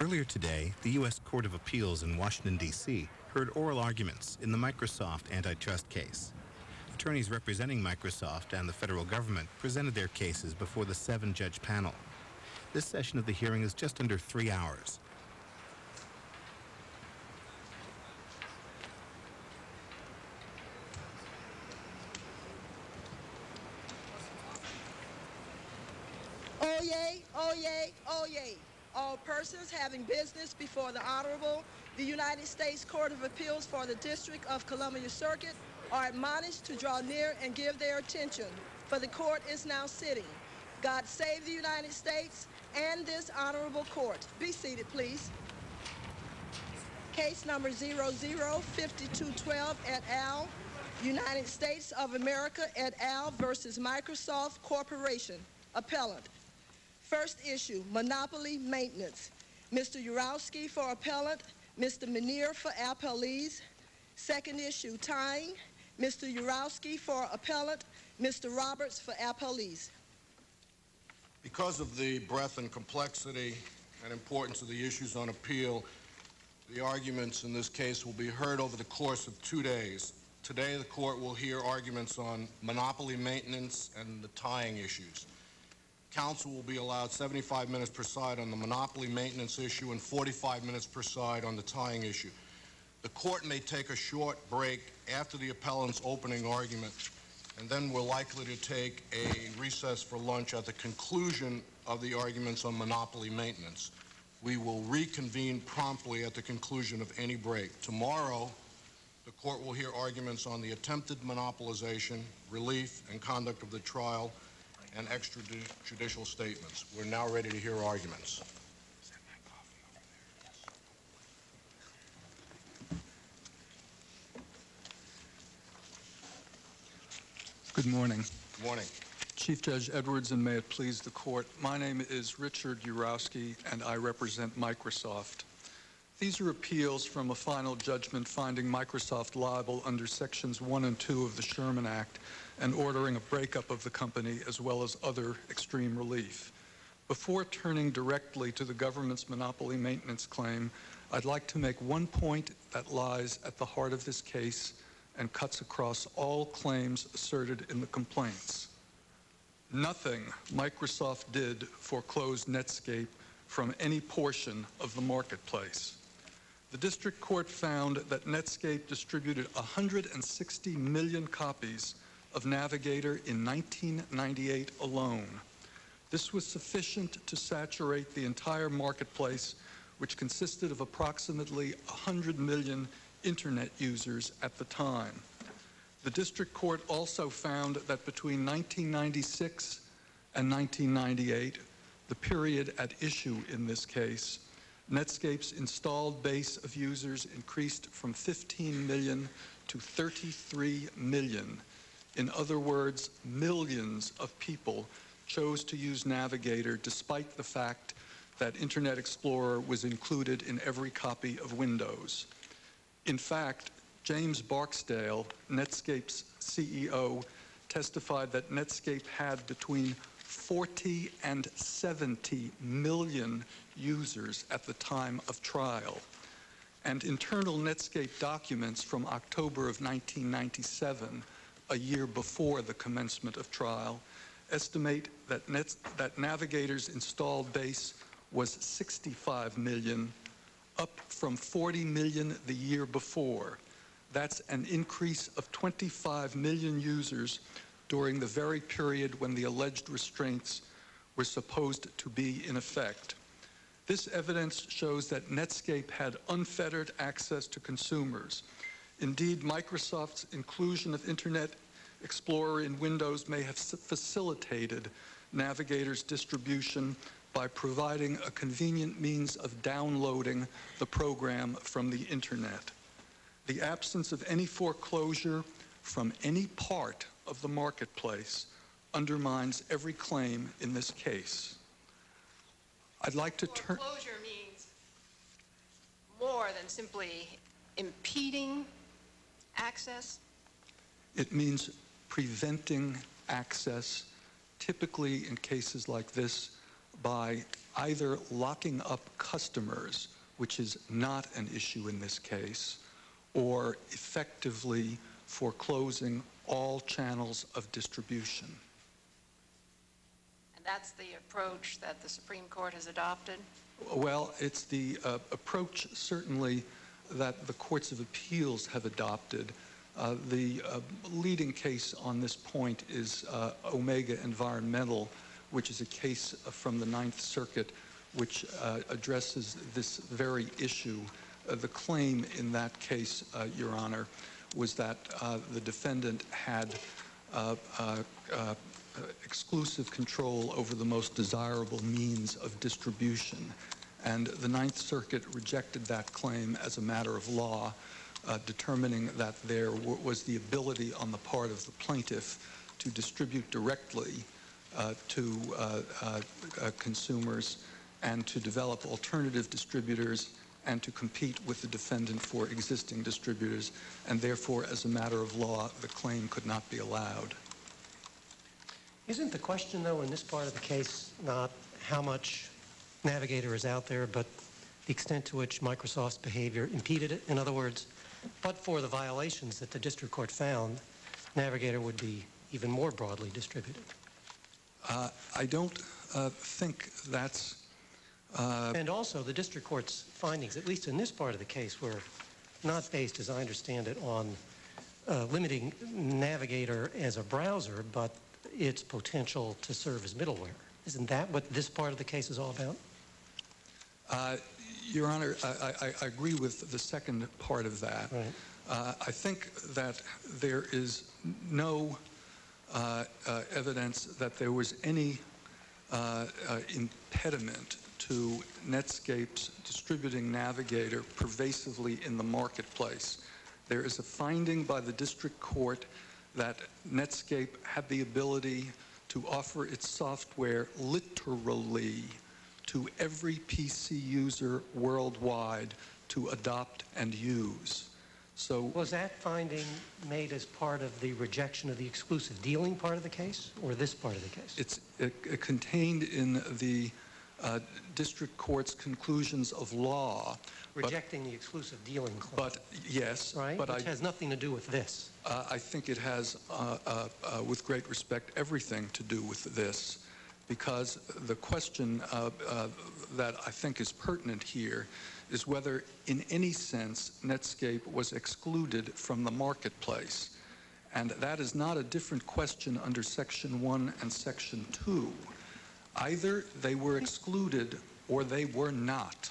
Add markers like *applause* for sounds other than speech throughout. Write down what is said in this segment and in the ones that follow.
Earlier today, the U.S. Court of Appeals in Washington, D.C. heard oral arguments in the Microsoft antitrust case. Attorneys representing Microsoft and the federal government presented their cases before the seven judge panel. This session of the hearing is just under three hours. All persons having business before the Honorable, the United States Court of Appeals for the District of Columbia Circuit are admonished to draw near and give their attention, for the court is now sitting. God save the United States and this honorable court. Be seated, please. Case number 005212 et al., United States of America et al. versus Microsoft Corporation. Appellant. First issue, monopoly maintenance. Mr. Urowsky for appellant, Mr. Minear for appellees. Second issue, tying. Mr. Urowsky for appellant, Mr. Roberts for appellees. Because of the breadth and complexity and importance of the issues on appeal, the arguments in this case will be heard over the course of two days. Today, the court will hear arguments on monopoly maintenance and the tying issues. Counsel will be allowed 75 minutes per side on the monopoly maintenance issue and 45 minutes per side on the tying issue. The court may take a short break after the appellant's opening argument, and then we're likely to take a recess for lunch at the conclusion of the arguments on monopoly maintenance. We will reconvene promptly at the conclusion of any break. Tomorrow, the court will hear arguments on the attempted monopolization, relief, and conduct of the trial, and extrajudicial statements. We're now ready to hear arguments. Good morning. Good morning. Chief Judge Edwards, and may it please the court, my name is Richard Urowsky, and I represent Microsoft. These are appeals from a final judgment finding Microsoft liable under Sections 1 and 2 of the Sherman Act and ordering a breakup of the company as well as other extreme relief. Before turning directly to the government's monopoly maintenance claim, I'd like to make one point that lies at the heart of this case and cuts across all claims asserted in the complaints. Nothing Microsoft did foreclose Netscape from any portion of the marketplace. The district court found that Netscape distributed 160 million copies of Navigator in 1998 alone. This was sufficient to saturate the entire marketplace, which consisted of approximately 100 million internet users at the time. The district court also found that between 1996 and 1998, the period at issue in this case, Netscape's installed base of users increased from 15 million to 33 million. In other words, millions of people chose to use Navigator despite the fact that Internet Explorer was included in every copy of Windows. In fact, James Barksdale, Netscape's CEO, testified that Netscape had between 40 and 70 million users at the time of trial. And internal Netscape documents from October of 1997, a year before the commencement of trial, estimate that, Nets, that Navigator's installed base was 65 million, up from 40 million the year before. That's an increase of 25 million users during the very period when the alleged restraints were supposed to be in effect. This evidence shows that Netscape had unfettered access to consumers. Indeed, Microsoft's inclusion of Internet Explorer in Windows may have facilitated Navigator's distribution by providing a convenient means of downloading the program from the Internet. The absence of any foreclosure from any part of the marketplace undermines every claim in this case. I'd like to turn. Foreclosure means more than simply impeding access. It means preventing access, typically in cases like this, by either locking up customers, which is not an issue in this case, or effectively foreclosing all channels of distribution. And that's the approach that the Supreme Court has adopted? Well, it's the uh, approach certainly that the courts of appeals have adopted. Uh, the uh, leading case on this point is uh, Omega Environmental, which is a case from the Ninth Circuit which uh, addresses this very issue. Uh, the claim in that case, Your Honor, was that the defendant had exclusive control over the most desirable means of distribution. And the Ninth Circuit rejected that claim as a matter of law, uh, determining that there was the ability on the part of the plaintiff to distribute directly uh, to uh, uh, uh consumers and to develop alternative distributors and to compete with the defendant for existing distributors, and therefore, as a matter of law, the claim could not be allowed. Isn't the question, though, in this part of the case not how much Navigator is out there, but the extent to which Microsoft's behavior impeded it? In other words, but for the violations that the district court found, Navigator would be even more broadly distributed. Uh, I don't uh, think that's. Uh, and also, the district court's findings, at least in this part of the case, were not based, as I understand it, on uh, limiting Navigator as a browser, but its potential to serve as middleware. Isn't that what this part of the case is all about? Uh, Your Honor, I, I, I, agree with the second part of that. Right. Uh, I think that there is no uh, uh evidence that there was any uh, uh, impediment to Netscape's distributing Navigator pervasively in the marketplace. There is a finding by the district court that Netscape had the ability to offer its software literally to every PC user worldwide to adopt and use. So was that finding made as part of the rejection of the exclusive dealing part of the case or this part of the case? It's it, it contained in the uh, district court's conclusions of law. Rejecting but, the exclusive dealing clause. But yes, right? But Which I, has nothing to do with this. Uh, I think it has, uh, uh, uh, with great respect, everything to do with this, because the question uh, that I think is pertinent here is whether, in any sense, Netscape was excluded from the marketplace. And that is not a different question under Section 1 and Section 2. Either they were excluded or they were not.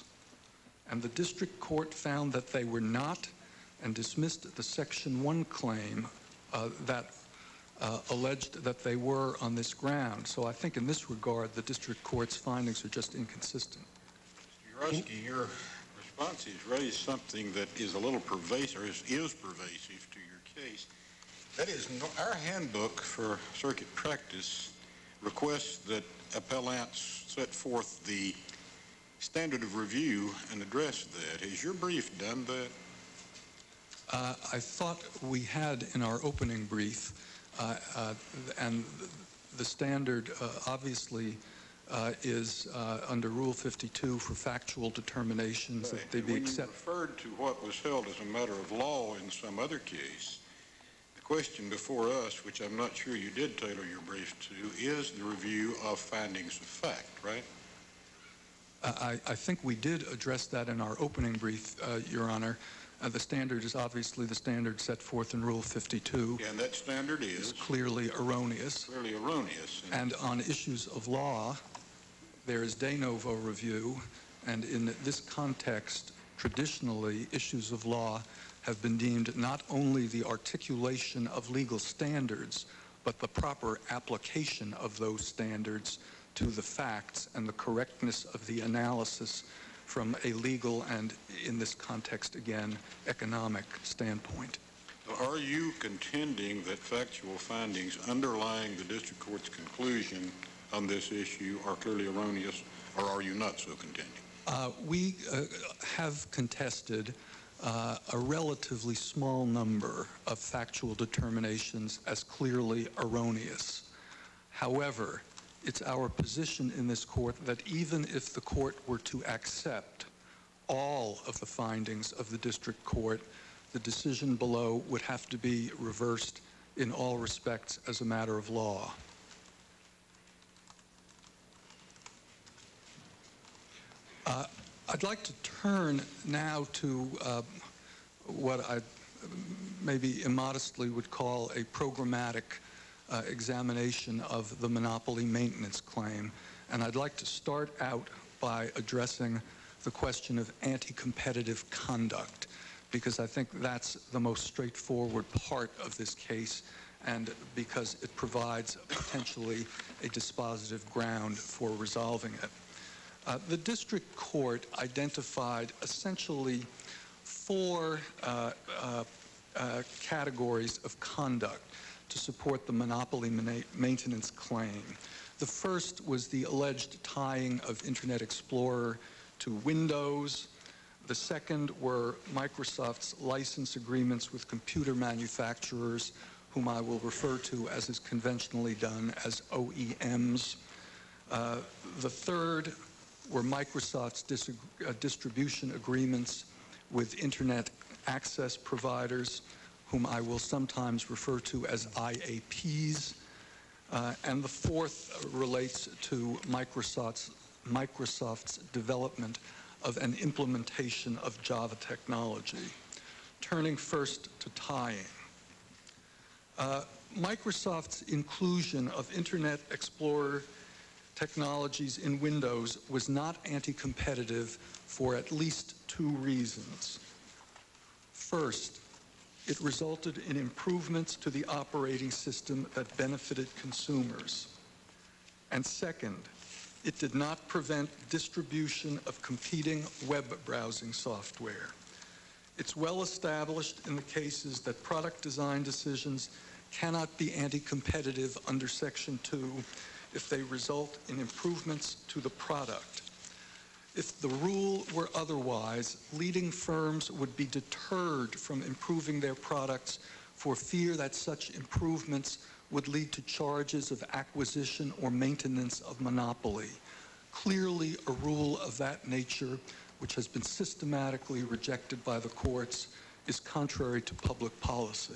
And the district court found that they were not and dismissed the Section 1 claim uh, that uh, alleged that they were on this ground. So I think in this regard, the district court's findings are just inconsistent. Mr. Urowsky, your responses raised something that is a little pervasive, or is, is pervasive to your case. That is, our handbook for circuit practice requests that appellants set forth the standard of review and address that. Has your brief done that? Uh, I thought we had in our opening brief, and the standard uh, obviously uh, is uh, under Rule 52 for factual determinations that they be accepted. referred to what was held as a matter of law in some other case. The question before us, which I'm not sure you did tailor your brief to, is the review of findings of fact, right? I, I, think we did address that in our opening brief, uh, Your Honor. Uh, the standard is obviously the standard set forth in Rule 52. And that standard is? is clearly erroneous. Clearly erroneous. And on issues of law, there is de novo review, and in this context, traditionally, issues of law have been deemed not only the articulation of legal standards, but the proper application of those standards to the facts and the correctness of the analysis from a legal and, in this context again, economic standpoint. Are you contending that factual findings underlying the district court's conclusion on this issue are clearly erroneous, or are you not so contending? Uh, we uh, have contested uh, a relatively small number of factual determinations as clearly erroneous. However, it's our position in this court that even if the court were to accept all of the findings of the district court, the decision below would have to be reversed in all respects as a matter of law. Uh, I'd like to turn now to uh, what I maybe immodestly would call a programmatic uh, examination of the monopoly maintenance claim. And I'd like to start out by addressing the question of anti-competitive conduct, because I think that's the most straightforward part of this case, and because it provides potentially a dispositive ground for resolving it. Uh, the district court identified essentially four uh, uh, uh categories of conduct to support the monopoly maintenance claim. The first was the alleged tying of Internet Explorer to Windows. The second were Microsoft's license agreements with computer manufacturers, whom I will refer to as is conventionally done as OEMs. Uh, the third were Microsoft's dis uh, distribution agreements with Internet access providers whom I will sometimes refer to as IAPs. Uh, and the fourth relates to Microsoft's, Microsoft's development of an implementation of Java technology. Turning first to tying. Uh, Microsoft's inclusion of Internet Explorer technologies in Windows was not anti-competitive for at least two reasons. First, it resulted in improvements to the operating system that benefited consumers. And second, it did not prevent distribution of competing web browsing software. It's well established in the cases that product design decisions cannot be anti-competitive under Section 2 if they result in improvements to the product. If the rule were otherwise, leading firms would be deterred from improving their products for fear that such improvements would lead to charges of acquisition or maintenance of monopoly. Clearly, a rule of that nature, which has been systematically rejected by the courts, is contrary to public policy.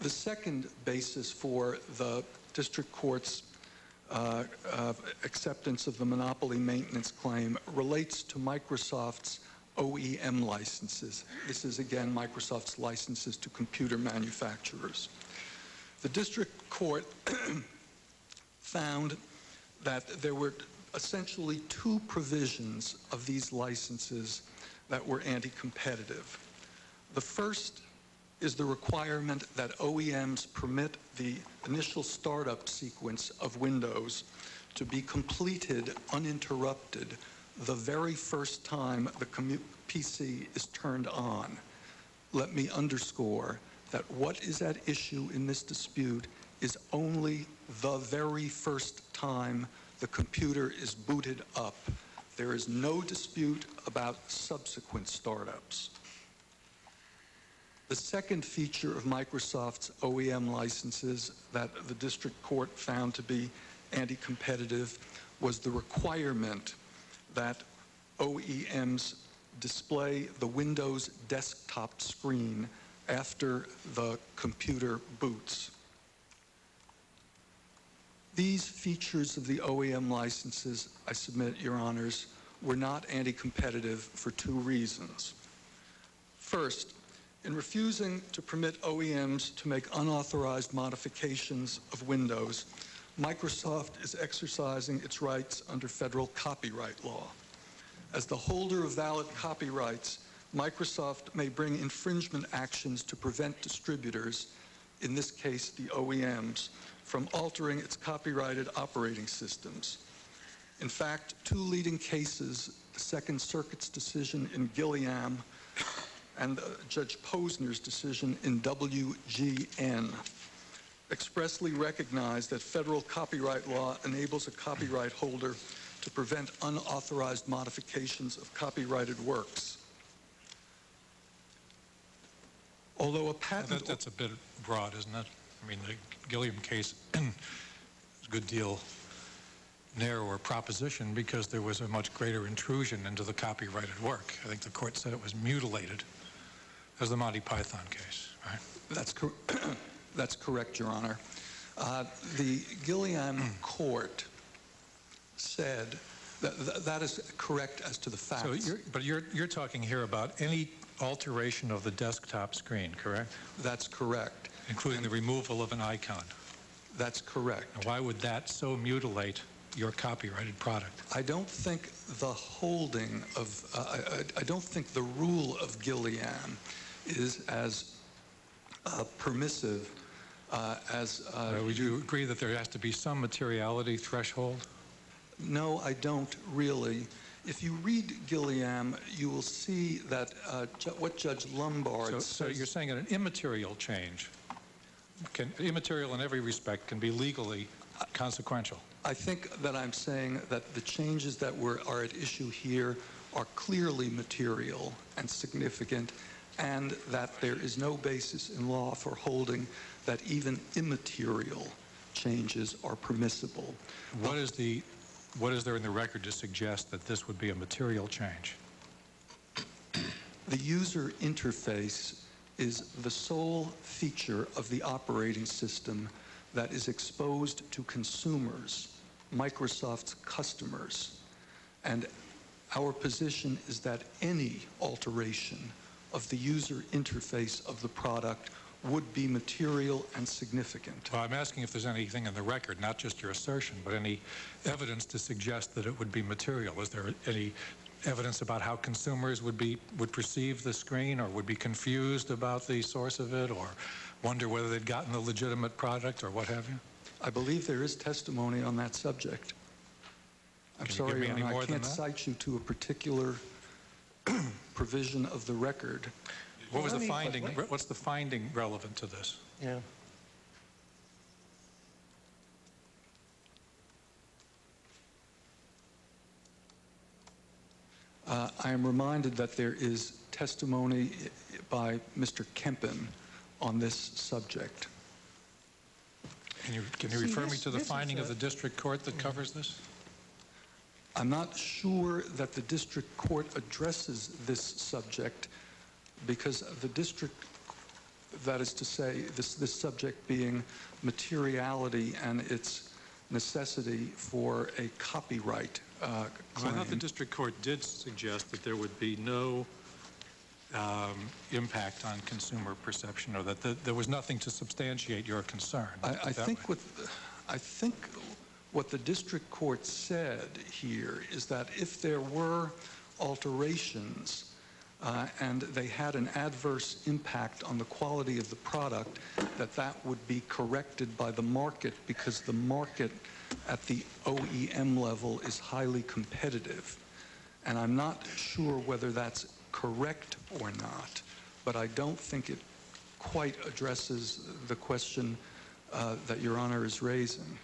The second basis for the district court's uh, uh, acceptance of the monopoly maintenance claim relates to Microsoft's OEM licenses. This is, again, Microsoft's licenses to computer manufacturers. The district court *clears throat* found that there were essentially two provisions of these licenses that were anti-competitive. The first is the requirement that OEMs permit the initial startup sequence of Windows to be completed uninterrupted the very first time the PC is turned on. Let me underscore that what is at issue in this dispute is only the very first time the computer is booted up. There is no dispute about subsequent startups. The second feature of Microsoft's OEM licenses that the district court found to be anti-competitive was the requirement that OEMs display the Windows desktop screen after the computer boots. These features of the OEM licenses, I submit, Your Honors, were not anti-competitive for two reasons. First, in refusing to permit OEMs to make unauthorized modifications of Windows, Microsoft is exercising its rights under federal copyright law. As the holder of valid copyrights, Microsoft may bring infringement actions to prevent distributors, in this case the OEMs, from altering its copyrighted operating systems. In fact, two leading cases, the Second Circuit's decision in Gilliam and Judge Posner's decision in WGN expressly recognized that federal copyright law enables a copyright holder to prevent unauthorized modifications of copyrighted works. Although a patent... That, that's a bit broad, isn't it? I mean, the Gilliam case *clears throat* is a good deal narrower proposition because there was a much greater intrusion into the copyrighted work. I think the court said it was mutilated, as the Monty Python case, right? That's, cor- *coughs* that's correct, Your Honor. Uh, The Gilliam court said, that that- that is correct as to the facts. So you're, but you're, you're talking here about any alteration of the desktop screen, correct? That's correct. Including the removal of an icon. That's correct. Now, why would that so mutilate your copyrighted product? I don't think the holding of, uh, I, I- I don't think the rule of Gilliam is as uh, permissive uh, as, uh, Uh, Would you agree that there has to be some materiality threshold? no, I don't really. If you read Gilliam, you will see that uh, ju- what Judge Lumbard So, so you're saying that an immaterial change, can, immaterial in every respect, can be legally consequential? I think that I'm saying that the changes that were, are at issue here are clearly material and significant, and that there is no basis in law for holding that even immaterial changes are permissible. What is the, what is there in the record to suggest that this would be a material change? The user interface is the sole feature of the operating system that is exposed to consumers, Microsoft's customers. And our position is that any alteration of the user interface of the product would be material and significant. Well, I'm asking if there's anything in the record, not just your assertion, but any evidence to suggest that it would be material. Is there any evidence about how consumers would be, would perceive the screen or would be confused about the source of it or wonder whether they'd gotten the legitimate product or what have you? I believe there is testimony on that subject. I'm Can sorry, me Your any Honor, more I can't cite you to a particular provision of the record. What was the finding, what's the finding relevant to this? Yeah. Uh, I am reminded that there is testimony by Mr. Kempin on this subject. Can you, can you See, refer me to the this is finding of the district court that covers this? I'm not sure that the district court addresses this subject because the district, that is to say, this, this subject being materiality and its necessity for a copyright uh, Well, I thought the district court did suggest that there would be no um, impact on consumer perception, or that th- there was nothing to substantiate your concern. I, I Put it that think way. what, I think what the district court said here is that if there were alterations uh, and they had an adverse impact on the quality of the product, that that would be corrected by the market because the market at the OEM level is highly competitive. And I'm not sure whether that's correct or not, but I don't think it quite addresses the question uh, that Your Honor is raising.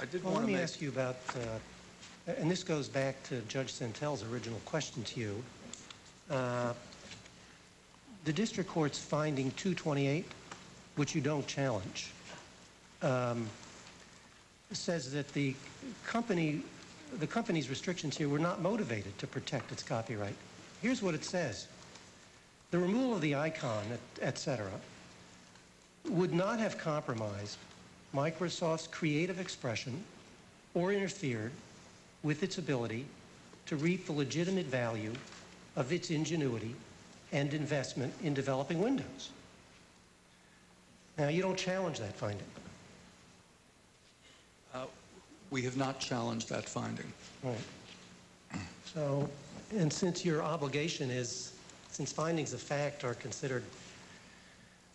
I did Well, want let to me make... ask you about, uh, and this goes back to Judge Sentelle's original question to you. Uh, The district court's finding 228, which you don't challenge, um, says that the company, the company's restrictions here were not motivated to protect its copyright. Here's what it says. The removal of the icon, et- et cetera, would not have compromised Microsoft's creative expression or interfered with its ability to reap the legitimate value of its ingenuity and investment in developing Windows. Now, you don't challenge that finding. Uh, we have not challenged that finding. Right. So, and since your obligation is, since findings of fact are considered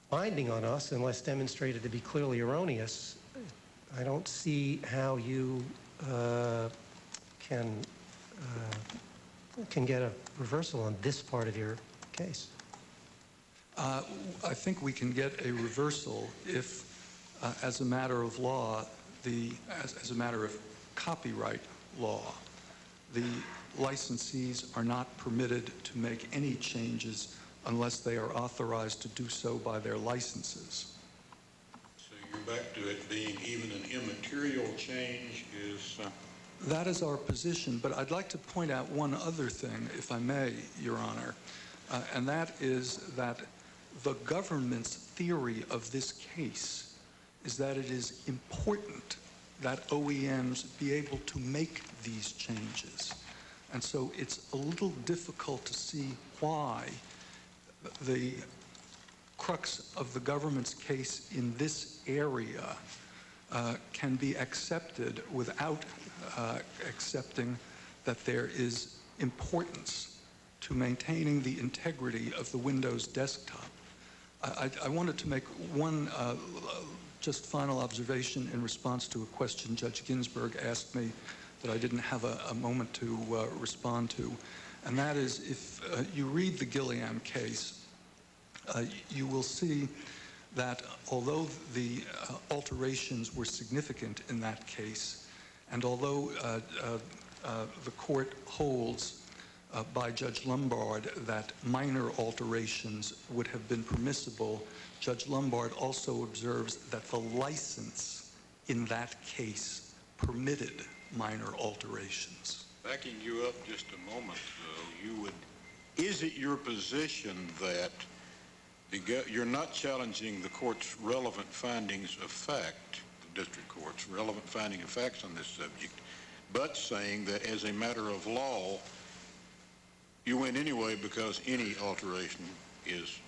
binding on us unless demonstrated to be clearly erroneous, I don't see how you uh, can, uh, can get a reversal on this part of your case. Uh, I think we can get a reversal if, uh, as a matter of law, the, as, as a matter of copyright law, the licensees are not permitted to make any changes unless they are authorized to do so by their licenses. So you're back to it being even an immaterial change is, uh, That is our position, but I'd like to point out one other thing, if I may, Your Honor, uh, and that is that the government's theory of this case is that it is important that OEMs be able to make these changes. And so it's a little difficult to see why the crux of the government's case in this area uh, can be accepted without uh, accepting that there is importance to maintaining the integrity of the Windows desktop. I, I, I wanted to make one uh, just final observation in response to a question Judge Ginsburg asked me that I didn't have a, a moment to uh, respond to, and that is if uh, you read the Gilliam case, you will see that although the uh, alterations were significant in that case, and although uh, uh, uh, the court holds uh, by Judge Lumbard that minor alterations would have been permissible, Judge Lumbard also observes that the license in that case permitted minor alterations. backing you up just a moment, though, you would, is it your position that you're not challenging the court's relevant findings of fact, the district court's relevant finding of facts on this subject, but saying that as a matter of law, you win anyway because any alteration is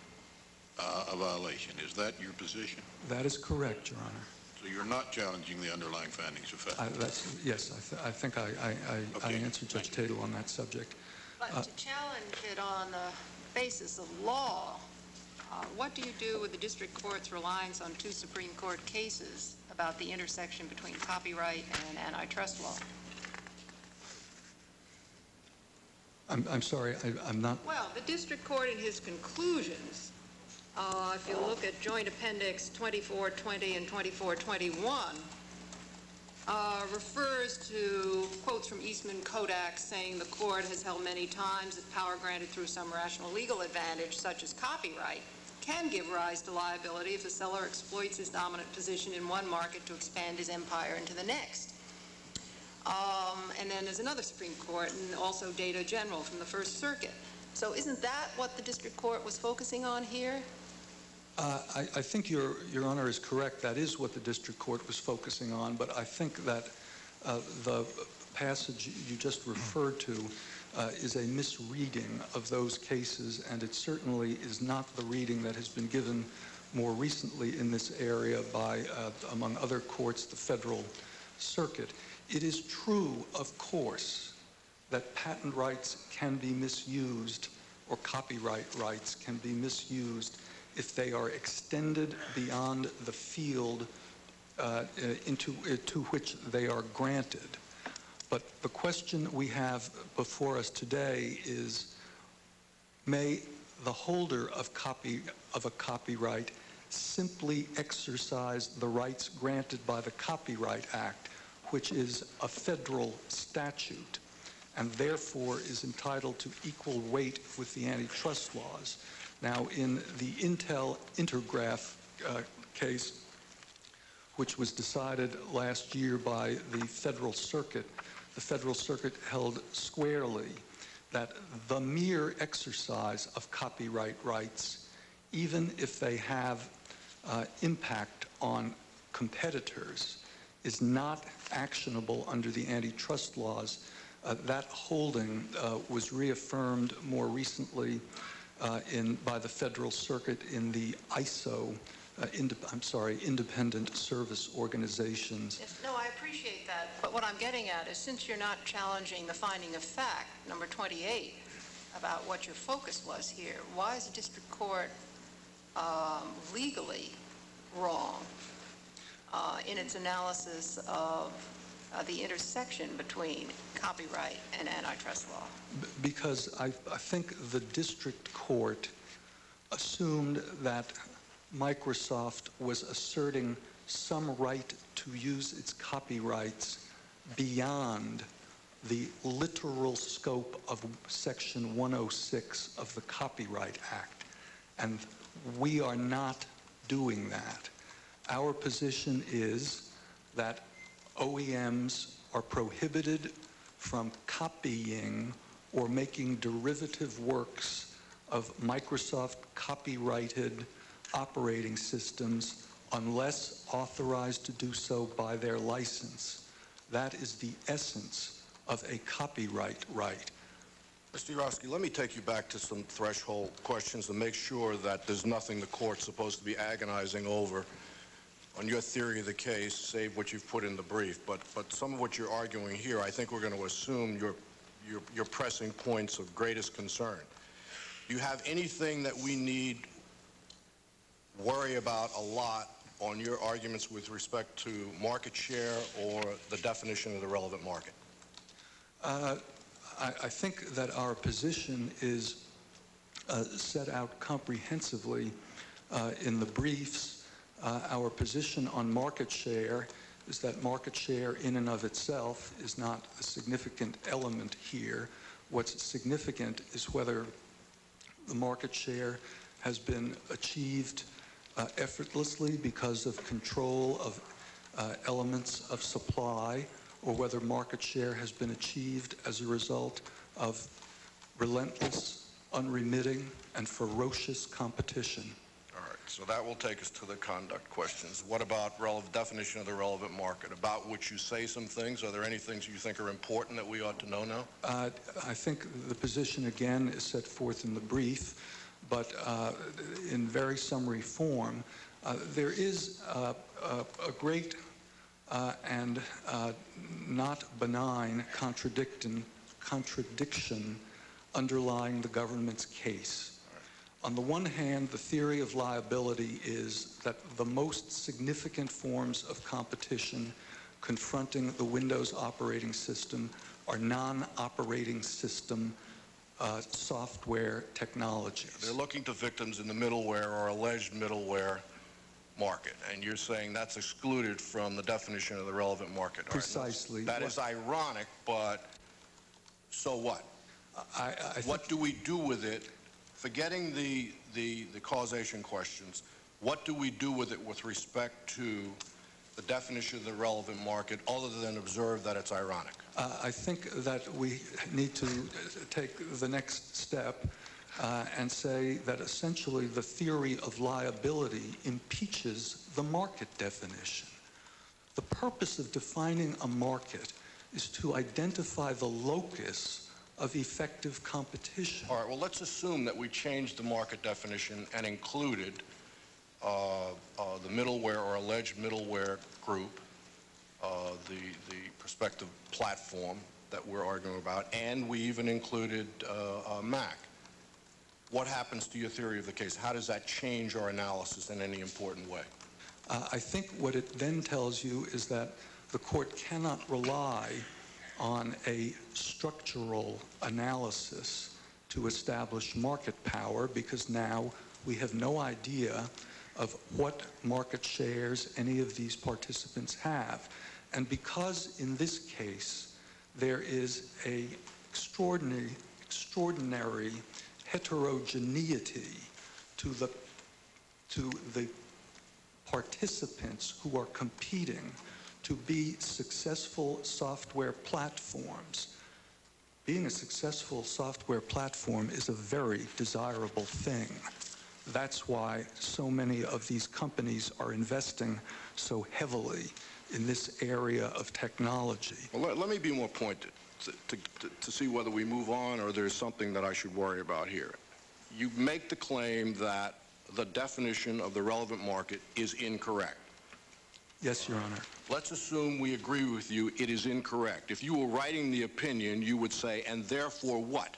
uh, a violation. Is that your position? That is correct, Your Honor. So you're not challenging the underlying findings of fact? I, that's, yes, I, th- I think I, I, I, I Okay, answered Judge thank Tatel on that subject. But Uh, to challenge it on the basis of law, uh, what do you do with the district court's reliance on two Supreme Court cases about the intersection between copyright and antitrust law? I'm, I'm sorry, I, I'm not, Well, the district court in his conclusions, uh, if you look at Joint Appendix 2420 and 2421, uh, refers to quotes from Eastman Kodak saying the court has held many times that power granted through some rational legal advantage, such as copyright, can give rise to liability if a seller exploits his dominant position in one market to expand his empire into the next. Um, and then there's another Supreme Court, and also Data General from the First Circuit. So isn't that what the district court was focusing on here? Uh, I, I think your, your Honor is correct. That is what the district court was focusing on, but I think that uh, the passage you just referred to uh, is a misreading of those cases, and it certainly is not the reading that has been given more recently in this area by, uh, among other courts, the Federal Circuit. It is true, of course, that patent rights can be misused or copyright rights can be misused if they are extended beyond the field uh, into uh, to which they are granted. But the question we have before us today is, may the holder of copy of a copyright simply exercise the rights granted by the Copyright Act, which is a federal statute, and therefore is entitled to equal weight with the antitrust laws. Now, in the Intel Intergraph uh, case, which was decided last year by the Federal Circuit, the Federal Circuit held squarely that the mere exercise of copyright rights, even if they have uh, impact on competitors, is not actionable under the antitrust laws. Uh, that holding uh, was reaffirmed more recently uh, in, by the Federal Circuit in the ISO, uh, I'm sorry, Independent Service Organizations. Yes, no, I appreciate that. But what I'm getting at is since you're not challenging the finding of fact, number 28, about what your focus was here, why is the district court um, legally wrong uh, in its analysis of uh, the intersection between copyright and antitrust law? B- Because I, I think the district court assumed that Microsoft was asserting some right to use its copyrights beyond the literal scope of Section 106 of the Copyright Act. And we are not doing that. Our position is that OEMs are prohibited from copying or making derivative works of Microsoft copyrighted operating systems unless authorized to do so by their license. That is the essence of a copyright right. Mr. Urowsky, let me take you back to some threshold questions to make sure that there's nothing the court's supposed to be agonizing over on your theory of the case, save what you've put in the brief. But, but some of what you're arguing here, I think we're going to assume you're, you're, you're pressing points of greatest concern. Do you have anything that we need worry about a lot on your arguments with respect to market share or the definition of the relevant market? Uh, I, I, think that our position is uh, set out comprehensively uh, in the briefs. Uh, our position on market share is that market share in and of itself is not a significant element here. What's significant is whether the market share has been achieved uh, effortlessly because of control of uh, elements of supply or whether market share has been achieved as a result of relentless, unremitting, and ferocious competition. All right, so that will take us to the conduct questions. What about definition of the relevant market, about which you say some things? Are there any things you think are important that we ought to know now? Uh, I think the position, again, is set forth in the brief but uh, in very summary form, uh, there is a, a, great uh, and not benign contradiction, contradiction underlying the government's case. On the one hand, the theory of liability is that the most significant forms of competition confronting the Windows operating system are non-operating system uh, software technologies. They're looking to victims in the middleware or alleged middleware market, and you're saying that's excluded from the definition of the relevant market. Precisely. Right, that is ironic, but so what? I, I what do we do with it? Forgetting the, the, the causation questions, what do we do with it with respect to the definition of the relevant market other than observe that it's ironic? Uh, I think that we need to take the next step uh, and say that essentially the theory of liability impeaches the market definition. The purpose of defining a market is to identify the locus of effective competition. All right, well, let's assume that we changed the market definition and included the middleware or alleged middleware group, uh, the, the prospective platform that we're arguing about, and we even included Mac. What happens to your theory of the case? How does that change our analysis in any important way? Uh, I think what it then tells you is that the court cannot rely on a structural analysis to establish market power because now we have no idea of what market shares any of these participants have. And because in this case there is a extraordinary, extraordinary heterogeneity to the, to the participants who are competing to be successful software platforms. Being a successful software platform is a very desirable thing. That's why so many of these companies are investing so heavily in this area of technology. Well, let, let me be more pointed to, to, to see whether we move on or there's something that I should worry about here. You make the claim that the definition of the relevant market is incorrect. Yes, Your Honor. Let's assume we agree with you it is incorrect. If you were writing the opinion, you would say, and therefore what?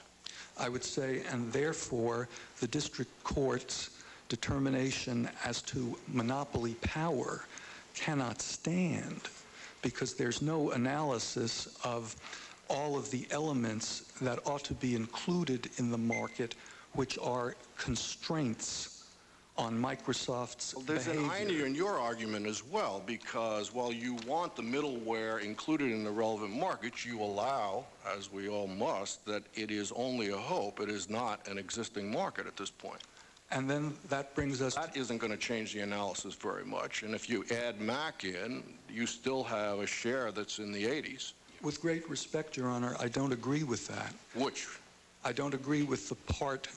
I would say, and therefore the district court's determination as to monopoly power cannot stand because there's no analysis of all of the elements that ought to be included in the market which are constraints on Microsoft's well, there's behavior. an irony in your argument as well because while you want the middleware included in the relevant markets, you allow, as we all must, that it is only a hope. It is not an existing market at this point. And then that brings us, That isn't going to change the analysis very much. And if you add Mac in, you still have a share that's in the 80s. with great respect, Your Honor, I don't agree with that. Which, I don't agree with the part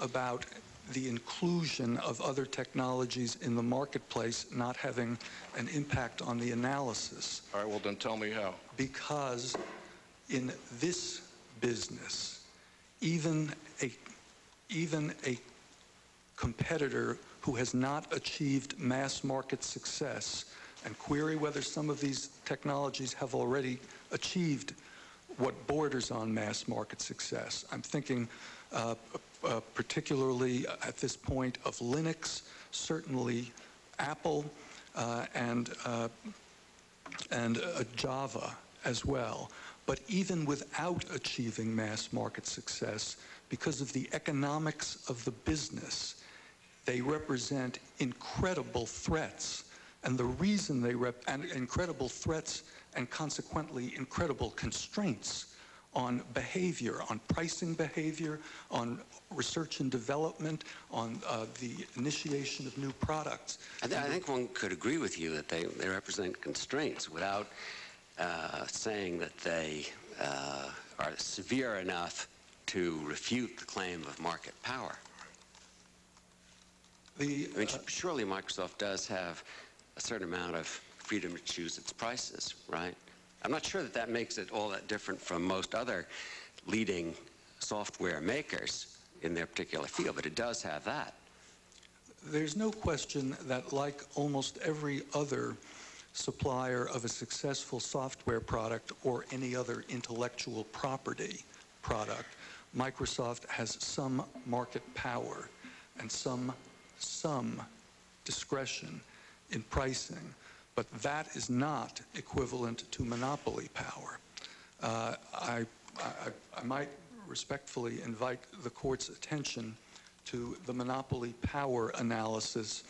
about the inclusion of other technologies in the marketplace not having an impact on the analysis. all right, well, then tell me how. because in this business, even a, even a competitor who has not achieved mass market success, and query whether some of these technologies have already achieved what borders on mass market success. I'm thinking uh, uh, particularly at this point of Linux, certainly Apple, uh, and uh, and uh, Java as well. But even without achieving mass market success, because of the economics of the business, they represent incredible threats. And the reason they rep and incredible threats and consequently incredible constraints on behavior, on pricing behavior, on research and development, on uh, the initiation of new products. I, th- I think one could agree with you that they, they represent constraints without uh, saying that they uh, are severe enough to refute the claim of market power. The, I mean, uh, surely Microsoft does have a certain amount of freedom to choose its prices, right? I'm not sure that that makes it all that different from most other leading software makers in their particular field, but it does have that. There's no question that, like almost every other supplier of a successful software product or any other intellectual property product, Microsoft has some market power and some, some discretion in pricing, but that is not equivalent to monopoly power. Uh, I, I, I might respectfully invite the court's attention to the monopoly power analysis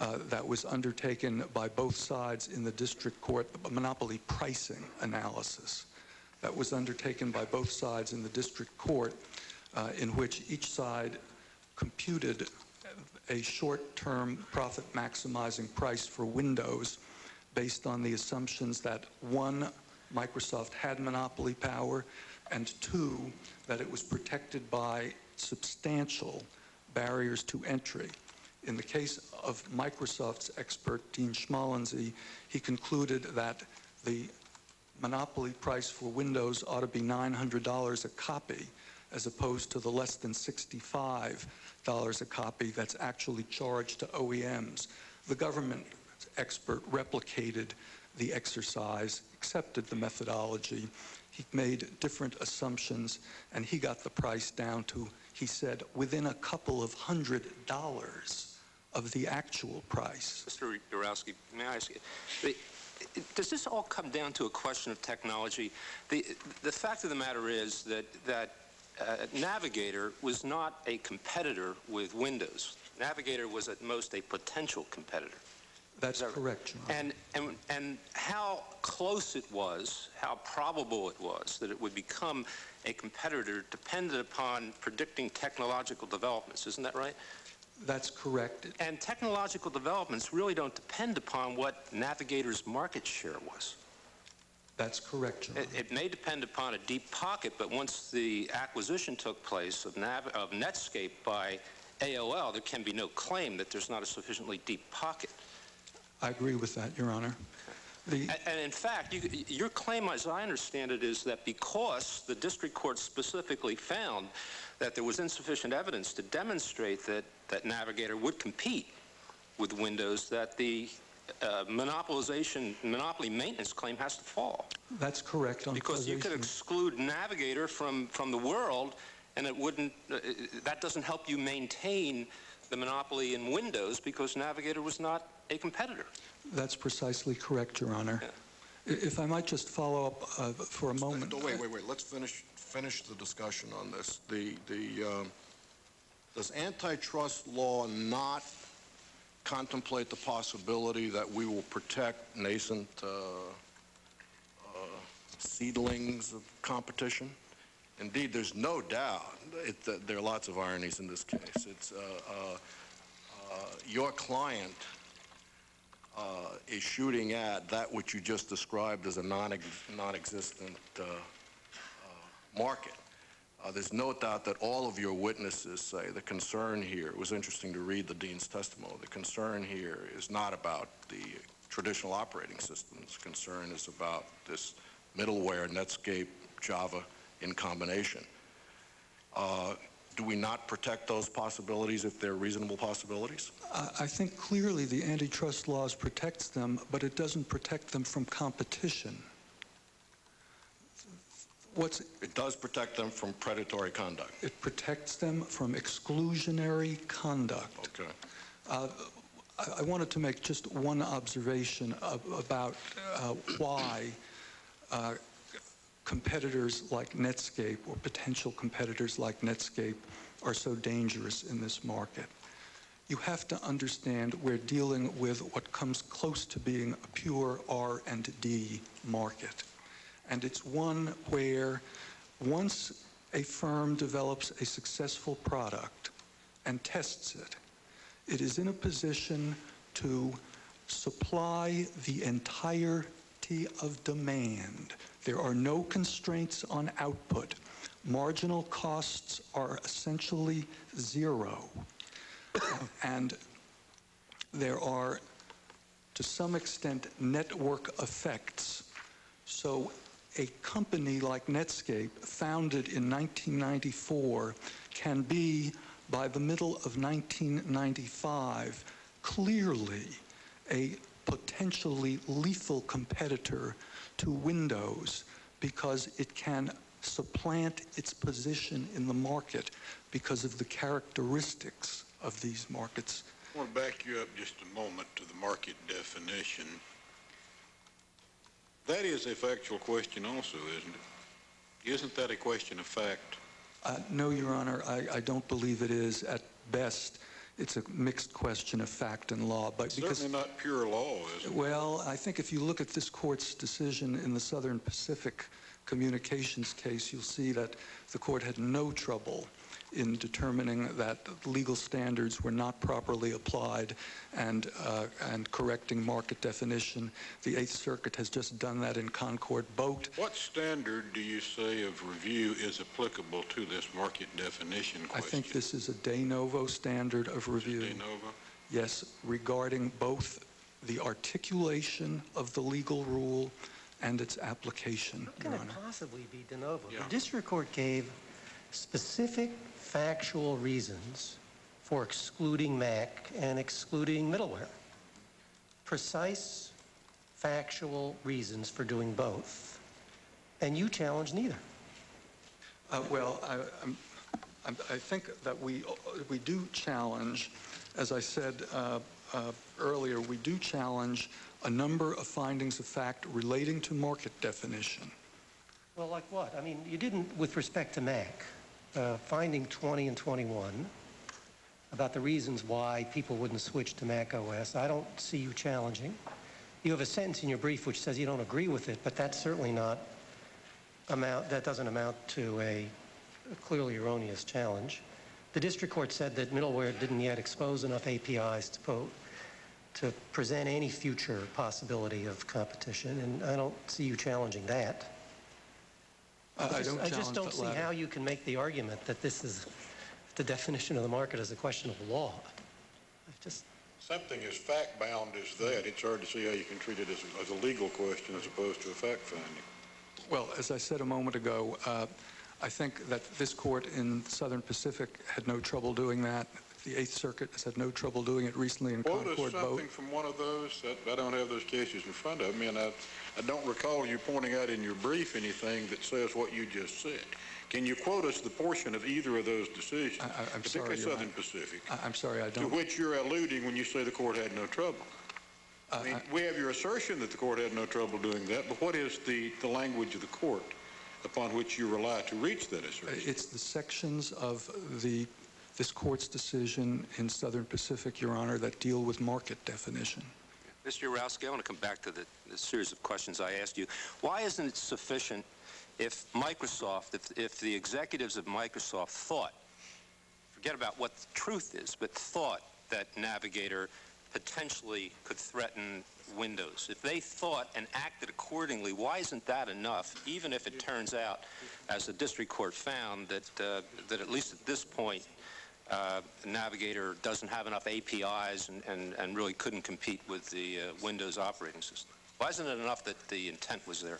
uh, that was undertaken by both sides in the district court, the monopoly pricing analysis that was undertaken by both sides in the district court, uh, in which each side computed a short-term profit maximizing price for Windows based on the assumptions that one, Microsoft had monopoly power, and two, that it was protected by substantial barriers to entry. In the case of Microsoft's expert, Dean Schmalensee, he concluded that the monopoly price for Windows ought to be $900 a copy, as opposed to the less than $65 a copy that's actually charged to OEMs. The government expert replicated the exercise, accepted the methodology. He made different assumptions, and he got the price down to, he said, within a couple of hundred dollars of the actual price. Mr. Urowsky, may I ask you, does this all come down to a question of technology? The, the fact of the matter is that, that uh, Navigator was not a competitor with Windows. Navigator was at most a potential competitor. That's that- correct, Honor. And, and, and how close it was, how probable it was that it would become a competitor depended upon predicting technological developments. Isn't that right? That's correct. And technological developments really don't depend upon what Navigator's market share was. That's correct, Honor. It, it may depend upon a deep pocket, but once the acquisition took place of, Nav, of Netscape by AOL, there can be no claim that there's not a sufficiently deep pocket. I agree with that, Your Honor. The, And, in fact, you, your claim, as I understand it, is that because the district court specifically found that there was insufficient evidence to demonstrate that, that Navigator would compete with Windows, that the uh, monopolization, monopoly maintenance claim has to fall. that's correct on Because you could exclude Navigator from, from the world, and it wouldn't, uh, that doesn't help you maintain the monopoly in Windows because Navigator was not a competitor. That's precisely correct, Your Honor. I- If I might just follow up uh, for a moment. No, wait, wait, wait, let's finish, finish the discussion on this. The, the, um, does antitrust law not contemplate the possibility that we will protect nascent uh, uh, seedlings of competition? Indeed, there's no doubt it, that there are lots of ironies in this case. It's uh, uh, uh, your client uh, is shooting at that which you just described as a non non-existent uh, uh, market. Uh, there's no doubt that all of your witnesses say the concern here, it was interesting to read the dean's testimony, the concern here is not about the traditional operating systems. Concern is about this middleware, Netscape, Java in combination. Uh, do we not protect those possibilities if they're reasonable possibilities? I I think clearly the antitrust laws protects them, but it doesn't protect them from competition. What's, It does protect them from predatory conduct. it protects them from exclusionary conduct. Okay. Uh, I I wanted to make just one observation ab- about uh, why uh, competitors like Netscape or potential competitors like Netscape are so dangerous in this market. You have to understand we're dealing with what comes close to being a pure R&D market. And it's one where once a firm develops a successful product and tests it, it is in a position to supply the entirety of demand. There are no constraints on output. Marginal costs are essentially zero. and there are, to some extent, network effects. So a company like Netscape, founded in 1994, can be, by the middle of 1995, clearly a potentially lethal competitor to Windows because it can supplant its position in the market because of the characteristics of these markets. I want to back you up just a moment to the market definition. That is a factual question also, isn't it? Isn't that a question of fact? Uh, no, Your Honor, I, I don't believe it is. At best, it's a mixed question of fact and law. But because Certainly not pure law, is it? Well, I think if you look at this court's decision in the Southern Pacific Communications case, you'll see that the court had no trouble in determining that legal standards were not properly applied and, uh, and correcting market definition. The Eighth Circuit has just done that in Concord Boat. What standard do you say of review is applicable to this market definition question? I think this is a de novo standard of review. De novo? Yes, regarding both the articulation of the legal rule and its application, How can Your it Honor. possibly be de novo? Yeah. The district court gave specific factual reasons for excluding Mac and excluding middleware. Precise factual reasons for doing both. And you challenge neither. Uh, Well, I, I'm- I'm- think that we, we do challenge, as I said uh, uh, earlier, we do challenge a number of findings of fact relating to market definition. Well, like what? I mean, you didn't, with respect to Mac, uh, finding 20 and 21 about the reasons why people wouldn't switch to Mac OS, I don't see you challenging. You have a sentence in your brief which says you don't agree with it, but that's certainly not amount, that doesn't amount to a clearly erroneous challenge. The district court said that middleware didn't yet expose enough APIs to, po- to present any future possibility of competition, and I don't see you challenging that. I I just- don't I just don't see latter. how you can make the argument that this is, the definition of the market is a question of law. I just, Something as fact-bound as that, it's hard to see how you can treat it as, a- as a legal question as opposed to a fact finding. Well, as I said a moment ago, uh, I think that this court in Southern Pacific had no trouble doing that. The Eighth Circuit has had no trouble doing it recently in Quote Concord Boat. something from one of those. I- I don't have those cases in front of me, and I, I don't recall you pointing out in your brief anything that says what you just said. Can you quote us the portion of either of those decisions? I- I- I'm Particularly sorry, Southern. Pacific, I- I'm sorry, I don't. To which you're alluding when you say the court had no trouble. uh, I mean, we have your assertion that the court had no trouble doing that, but what is the, the language of the court upon which you rely to reach that assertion? It's the sections of the, this court's decision in Southern Pacific, Your Honor, that deal with market definition. Mr. Urowsky, I want to come back to the, the series of questions I asked you. Why isn't it sufficient if Microsoft, if, if the executives of Microsoft thought, forget about what the truth is, but thought that Navigator potentially could threaten Windows, if they thought and acted accordingly, why isn't that enough, even if it turns out, as the district court found, that, uh, that at least at this point, uh, Navigator doesn't have enough APIs and, and, and really couldn't compete with the uh, Windows operating system? Why isn't it enough that the intent was there?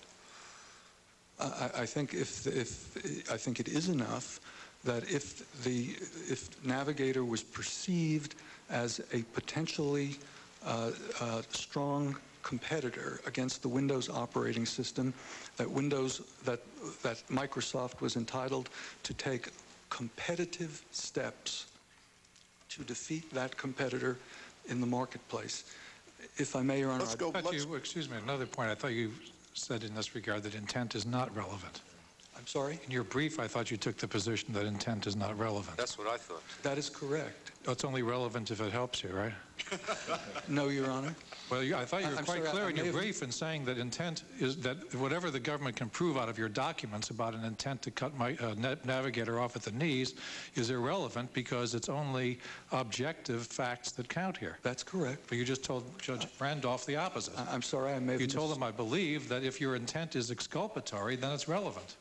I, I think if, if, I think it is enough that if the, if Navigator was perceived as a potentially uh, uh, strong competitor against the Windows operating system, that Windows, that, that Microsoft was entitled to take competitive steps to defeat that competitor in the marketplace. If I may, Your Honor, Let's go, I thought let's, you, excuse me, another point. I thought you said in this regard that intent is not relevant. I'm sorry? In your brief, I thought you took the position that intent is not relevant. That's what I thought. That is correct. It's only relevant if it helps you, right? *laughs* No, Your Honor. Well, you, I thought you were I'm quite sorry, clear I in may your have- brief in saying that intent is that whatever the government can prove out of your documents about an intent to cut my uh, navigator off at the knees is irrelevant because it's only objective facts that count here. That's correct. But you just told Judge Randolph the opposite. I- I'm sorry, I may have You told him, I believe, that if your intent is exculpatory, then it's relevant.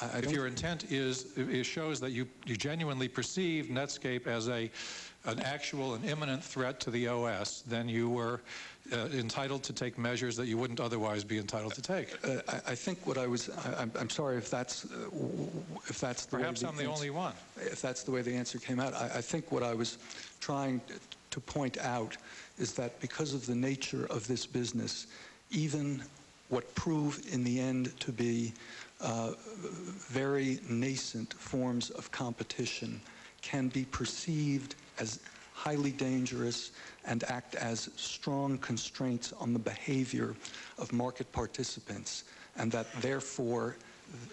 I- I If your intent is, it shows that you, you genuinely perceive Netscape as a, an actual and imminent threat to the OS, then you were uh, entitled to take measures that you wouldn't otherwise be entitled to take. Uh, I I think what I was, I- I'm I'm sorry if that's, uh, if that's the way... Perhaps I'm the only one. If that's the way the answer came out. I I think what I was trying to point out is that because of the nature of this business, even what prove in the end to be uh, very nascent forms of competition can be perceived as highly dangerous and act as strong constraints on the behavior of market participants, and that therefore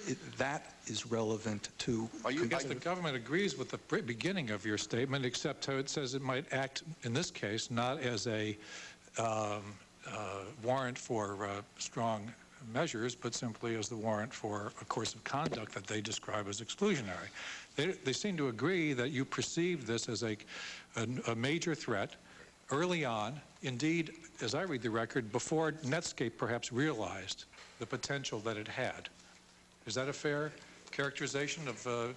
it, that is relevant to. are you, I guess the government agrees with the beginning of your statement, except how it says it might act, in this case, not as a um, uh, warrant for uh, strong measures, but simply as the warrant for a course of conduct that they describe as exclusionary. They, they seem to agree that you perceive this as a, a, a major threat early on, indeed, as I read the record, before Netscape perhaps realized the potential that it had. Is that a fair characterization of, uh,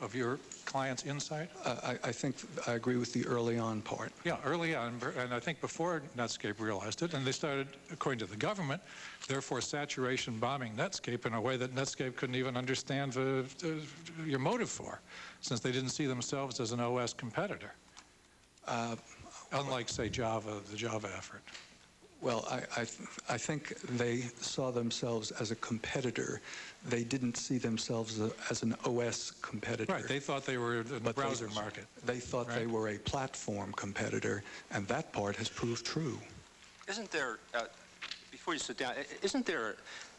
of your client's insight? Uh, I, I think I agree with the early on part. Yeah, early on, and I think before Netscape realized it, and they started, according to the government, therefore saturation bombing Netscape in a way that Netscape couldn't even understand the, the, your motive for, since they didn't see themselves as an OS competitor. Uh, Unlike, say, Java, the Java effort. Well, I, I, I think they saw themselves as a competitor. They didn't see themselves as an OS competitor. Right, they thought they were the But they- browser market. They thought they were a platform competitor, and that part has proved true. Isn't there, uh, before you sit down, isn't there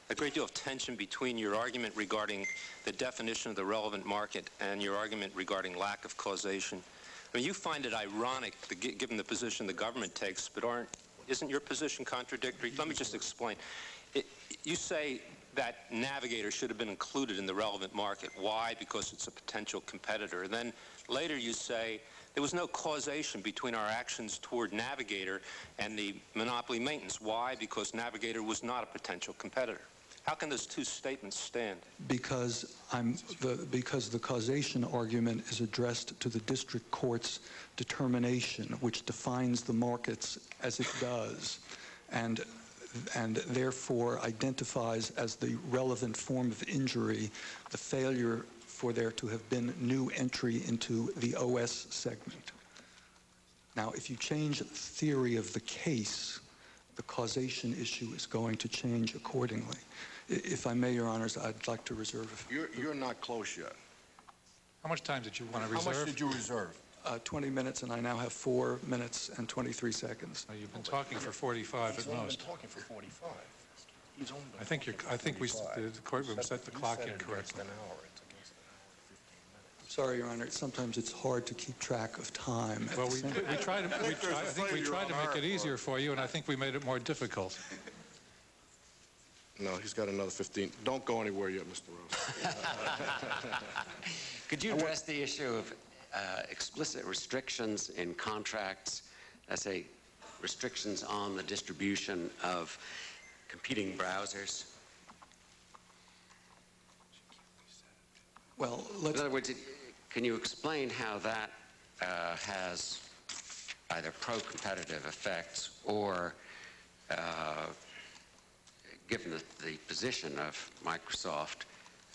a great deal of tension between your argument regarding the definition of the relevant market and your argument regarding lack of causation? I mean, you find it ironic, given the position the government takes, but aren't, isn't your position contradictory? Let me just explain. It, you say that Navigator should have been included in the relevant market. Why? Because it's a potential competitor. And then later you say there was no causation between our actions toward Navigator and the monopoly maintenance. Why? Because Navigator was not a potential competitor. How can those two statements stand? Because I'm the because the causation argument is addressed to the district court's determination, which defines the markets as it does, and and therefore identifies as the relevant form of injury the failure for there to have been new entry into the OS segment. Now, if you change the theory of the case, the causation issue is going to change accordingly. I- If I may, Your Honors, I'd like to reserve You're, you're not close yet. How much time did you want to reserve? How much did you reserve? uh, 20 minutes, and I now have 4 minutes and 23 seconds. Uh, You've been talking for 45 at most. talking for 45. He's only I think you're, I think we, s- the courtroom set the clock incorrectly. Sorry, Your Honor, sometimes it's hard to keep track of time. at Well, the we, we try to, we think try, I a think we tried to make it easier for you, and I think we made it more difficult. No, he's got another 15. Don't go anywhere yet, Mr. Rose. *laughs* Could you address the issue of uh, explicit restrictions in contracts, let's say restrictions on the distribution of competing browsers? Well, In let's, other words, can you explain how that uh, has either pro-competitive effects or, uh, given the, the position of Microsoft,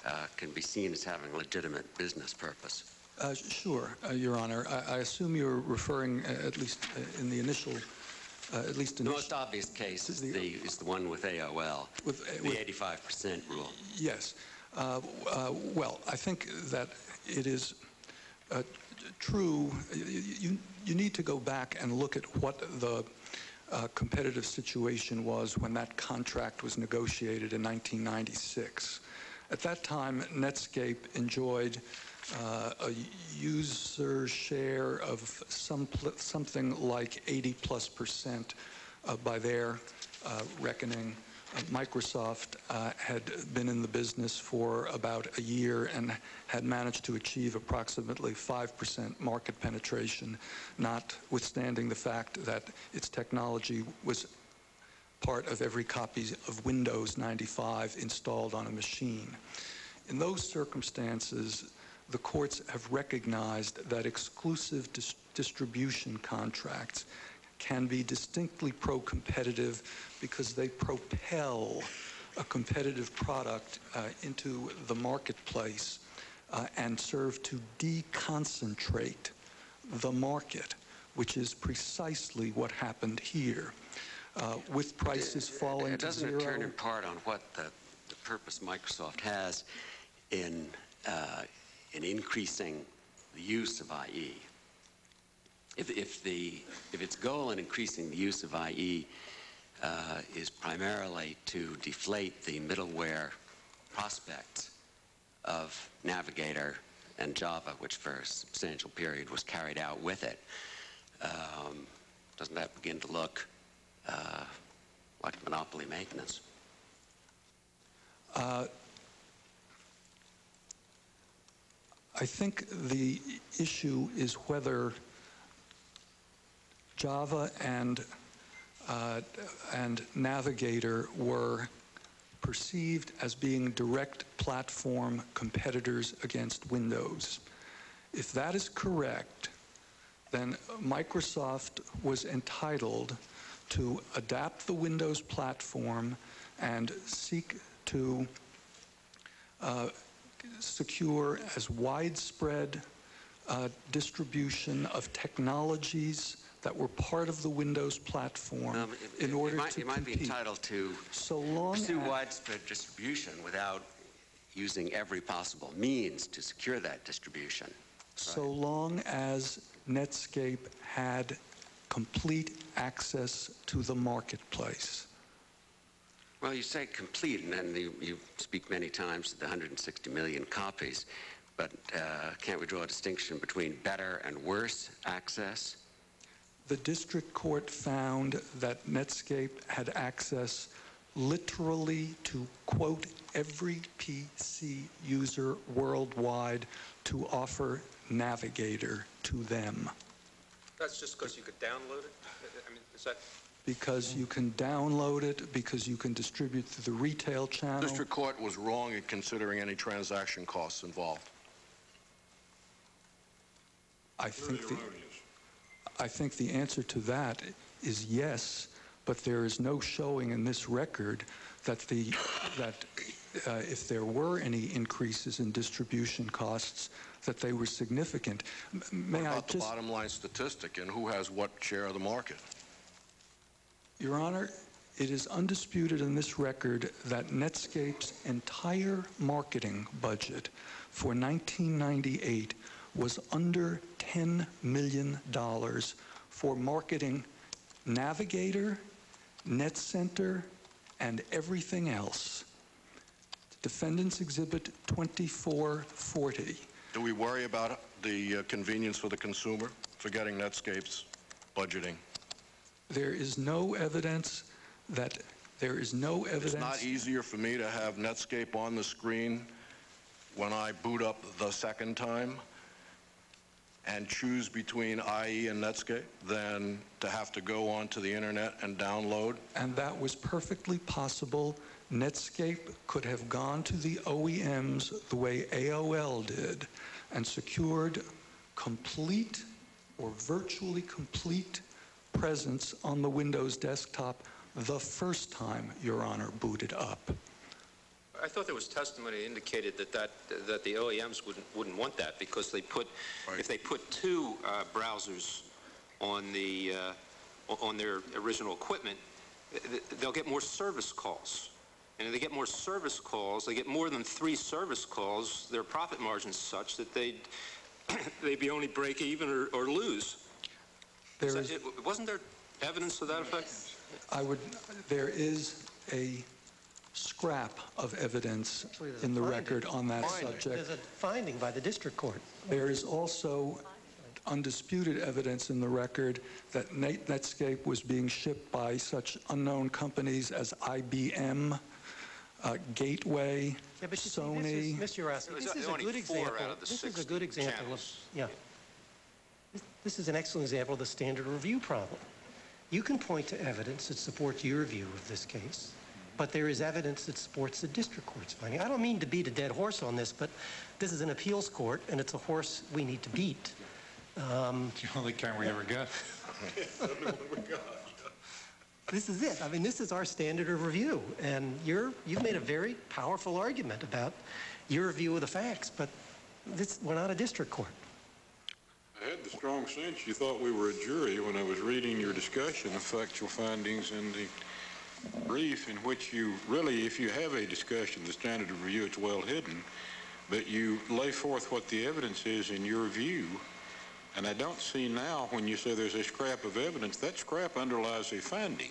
uh, can be seen as having a legitimate business purpose? uh, sure, uh, Your Honor. I I assume you're referring, uh, at least uh, in the initial, uh, at least in The most obvious case is The- the, is the one with AOL, With- the 85% rule. Yes. Uh, uh, Well, I think that it is uh, true. You- You you need to go back and look at what the uh, competitive situation was when that contract was negotiated in 1996. At that time, Netscape enjoyed uh, a user share of some something like 80 plus percent uh, by their uh, reckoning. Microsoft uh, had been in the business for about a year and had managed to achieve approximately 5% market penetration, notwithstanding the fact that its technology was part of every copy of Windows 95 installed on a machine. In those circumstances, the courts have recognized that exclusive dis- distribution contracts can be distinctly pro-competitive because they propel a competitive product uh, into the marketplace uh, and serve to deconcentrate the market, which is precisely what happened here. Uh, with prices falling It to doesn't it turn in part on what the, the purpose Microsoft has in, uh, in increasing the use of IE? If, if, the, if its goal in increasing the use of IE uh, is primarily to deflate the middleware prospects of Navigator and Java, which for a substantial period was carried out with it, um, doesn't that begin to look uh, like monopoly maintenance? Uh, I think the issue is whether Java and uh, and Navigator were perceived as being direct platform competitors against Windows. If that is correct, then Microsoft was entitled to adapt the Windows platform and seek to uh, secure as widespread uh, distribution of technologies that were part of the Windows platform Um, it- in it order might, to you might be compete. entitled to So long pursue as- widespread distribution without using every possible means to secure that distribution. so long as Netscape had complete access to the marketplace. Well, you say complete, and then you, you speak many times to the 160 million copies, but uh, can't we draw a distinction between better and worse access? The district court found that Netscape had access literally to, quote, every PC user worldwide to offer Navigator to them. That's just because you could download it? I mean, is that... Because you can download it, because you can distribute through the retail channel. District Court was wrong in considering any transaction costs involved. I think the, I think the answer to that is yes, but there is no showing in this record that the, that uh, if there were any increases in distribution costs, that they were significant. M- May What I about the bottom line statistic and who has what share of the market? Your Honor, it is undisputed in this record that Netscape's entire marketing budget for 1998 was under $10 million for marketing Navigator, NetCenter, and everything else. Defendants Exhibit 2440 Do we worry about the uh, convenience for the consumer, forgetting Netscape's budgeting? There is no evidence that, there is no evidence... It's not easier for me to have Netscape on the screen when I boot up the second time and choose between IE and Netscape than to have to go onto the internet and download? and that was perfectly possible. Netscape could have gone to the OEMs the way AOL did and secured complete or virtually complete presence on the Windows desktop the first time Your Honor booted up. I thought there was testimony indicated that, that, that the OEMs wouldn't, wouldn't want that because they put, Right. if they put two uh, browsers on the, uh, on their original equipment, th- th- they'll get more service calls. And if they get more service calls, they get more than three service calls, their profit margin's such that they'd, *clears throat* they'd be only break even or, or lose. There Is that is, it- Wasn't there evidence to that effect? I would, there is a scrap of evidence Actually, in the finding. record on that Finding. subject. There's a finding by the district court. There is also undisputed evidence in the record that Net- Netscape was being shipped by such unknown companies as IBM, uh, Gateway, Yeah, but you see, Sony. this is, Mr. Urowsky, this is a good example. This is a good example of, yeah. This- This is an excellent example of the standard review problem. You can point to evidence that supports your view of this case, but there is evidence that supports the district court's finding. I don't mean to beat a dead horse on this, but this is an appeals court, and it's a horse we need to beat. Um, the only kind we ever get. This is it. I mean, this is our standard of review, and you're, you've made a very powerful argument about your view of the facts, but this, we're not a district court. I had the strong sense you thought we were a jury when I was reading your discussion of factual findings in the brief in which you really, if you have a discussion, the standard of review, it's well hidden, but you lay forth what the evidence is in your view. And I don't see now when you say there's a scrap of evidence, that scrap underlies a finding.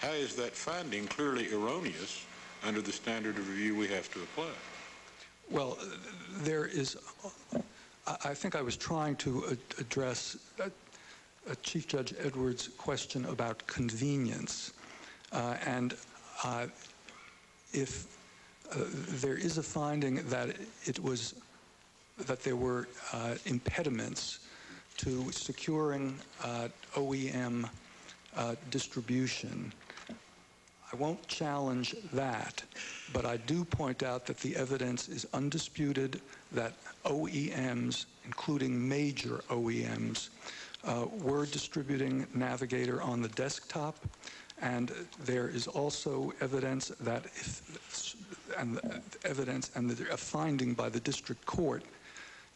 How is that finding clearly erroneous under the standard of review we have to apply? Well, there is, I I think I was trying to address uh, uh, Chief Judge Edwards' question about convenience. Uh, And uh, if uh, there is a finding that it was, that there were impediments to securing OEM distribution, I won't challenge that, but I do point out that the evidence is undisputed that OEMs, including major OEMs, uh, were distributing Navigator on the desktop, and there is also evidence that if, and evidence and a finding by the district court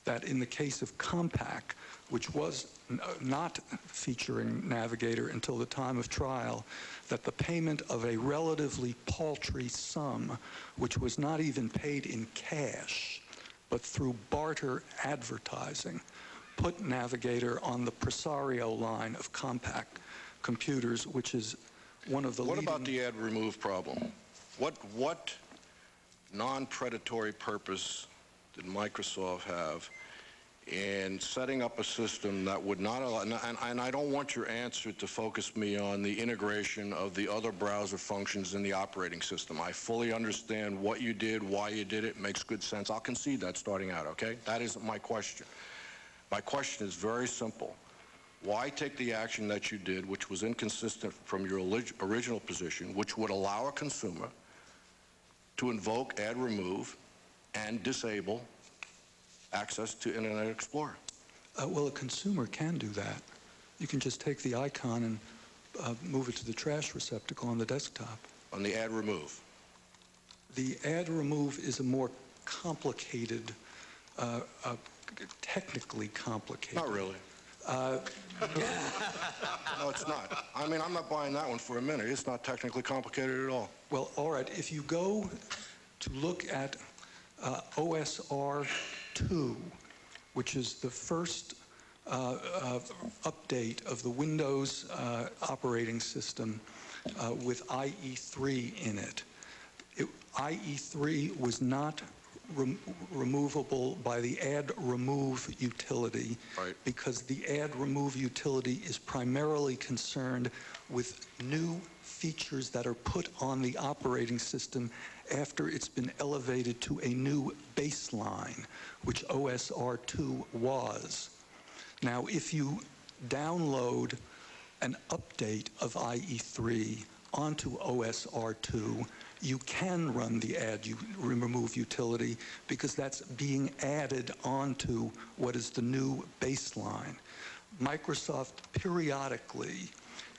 that in the case of Compaq, which was not featuring Navigator until the time of trial, that the payment of a relatively paltry sum, which was not even paid in cash, but through barter advertising, put Navigator on the Presario line of Compaq computers, which is one of the What about the ad remove problem? What, what non-predatory purpose did Microsoft have in setting up a system that would not allow, and, and I don't want your answer to focus me on the integration of the other browser functions in the operating system. I fully understand what you did, why you did it, makes good sense. I'll concede that starting out, okay? That isn't my question. My question is very simple. Why take the action that you did, which was inconsistent from your original position, which would allow a consumer to invoke add remove and disable access to Internet Explorer? Uh, well, a consumer can do that. You can just take the icon and uh, move it to the trash receptacle on the desktop. On the add remove? The add remove is a more complicated, uh, uh, technically complicated. Not really. Uh, *laughs* No, it's not. I mean, I'm not buying that one for a minute. It's not technically complicated at all. Well, all right, if you go to look at uh, OSR 2, which is the first uh, uh, update of the Windows uh, operating system uh, with IE3 in it, it, IE3 was not rem- removable by the add remove utility. Right. Because the add remove utility is primarily concerned with new features that are put on the operating system after it's been elevated to a new baseline, which OSR2 was. Now, if you download an update of IE3 onto OSR2, you can run the add you remove utility because that's being added onto what is the new baseline. Microsoft periodically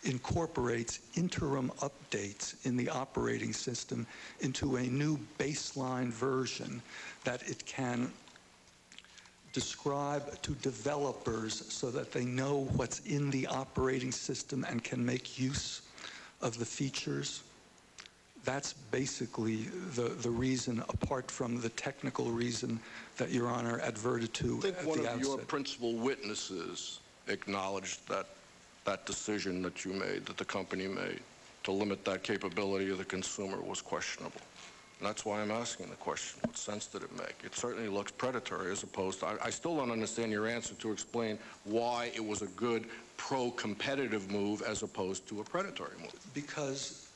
incorporates interim updates in the operating system into a new baseline version that it can describe to developers so that they know what's in the operating system and can make use of the features. That's basically the, the reason, apart from the technical reason that Your Honor adverted to I think one of your principal witnesses acknowledged that, that decision that you made, that the company made, to limit that capability of the consumer was questionable. And that's why I'm asking the question, what sense did it make? It certainly looks predatory as opposed to, I, I still don't understand your answer to explain why it was a good pro-competitive move as opposed to a predatory move. Because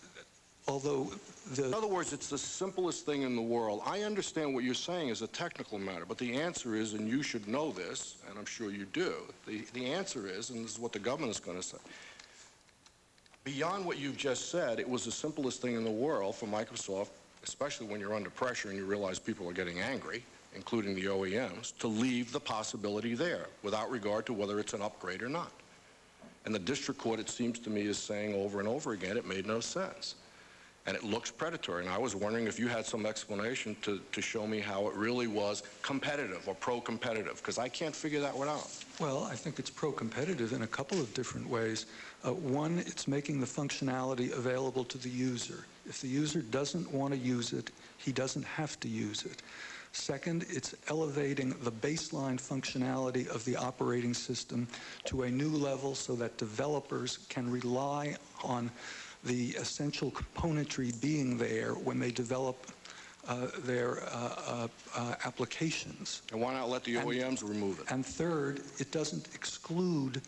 although In other words, it's the simplest thing in the world. I understand what you're saying is a technical matter, but the answer is, and you should know this, and I'm sure you do, the, the answer is, and this is what the government is going to say, beyond what you've just said, it was the simplest thing in the world for Microsoft, especially when you're under pressure and you realize people are getting angry, including the OEMs, to leave the possibility there without regard to whether it's an upgrade or not. And the district court, it seems to me, is saying over and over again, it made no sense and it looks predatory. And I was wondering if you had some explanation to, to show me how it really was competitive or pro-competitive, because I can't figure that one out. well, I think it's pro-competitive in a couple of different ways. Uh, One, it's making the functionality available to the user. If the user doesn't want to use it, he doesn't have to use it. Second, it's elevating the baseline functionality of the operating system to a new level so that developers can rely on the essential componentry being there when they develop uh, their uh, uh, uh, applications. And why not let the And- OEMs remove it? And third, it doesn't exclude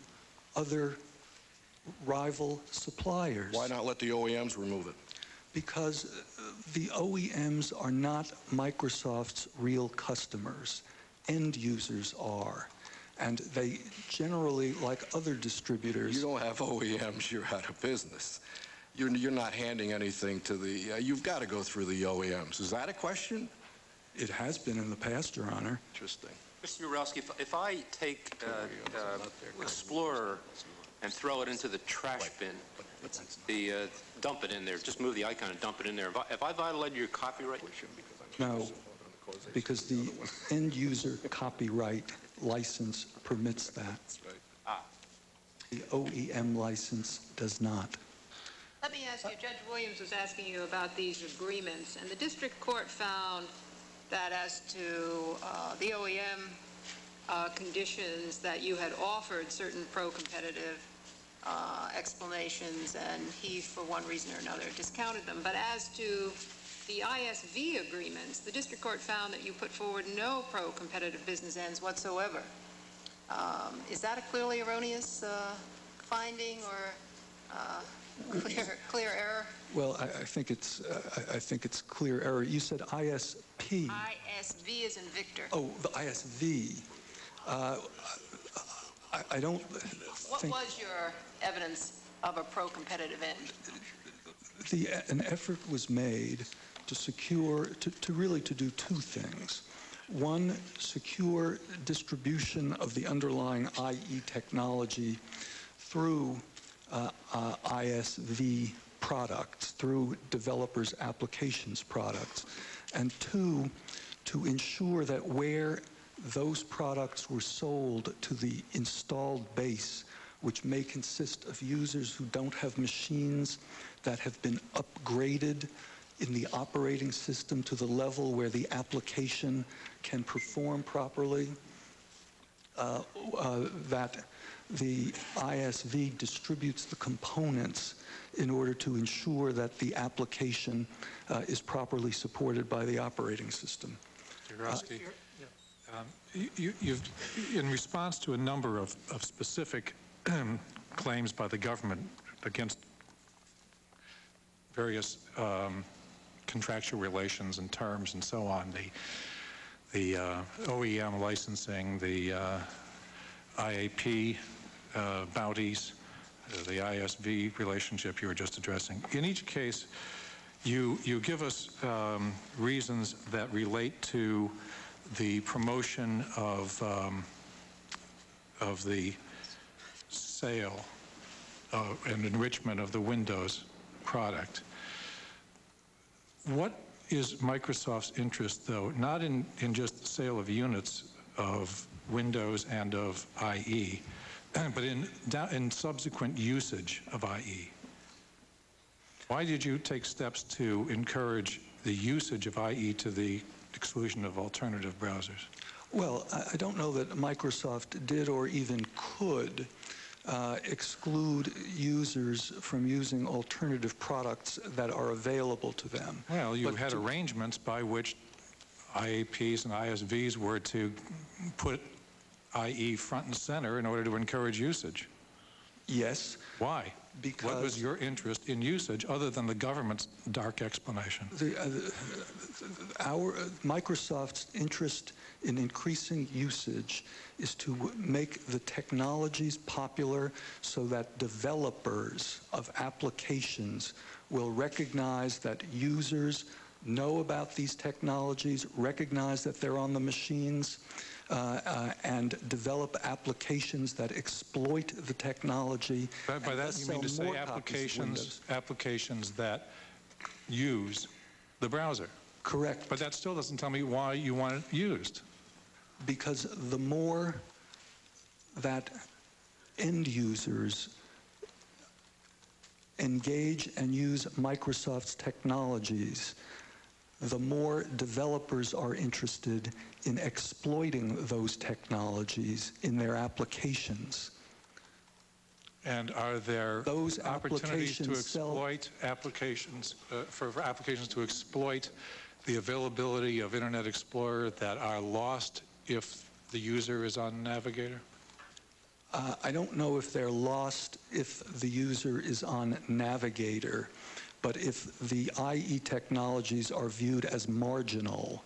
other rival suppliers. Why not let the OEMs remove it? Because the OEMs are not Microsoft's real customers. End users are. And they generally, like other distributors, You don't have OEMs, you're out of business. You're, you're not handing anything to the, uh, you've got to go through the OEMs. Is that a question? it has been in the past, Your Honor. Interesting. Mr. Urowsky, if, if I take uh, uh, Explorer and throw it into the trash bin, the, uh, dump it in there, just move the icon and dump it in there, have I, have I violated your copyright? No, because the end user copyright license permits that. Ah. The OEM license does not. Ask you, Judge Williams was asking you about these agreements, and the district court found that as to uh, the OEM uh, conditions, that you had offered certain pro-competitive uh, explanations, and he, for one reason or another, discounted them. But as to the ISV agreements, the district court found that you put forward no pro-competitive business ends whatsoever. Um, Is that a clearly erroneous uh, finding or uh, clear, clear error? Well, I, I think it's, uh, I, I think it's clear error. You said ISP. ISV is in Victor. Oh, the ISV. Uh, I, I don't What think was your evidence of a pro-competitive end? the, an effort was made to secure, to, to really to do two things. One, secure distribution of the underlying IE technology through ISV products, through developers' applications products. And two, to ensure that where those products were sold to the installed base, which may consist of users who don't have machines that have been upgraded in the operating system to the level where the application can perform properly, uh, uh, that the ISV distributes the components in order to ensure that the application uh, is properly supported by the operating system. Urowsky, um, you- you- you've, in response to a number of, of specific claims by the government against various um, contractual relations and terms and so on, the, the uh, OEM licensing, the uh, IAP uh, bounties, uh, the ISV relationship you were just addressing. In each case, you, you give us um, reasons that relate to the promotion of, um, of the sale uh, and enrichment of the Windows product. What is Microsoft's interest, though, not in, in just the sale of units of Windows and of IE, *clears throat* but in, in subsequent usage of IE? Why did you take steps to encourage the usage of IE to the exclusion of alternative browsers? Well, I don't know that Microsoft did or even could uh, exclude users from using alternative products that are available to them. Well, you But had arrangements by which IAPs and ISVs were to put IE front and center in order to encourage usage. Yes, Why? Because what was your interest in usage other than the government's dark explanation? the, uh, the- our, uh, Microsoft's interest in increasing usage is to make the technologies popular so that developers of applications will recognize that users know about these technologies, recognize that they're on the machines, Uh, uh, and develop applications that exploit the technology. By, by that, you mean to say more copies of applications, applications that use the browser. Correct. But that still doesn't tell me why you want it used. because the more that end users engage and use Microsoft's technologies, the more developers are interested in exploiting those technologies in their applications. And are there Those opportunities to exploit applications, uh, for for applications to exploit the availability of Internet Explorer that are lost if the user is on Navigator? Uh, I don't know if they're lost if the user is on Navigator, but if the IE technologies are viewed as marginal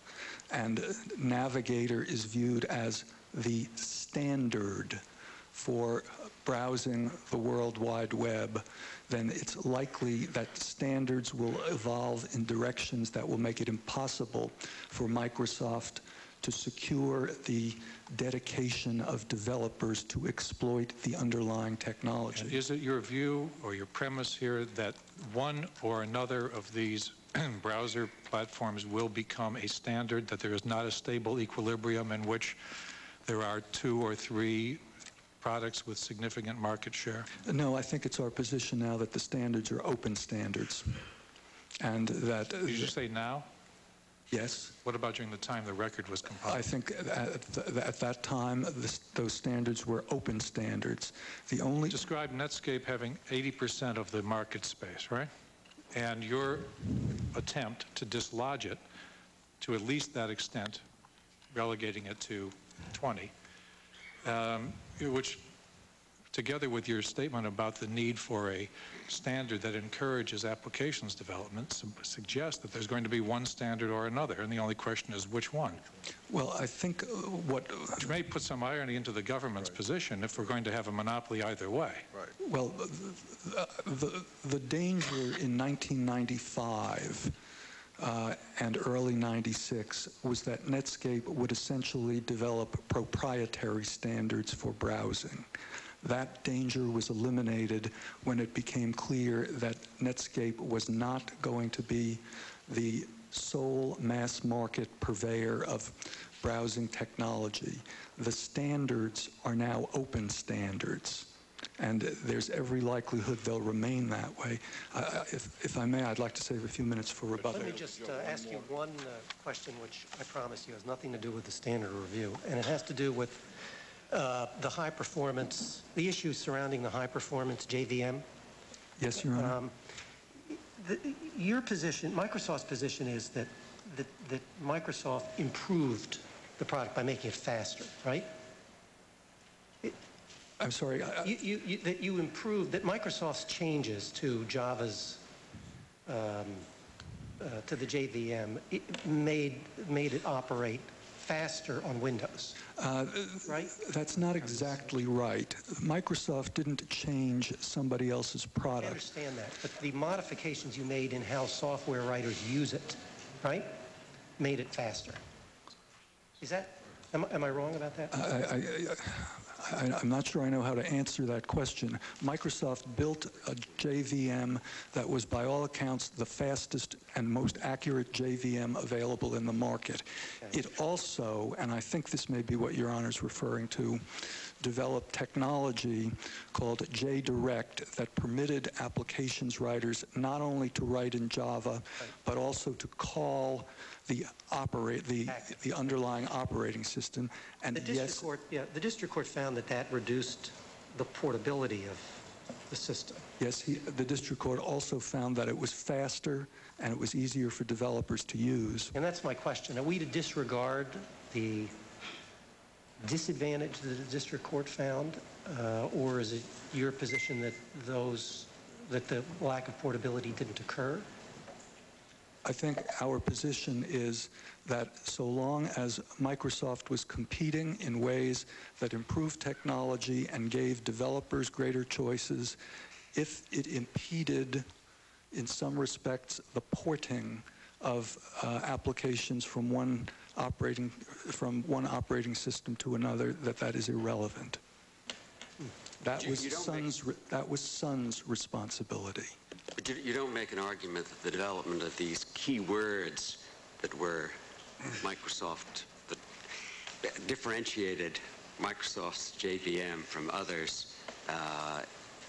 and Navigator is viewed as the standard for browsing the World Wide Web, then it's likely that standards will evolve in directions that will make it impossible for Microsoft to secure the dedication of developers to exploit the underlying technology. And is it your view or your premise here that one or another of these *clears throat* browser platforms will become a standard, that there is not a stable equilibrium in which there are two or three products with significant market share? No, I think it's our position now that the standards are open standards. And that, Did you say now? yes, What about during the time the record was compiled? I think at, th- at that time, this, those standards were open standards. The only, Describe Netscape having 80% of the market space, right? And your attempt to dislodge it to at least that extent, relegating it to 20, um, which, together with your statement about the need for a standard that encourages applications development, su- suggests that there's going to be one standard or another, and the only question is which one. well, I think uh, what, Which may put some irony into the government's position if we're going to have a monopoly either way. Well, the, the, the danger in 1995 uh, and early 96 was that Netscape would essentially develop proprietary standards for browsing. That danger was eliminated when it became clear that Netscape was not going to be the sole mass market purveyor of browsing technology. The standards are now open standards and there's every likelihood they'll remain that way. I- If if I may, I'd like to save a few minutes for rebuttal. Let me just uh, ask you one uh, question, which I promise you has nothing to do with the standard review, and it has to do with uh, the high performance, the issues surrounding the high performance JVM. Yes, Your Honor. Um, the- Your position, Microsoft's position is that that, that Microsoft improved the product by making it faster, right? I'm sorry, I- I- You, you, you, that you improved, that Microsoft's changes to Java's, um, uh, to the JVM, it made, made it operate faster on Windows, uh, right? that's not exactly right. Microsoft didn't change somebody else's product. I understand that, but the modifications you made in how software writers use it, right, made it faster. Is that, am, I- am I wrong about that? I, I, I, I'm not sure I know how to answer that question. Microsoft built a JVM that was, by all accounts, the fastest and most accurate JVM available in the market. It also, and I think this may be what Your Honor is referring to, developed technology called JDirect that permitted applications writers not only to write in Java, but also to call the operate the the underlying operating system. And The district yes, court, yeah, the district court found that that reduced the portability of the system. yes, he, the district court also found that it was faster and it was easier for developers to use. And that's my question. Are we to disregard the disadvantage that the district court found? uh, Or is it your position that those, that the lack of portability didn't occur? I think our position is that so long as Microsoft was competing in ways that improved technology and gave developers greater choices, if it impeded, in some respects, the porting of uh, applications from one operating from one operating system to another, that that is irrelevant. That You- was you Sun's re- that was Sun's responsibility. But you, you don't make an argument that the development of these key words that were Microsoft, that differentiated Microsoft's JVM from others, uh,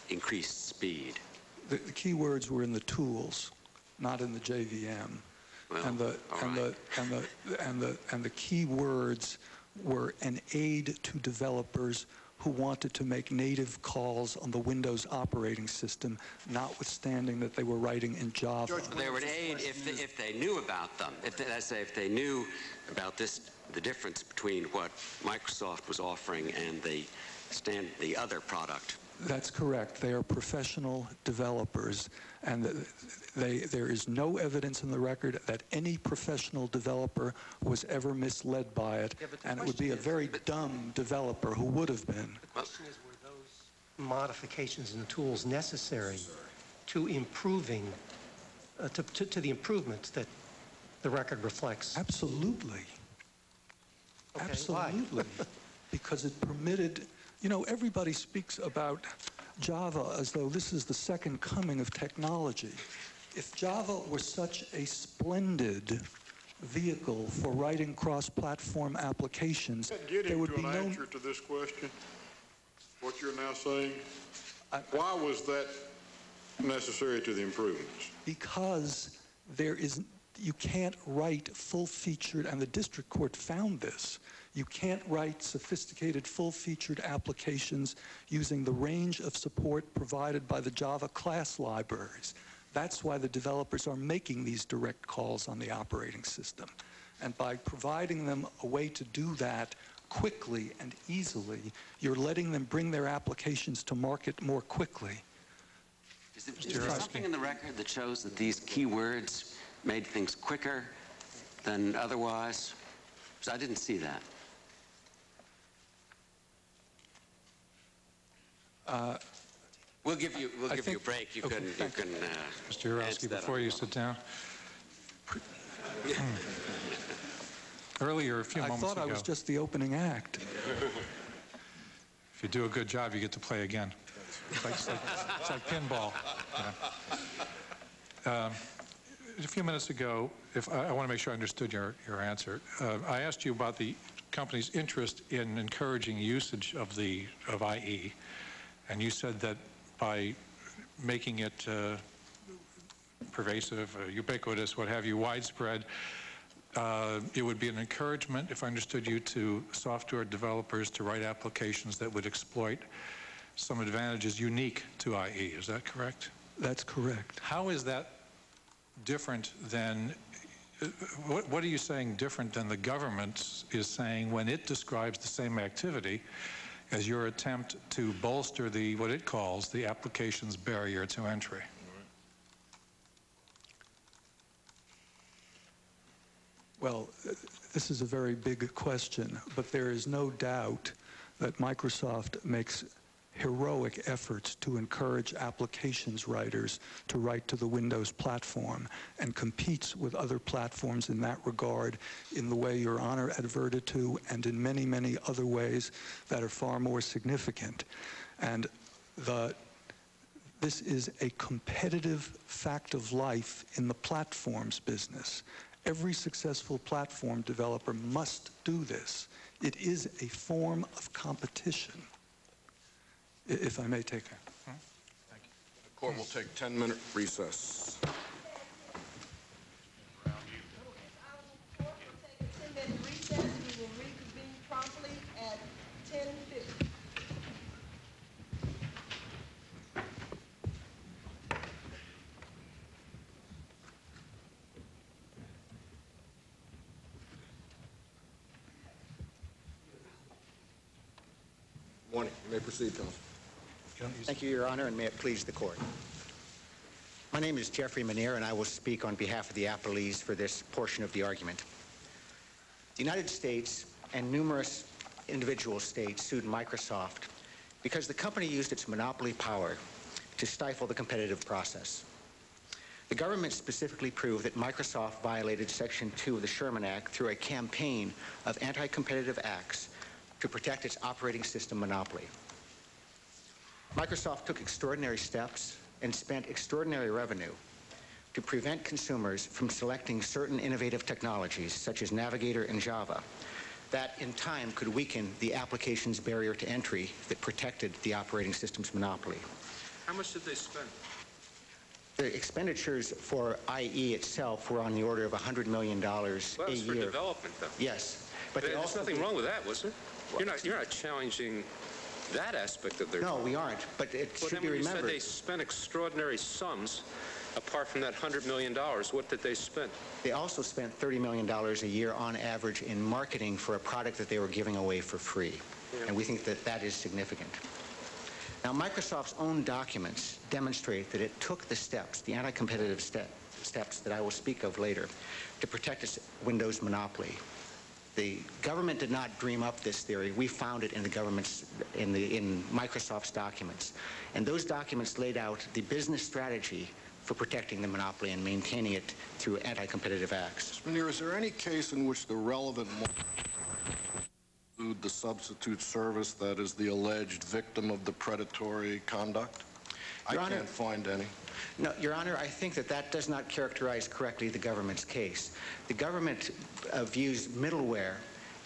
increased speed. The, the key words were in the tools, not in the JVM. Well, and the and right. the and the and the and the key words were an aid to developers who wanted to make native calls on the Windows operating system, notwithstanding that they were writing in Java. They would aid if they, if they knew about them. If they, let's say if they knew about this, the difference between what Microsoft was offering and the stand, the other product. That's correct. They are professional developers, and they, there is no evidence in the record that any professional developer was ever misled by it, Yeah, and it would be a question very dumb developer who would have been. The question is, were those modifications and tools necessary to improving, uh, to, to, to the improvements that the record reflects? Absolutely. Okay, why? Absolutely. *laughs* because it permitted, you know, everybody speaks about Java as though this is the second coming of technology. If Java were such a splendid vehicle for writing cross-platform applications, there would be an no answer to this question, what you're now saying. I- Why was that necessary to the improvements? because there is you can't write full-featured and the district court found this you can't write sophisticated full-featured applications using the range of support provided by the java class libraries. That's why the developers are making these direct calls on the operating system. And by providing them a way to do that quickly and easily you're letting them bring their applications to market more quickly. Is there, is there something in the record that shows that these keywords made things quicker than otherwise? 'Cause I didn't see that. We'll give you we'll Uh, I give you a break. You okay, can you can. Uh, Mr. answer Urowsky, before you sit down, *laughs* earlier, a few i moments ago. I thought i was just the opening act if you do a good job, you get to play again. It's like, it's like, it's like pinball. you know. Um, a few minutes ago, if I, I want to make sure I understood your, your answer. Uh, I asked you about the company's interest in encouraging usage of the of IE, and you said that by making it uh, pervasive, uh, ubiquitous, what have you, widespread, uh, it would be an encouragement, if I understood you, to software developers to write applications that would exploit some advantages unique to IE. Is that correct? that's correct How is that different than uh, what, what are you saying different than the government is saying when it describes the same activity as your attempt to bolster the, what it calls the application's barrier to entry? Well, this is a very big question, but there is no doubt that Microsoft makes heroic efforts to encourage applications writers to write to the Windows platform and competes with other platforms in that regard in the way Your Honor adverted to and in many, many other ways that are far more significant. And the, this is a competitive fact of life in the platforms business. Every successful platform developer must do this. It is a form of competition. If I may take a... The court will take 10-minute recess. Ten-minute recess, we will reconvene promptly at ten fifty. Morning. You may proceed, counsel. Thank you, Your Honor, and may it please the court. My name is Jeffrey Minear, and I will speak on behalf of the appellees for this portion of the argument. The United States and numerous individual states sued Microsoft because the company used its monopoly power to stifle the competitive process. The government specifically proved that Microsoft violated Section 2 of the Sherman Act through a campaign of anti-competitive acts to protect its operating system monopoly. Microsoft took extraordinary steps and spent extraordinary revenue to prevent consumers from selecting certain innovative technologies, such as Navigator and Java, that in time could weaken the application's barrier to entry that protected the operating system's monopoly. How much did they spend? The expenditures for IE itself were on the order of $100 million Well, a that's for year. development, though. Yes, but they There's also nothing wrong with that, was there? You're not, you're not challenging that aspect of their... No, we aren't, but it Well, should then be when you said remembered. they spent extraordinary sums, apart from that $100 million, what did they spend? They also spent $30 million a year on average in marketing for a product that they were giving away for free. And we think that that is significant. Now, Microsoft's own documents demonstrate that it took the steps, the anti-competitive step, steps that I will speak of later, to protect its Windows monopoly. The government did not dream up this theory. We found it in the government's, in the, in Microsoft's documents. And those documents laid out the business strategy for protecting the monopoly and maintaining it through anti-competitive acts. Minear, is there any case in which the relevant include the substitute service that is the alleged victim of the predatory conduct? I Honor- can't find any. No, Your Honor, I think that that does not characterize correctly the government's case. The government uh, views middleware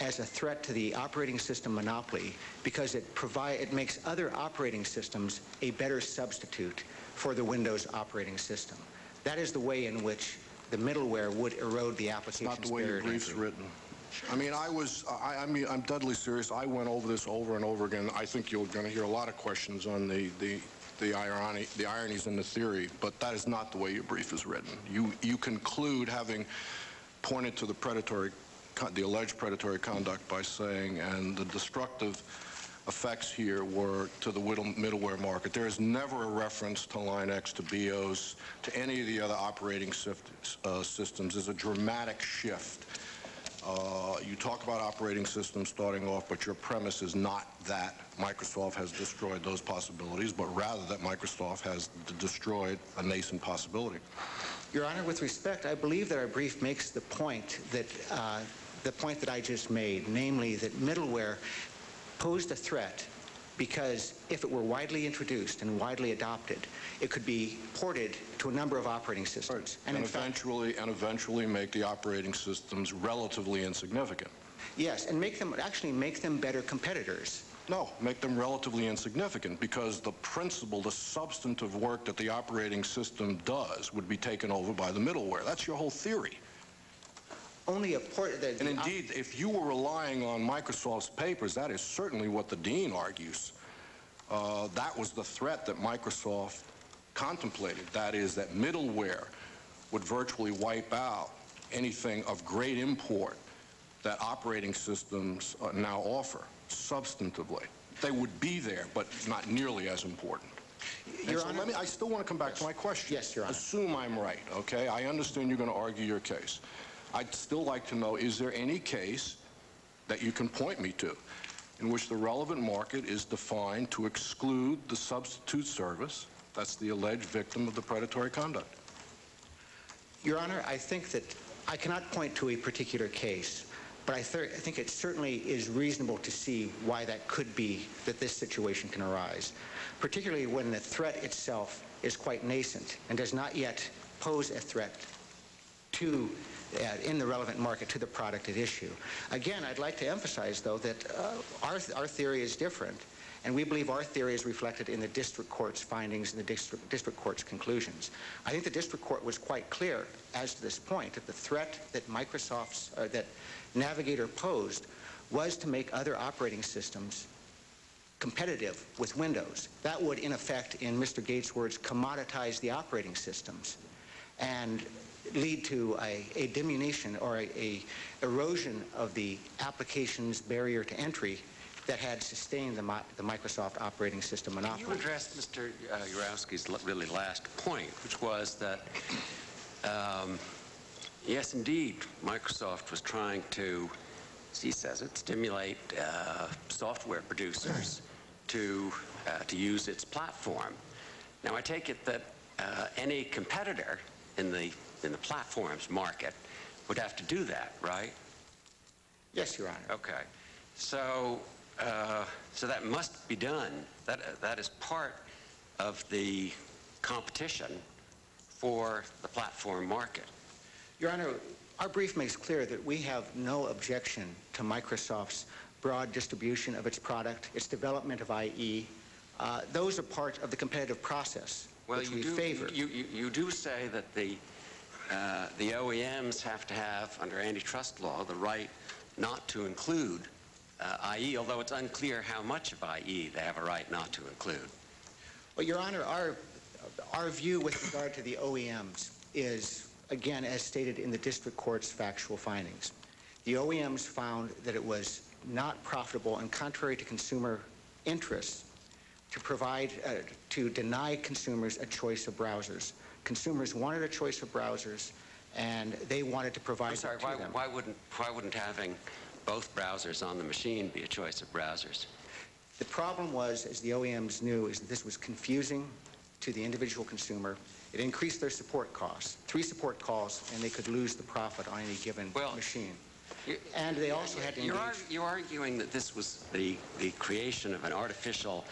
as a threat to the operating system monopoly because it provide it makes other operating systems a better substitute for the Windows operating system. That is the way in which the middleware would erode the application. not the way your brief's entry. written. I mean, I was, I, I mean, I'm deadly serious. I went over this over and over again. I think you're going to hear a lot of questions on the, the, the irony, the ironies in the theory, but that is not the way your brief is written. You, you conclude having pointed to the predatory, the alleged predatory conduct by saying, and the destructive effects here were to the middleware market. There is never a reference to Linux, to BeOS, to any of the other operating uh, systems. There's a dramatic shift. Uh, You talk about operating systems starting off, but your premise is not that Microsoft has destroyed those possibilities, but rather that Microsoft has destroyed a nascent possibility. Your Honor, with respect, I believe that our brief makes the point that uh, the point that I just made, namely that middleware posed a threat because if it were widely introduced and widely adopted, it could be ported to a number of operating systems. And fact, eventually, and eventually make the operating systems relatively insignificant. yes, and make them actually make them better competitors. No, make them relatively insignificant because the principle, the substantive work that the operating system does would be taken over by the middleware. That's your whole theory. Only a port. The, And indeed, if you were relying on Microsoft's papers, that is certainly what the dean argues. Uh, that was the threat that Microsoft contemplated. That is, that middleware would virtually wipe out anything of great import that operating systems uh, now offer substantively. They would be there, but not nearly as important. Your so Honor- let me, I still want to come back to my question. Yes, Your Honor. Assume I'm right, okay? I understand you're going to argue your case. I'd still like to know, is there any case that you can point me to in which the relevant market is defined to exclude the substitute service that's the alleged victim of the predatory conduct? Your Honor, I think that I cannot point to a particular case, but I, thir- I think it certainly is reasonable to see why that could be that this situation can arise, particularly when the threat itself is quite nascent and does not yet pose a threat to in the relevant market to the product at issue. Again, I'd like to emphasize, though, that uh, our, our theory is different, and we believe our theory is reflected in the district court's findings and the district, district court's conclusions. I think the district court was quite clear as to this point that the threat that Microsoft's, uh, that Navigator posed was to make other operating systems competitive with Windows. That would, in effect, in Mr. Gates' words, commoditize the operating systems and lead to a, a diminution or a, a erosion of the application's barrier to entry that had sustained the, the Microsoft operating system monopoly. You monopoly. addressed Mr. uh, really last point, which was that, um, yes, indeed, Microsoft was trying to, as he says it, stimulate uh, software producers to, uh, to use its platform. Now, I take it that uh, any competitor in the, in the platforms market would have to do that, right? Yes, Your Honor. Okay. So, uh, so that must be done. That, that is part of the competition for the platform market. Your Honor, our brief makes clear that we have no objection to Microsoft's broad distribution of its product, its development of IE. Uh, those are part of the competitive process, Well, which we do, favor. You, you, you do say that the, uh, the OEMs have to have, under antitrust law, the right not to include uh, IE, although it's unclear how much of IE they have a right not to include. Well, Your Honor, our, our view with regard to the OEMs is, again, as stated in the district court's factual findings. The OEMs found that it was not profitable and contrary to consumer interests to provide, uh, to deny consumers a choice of browsers. Consumers wanted a choice of browsers, and they wanted to provide I'm sorry, why, them. why wouldn't, why wouldn't having both browsers on the machine be a choice of browsers? The problem was, as the OEMs knew, is that this was confusing to the individual consumer. It increased their support costs. Three support calls, and they could lose the profit on any given Well, machine. And they also had to You're, ar- you're arguing that this was the, the creation of an artificial,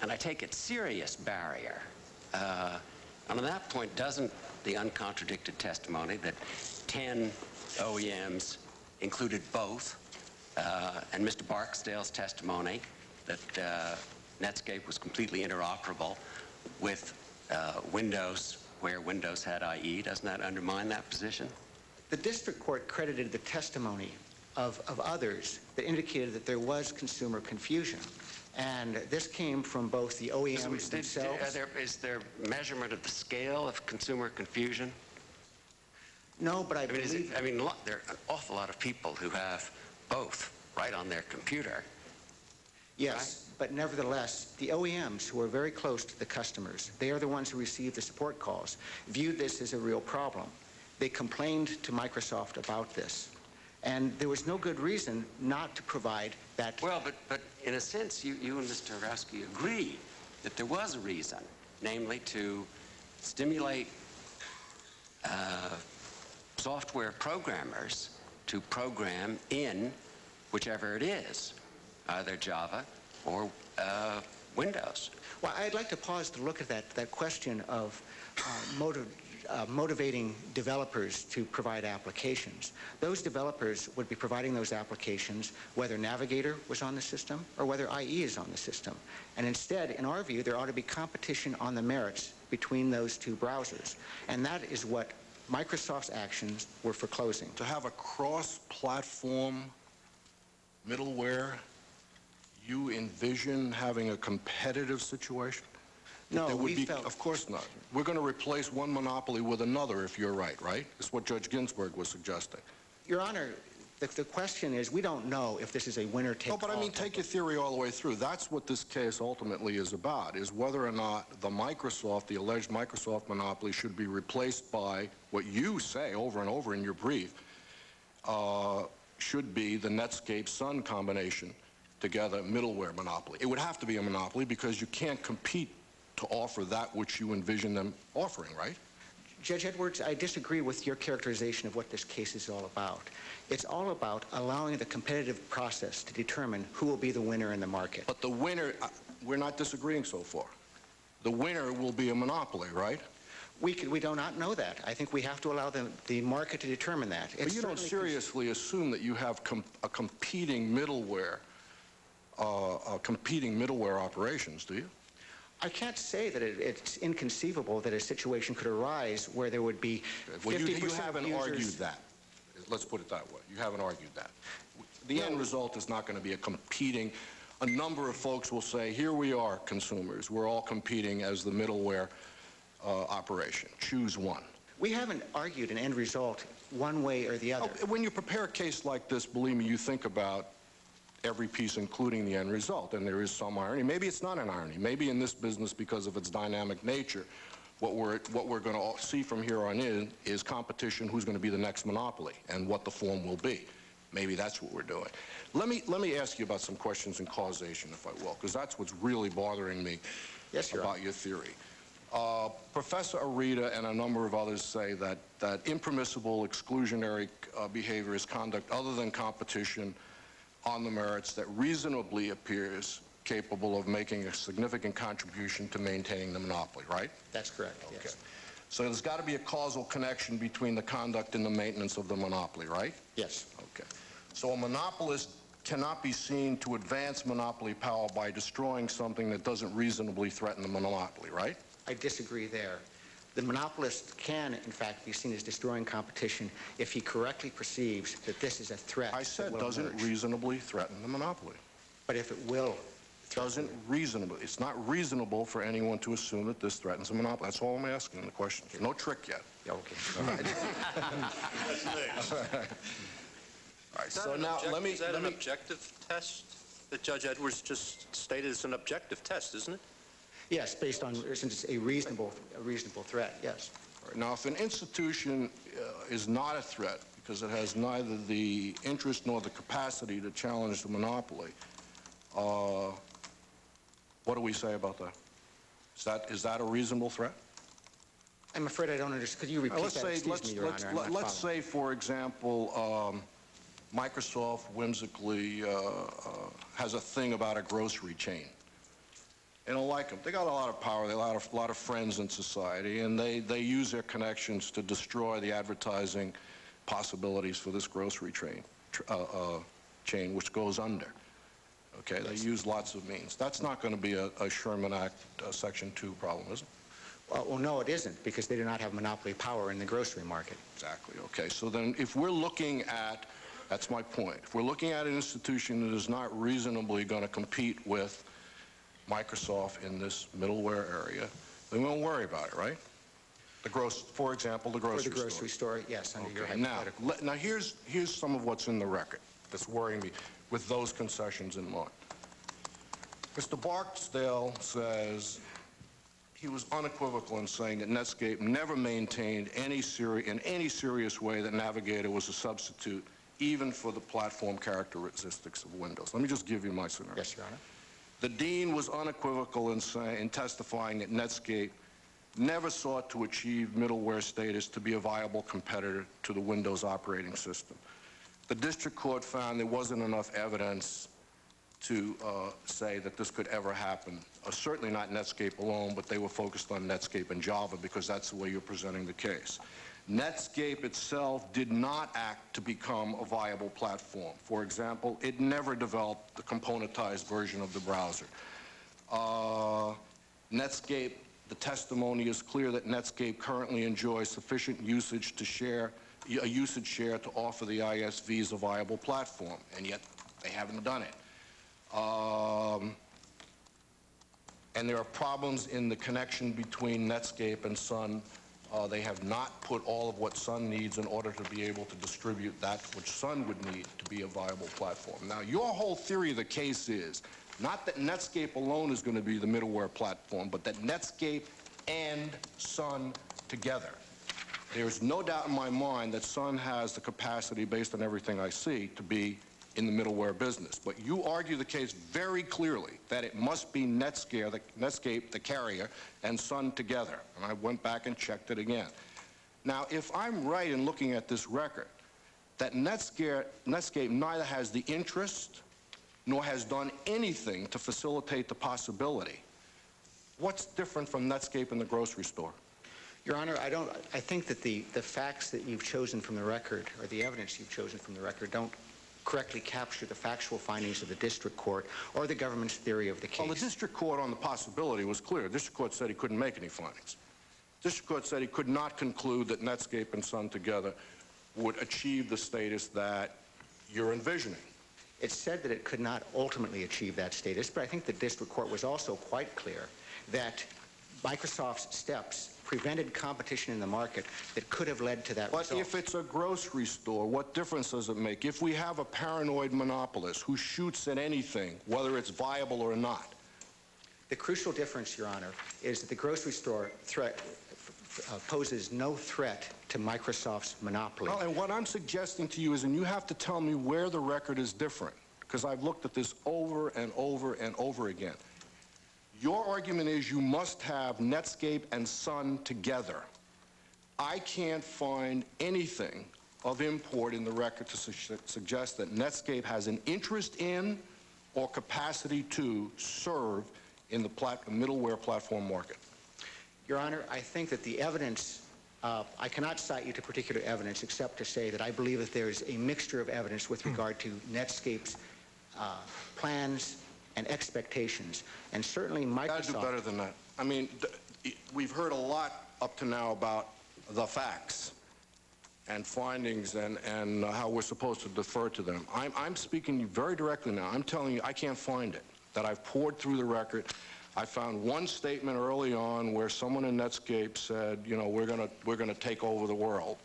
and I take it serious barrier. Uh, and on that point, doesn't the uncontradicted testimony that 10 OEMs included both, uh, and Mr. Barksdale's testimony that uh, Netscape was completely interoperable with uh, Windows, where Windows had IE, doesn't that undermine that position? The district court credited the testimony of, of others that indicated that there was consumer confusion. And this came from both the OEMs Are themselves. there, is there measurement of the scale of consumer confusion? No, but I I mean, is it, believe, I mean, lo- there are an awful lot of people who have both right on their computer. yes, but nevertheless, the OEMs, who are very close to the customers, they are the ones who receive the support calls, viewed this as a real problem. They complained to Microsoft about this. And there was no good reason not to provide that Well, but, but in a sense, you, you and Mr. Urowsky agree that there was a reason, namely to stimulate uh, software programmers to program in whichever it is, either Java or uh, Windows. Well, I'd like to pause to look at that, that question of uh, motiv- uh, motivating developers to provide applications. Those developers would be providing those applications whether Navigator was on the system or whether IE is on the system. And instead, in our view, there ought to be competition on the merits between those two browsers. And that is what Microsoft's actions were foreclosing. To have a cross-platform middleware, you envision having a competitive situation? No, There would be, felt- of course not. We're going to replace one monopoly with another if you're right, right? That's what Judge Ginsburg was suggesting. Your Honor, the, the question is, we don't know if this is a winner-take-all. No, but I mean, take your theory all the way through. That's what this case ultimately is about, is whether or not the Microsoft, the alleged Microsoft monopoly should be replaced by what you say over and over in your brief, uh, should be the Netscape Sun combination together middleware monopoly. It would have to be a monopoly because you can't compete to offer that which you envision them offering, right? Judge Edwards, I disagree with your characterization of what this case is all about. It's all about allowing the competitive process to determine who will be the winner in the market. But the winner, uh, we're not disagreeing so far. The winner will be a monopoly, right? We, could, we do not know that. I think we have to allow the, the market to determine that. But you don't seriously assume that you have com- a competing middleware, uh, uh, competing middleware operations, do you? I can't say that it, it's inconceivable that a situation could arise where there would be Well, you, 50% you of haven't users- argued that. Let's put it that way. You haven't argued that. The end result is not going to be a competing. A number of folks will say, here we are, consumers. We're all competing as the middleware uh, operation. Choose one. We haven't argued an end result one way or the other. Oh, When you prepare a case like this, believe me, you think about every piece, including the end result, and there is some irony. Maybe it's not an irony. Maybe in this business, because of its dynamic nature, what we're, what we're going to see from here on in is competition, who's going to be the next monopoly, and what the form will be. Maybe that's what we're doing. Let me, let me ask you about some questions in causation, if I will, because that's what's really bothering me Yes, about your theory. Uh, Professor Areeda and a number of others say that, that impermissible exclusionary uh, behavior is conduct other than competition on the merits that reasonably appears capable of making a significant contribution to maintaining the monopoly, right? That's correct, Okay. yes. So there's got to be a causal connection between the conduct and the maintenance of the monopoly, right? Yes. Okay. So a monopolist cannot be seen to advance monopoly power by destroying something that doesn't reasonably threaten the monopoly, right? I disagree there. The monopolist can, in fact, be seen as destroying competition if he correctly perceives that this is a threat I said will doesn't emerge. reasonably threaten the monopoly. But if it will, Doesn't reasonably, it's not reasonable for anyone to assume that this threatens a monopoly. That's all I'm asking in the question. No trick yet. Yeah, okay. *laughs* All right. All right, Is that so now, let me, Is that let an me, objective test that Judge Edwards just stated is an objective test, isn't it? Yes, based on, since it's a reasonable, a reasonable threat, yes. right, now, if an institution uh, is not a threat because it has neither the interest nor the capacity to challenge the monopoly, uh, what do we say about that? Is that, is that a reasonable threat? I'm afraid I don't understand. Could you Uh, repeat Let's that? say, Excuse let's, me, Your let's, Honor, let- let's say, for example, um, Microsoft whimsically uh, uh, has a thing about a grocery chain. They don't like them. They got a lot of power. They got a lot of, friends in society, and they, they use their connections to destroy the advertising possibilities for this grocery train, uh, uh, chain, which goes under. Okay, they use lots of means. That's not going to be a, a Sherman Act uh, Section 2 problem, is it? Well, well, no, it isn't, because they do not have monopoly power in the grocery market. Exactly, okay. So then if we're looking at, that's my point, if we're looking at an institution that is not reasonably going to compete with Microsoft in this middleware area, then we won't worry about it, right? The gross, for example, the For grocery the store. grocery store, yes, under your Okay, now, hypothetical. let- now here's, here's some of what's in the record that's worrying me with those concessions in mind. Mr. Barksdale says he was unequivocal in saying that Netscape never maintained any seri- in any serious way that Navigator was a substitute even for the platform characteristics of Windows. Let me just give you my scenario. Yes, Your Honor. The dean was unequivocal in, in testifying that Netscape never sought to achieve middleware status to be a viable competitor to the Windows operating system. The district court found there wasn't enough evidence to uh, say that this could ever happen. Uh, certainly not Netscape alone, but they were focused on Netscape and Java because that's the way you're presenting the case. Netscape itself did not act to become a viable platform. For example, it never developed the componentized version of the browser. Uh, Netscape, the testimony is clear that Netscape currently enjoys sufficient usage to share, a usage share to offer the ISVs a viable platform, and yet they haven't done it. Um, and there are problems in the connection between Netscape and Sun. Uh, They have not put all of what Sun needs in order to be able to distribute that which Sun would need to be a viable platform. Now, your whole theory of the case is not that Netscape alone is going to be the middleware platform, but that Netscape and Sun together. There's no doubt in my mind that Sun has the capacity, based on everything I see, to be in the middleware business. But you argue the case very clearly that it must be Netscape, the, Netscape, the carrier, and Sun together. And I went back and checked it again. Now, if I'm right in looking at this record, that Netscape, Netscape neither has the interest nor has done anything to facilitate the possibility, what's different from Netscape and the grocery store? Your Honor, I don't, I think that the, the facts that you've chosen from the record, or the evidence you've chosen from the record, don't correctly capture the factual findings of the district court or the government's theory of the case. Well, the district court on the possibility was clear. The district court said he couldn't make any findings. The district court said he could not conclude that Netscape and Sun together would achieve the status that you're envisioning. It said that it could not ultimately achieve that status, but I think the district court was also quite clear that Microsoft's steps prevented competition in the market that could have led to that But result. if it's a grocery store, what difference does it make? If we have a paranoid monopolist who shoots at anything, whether it's viable or not, The crucial difference, Your Honor, is that the grocery store threat uh, poses no threat to Microsoft's monopoly. Well, and what I'm suggesting to you is, and you have to tell me where the record is different, because I've looked at this over and over and over again. Your argument is you must have Netscape and Sun together. I can't find anything of import in the record to su- suggest that Netscape has an interest in or capacity to serve in the plat- middleware platform market. Your Honor, I think that the evidence, uh, I cannot cite you to particular evidence except to say that I believe that there is a mixture of evidence with regard to Netscape's uh, plans and expectations. And certainly Microsoft... Gotta do better than that. I mean, we've heard a lot up to now about the facts and findings and, and uh, how we're supposed to defer to them. I'm, I'm speaking very directly now. I'm telling you, I can't find it. That I've poured through the record. I found one statement early on where someone in Netscape said, you know, we're going to we're going to take over the world.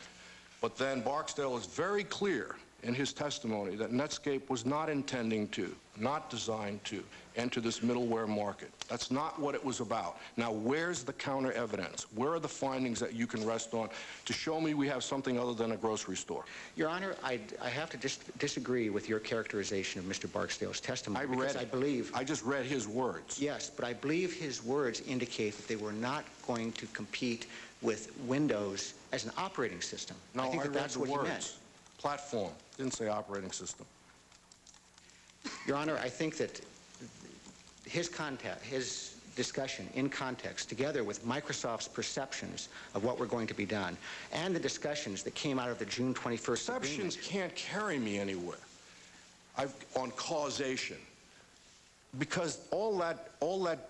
But then Barksdale is very clear in his testimony that Netscape was not intending to, not designed to, enter this middleware market. That's not what it was about. Now, where's the counter evidence? Where are the findings that you can rest on to show me we have something other than a grocery store? Your Honor, I, I have to dis disagree with your characterization of Mr. Barksdale's testimony. I because read I believe... I just read his words. Yes, but I believe his words indicate that they were not going to compete with Windows as an operating system. No, I think that that's what words. he meant. Platform. Didn't say operating system. Your Honor, I think that his contact, his discussion in context, together with Microsoft's perceptions of what were going to be done, and the discussions that came out of the June 21st Perceptions agreement, can't carry me anywhere I've, on causation. Because all that, all that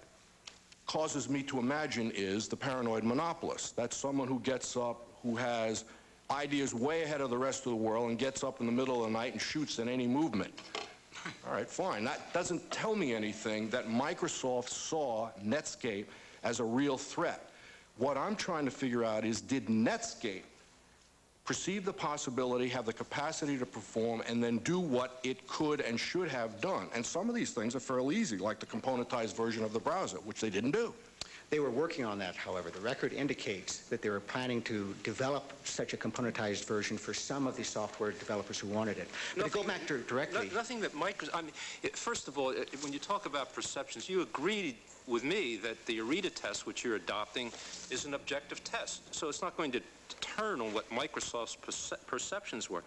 causes me to imagine is the paranoid monopolist. That's someone who gets up, who has ideas way ahead of the rest of the world and gets up in the middle of the night and shoots at any movement. All right, fine. That doesn't tell me anything that Microsoft saw Netscape as a real threat. What I'm trying to figure out is did Netscape perceive the possibility, have the capacity to perform, and then do what it could and should have done? And some of these things are fairly easy, like the componentized version of the browser, which they didn't do. They were working on that, however. The record indicates that they were planning to develop such a componentized version for some of the software developers who wanted it. But to go back to directly... No- Nothing that Microsoft, I mean, first of all, when you talk about perceptions, you agreed with me that the Areeda test, which you're adopting, is an objective test. So it's not going to turn on what Microsoft's perce- perceptions were.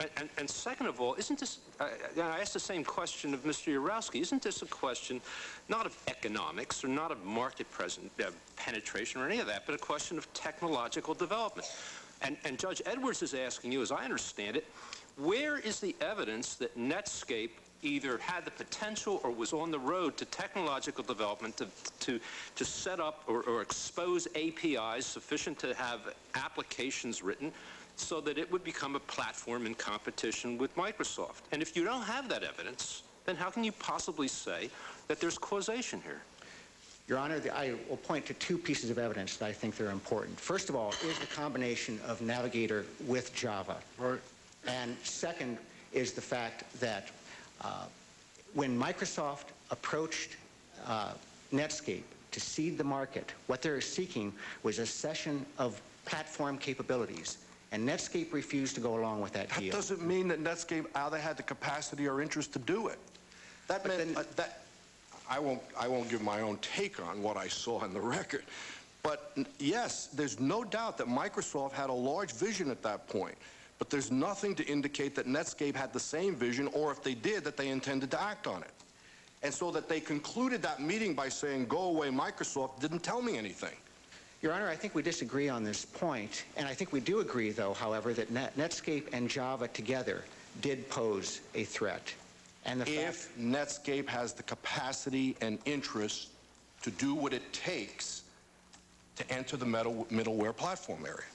And, and, and second of all, isn't this, I, I asked the same question of Mr. Urowsky, isn't this a question not of economics or not of market present, uh, penetration or any of that, but a question of technological development? And, and Judge Edwards is asking you, as I understand it, where is the evidence that Netscape either had the potential or was on the road to technological development to, to, to set up or, or expose APIs sufficient to have applications written so that it would become a platform in competition with Microsoft? And if you don't have that evidence, then how can you possibly say that there's causation here? Your Honor, the, I will point to two pieces of evidence that I think they're important. First of all is the combination of Navigator with Java. Right. And second is the fact that when Microsoft approached uh, Netscape to seed the market, what they were seeking was a cession of platform capabilities. And Netscape refused to go along with that That deal. doesn't mean that Netscape either had the capacity or interest to do it. That But meant then- uh, that I won't I won't give my own take on what I saw in the *laughs* record. But yes, there's no doubt that Microsoft had a large vision at that point. But there's nothing to indicate that Netscape had the same vision, or if they did, that they intended to act on it. And so that they concluded that meeting by saying, go away, Microsoft, didn't tell me anything. Your Honor, I think we disagree on this point, and I think we do agree, though, however, that Net- Netscape and Java together did pose a threat. And the fact, if Netscape has the capacity and interest to do what it takes to enter the middleware platform area.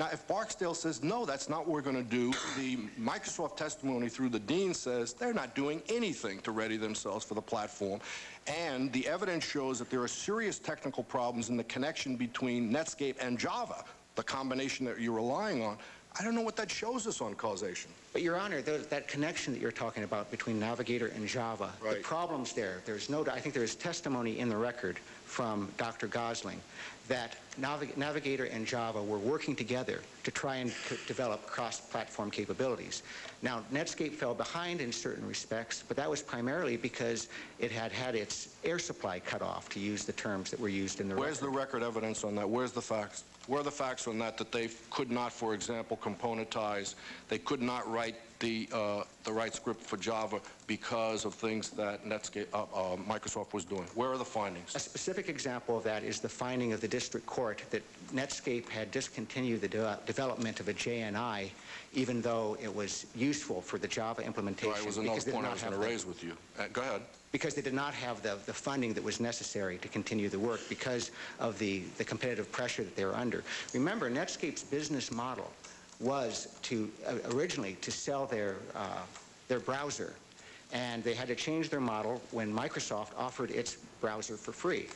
Now, if Barksdale says, no, that's not what we're going to do, the Microsoft testimony through the dean says they're not doing anything to ready themselves for the platform. And the evidence shows that there are serious technical problems in the connection between Netscape and Java, the combination that you're relying on. I don't know what that shows us on causation. but Your Honor, those- that connection that you're talking about between Navigator and Java, the problems there, there's no, I think there is testimony in the record from Dr. Gosling that Navig- Navigator and Java were working together to try and develop cross-platform capabilities. Now, Netscape fell behind in certain respects, but that was primarily because it had had its air supply cut off, to use the terms that were used in the Where's record. the record evidence on that? Where's the facts? Where are the facts on that, that they could not, for example, componentize, they could not write the, uh, the right script for Java because of things that Netscape, uh, uh, Microsoft was doing? Where are the findings? A specific example of that is the finding of the district court that Netscape had discontinued the de- development of a JNI, even though it was useful for the Java implementation. Right, was another point I not was going to raise with you. Uh, Go ahead. Because they did not have the, the funding that was necessary to continue the work because of the, the competitive pressure that they were under. Remember, Netscape's business model was to, uh, originally, to sell their, uh, their browser. And they had to change their model when Microsoft offered its browser for free.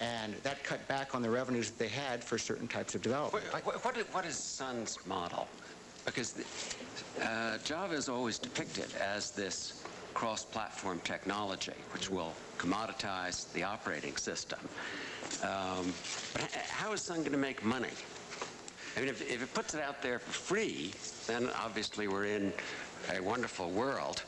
And that cut back on the revenues that they had for certain types of development. What, what- what is- Sun's model? Because uh, Java is always depicted as this cross-platform technology, which will commoditize the operating system. Um, but how is Sun going to make money? I mean, if, if it puts it out there for free, then obviously we're in a wonderful world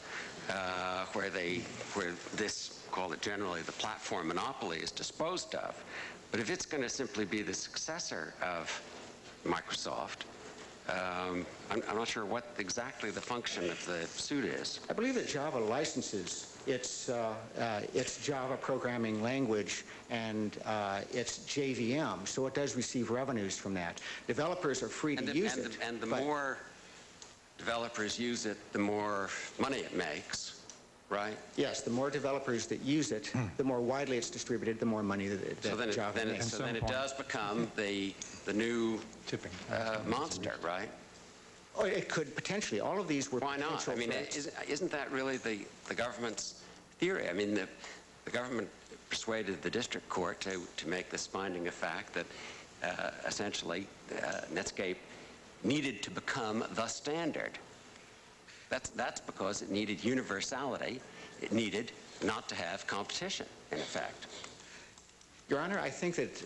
uh, where they, where this, call it generally, the platform monopoly is disposed of. But if it's going to simply be the successor of Microsoft, um, I'm, I'm not sure what exactly the function of the suit is. I believe that Java licenses its, uh, uh, its Java programming language and uh, its JVM, so it does receive revenues from that. Developers are free And to the, use and it. the, and the more developers use it, the more money it makes, right? Yes, the more developers that use it, the more widely it's distributed, the more money that, So that then, it, Java then, it, so then it does become the the new Tipping. uh, monster, right? Oh, it could potentially. All of these were Why not? I mean, threats. isn't, isn't that really the, the government's theory? I mean, the, the government persuaded the district court to, to make this finding of fact that uh, essentially uh, Netscape needed to become the standard. That's, that's because it needed universality. It needed not to have competition, in effect. Your Honor, I think that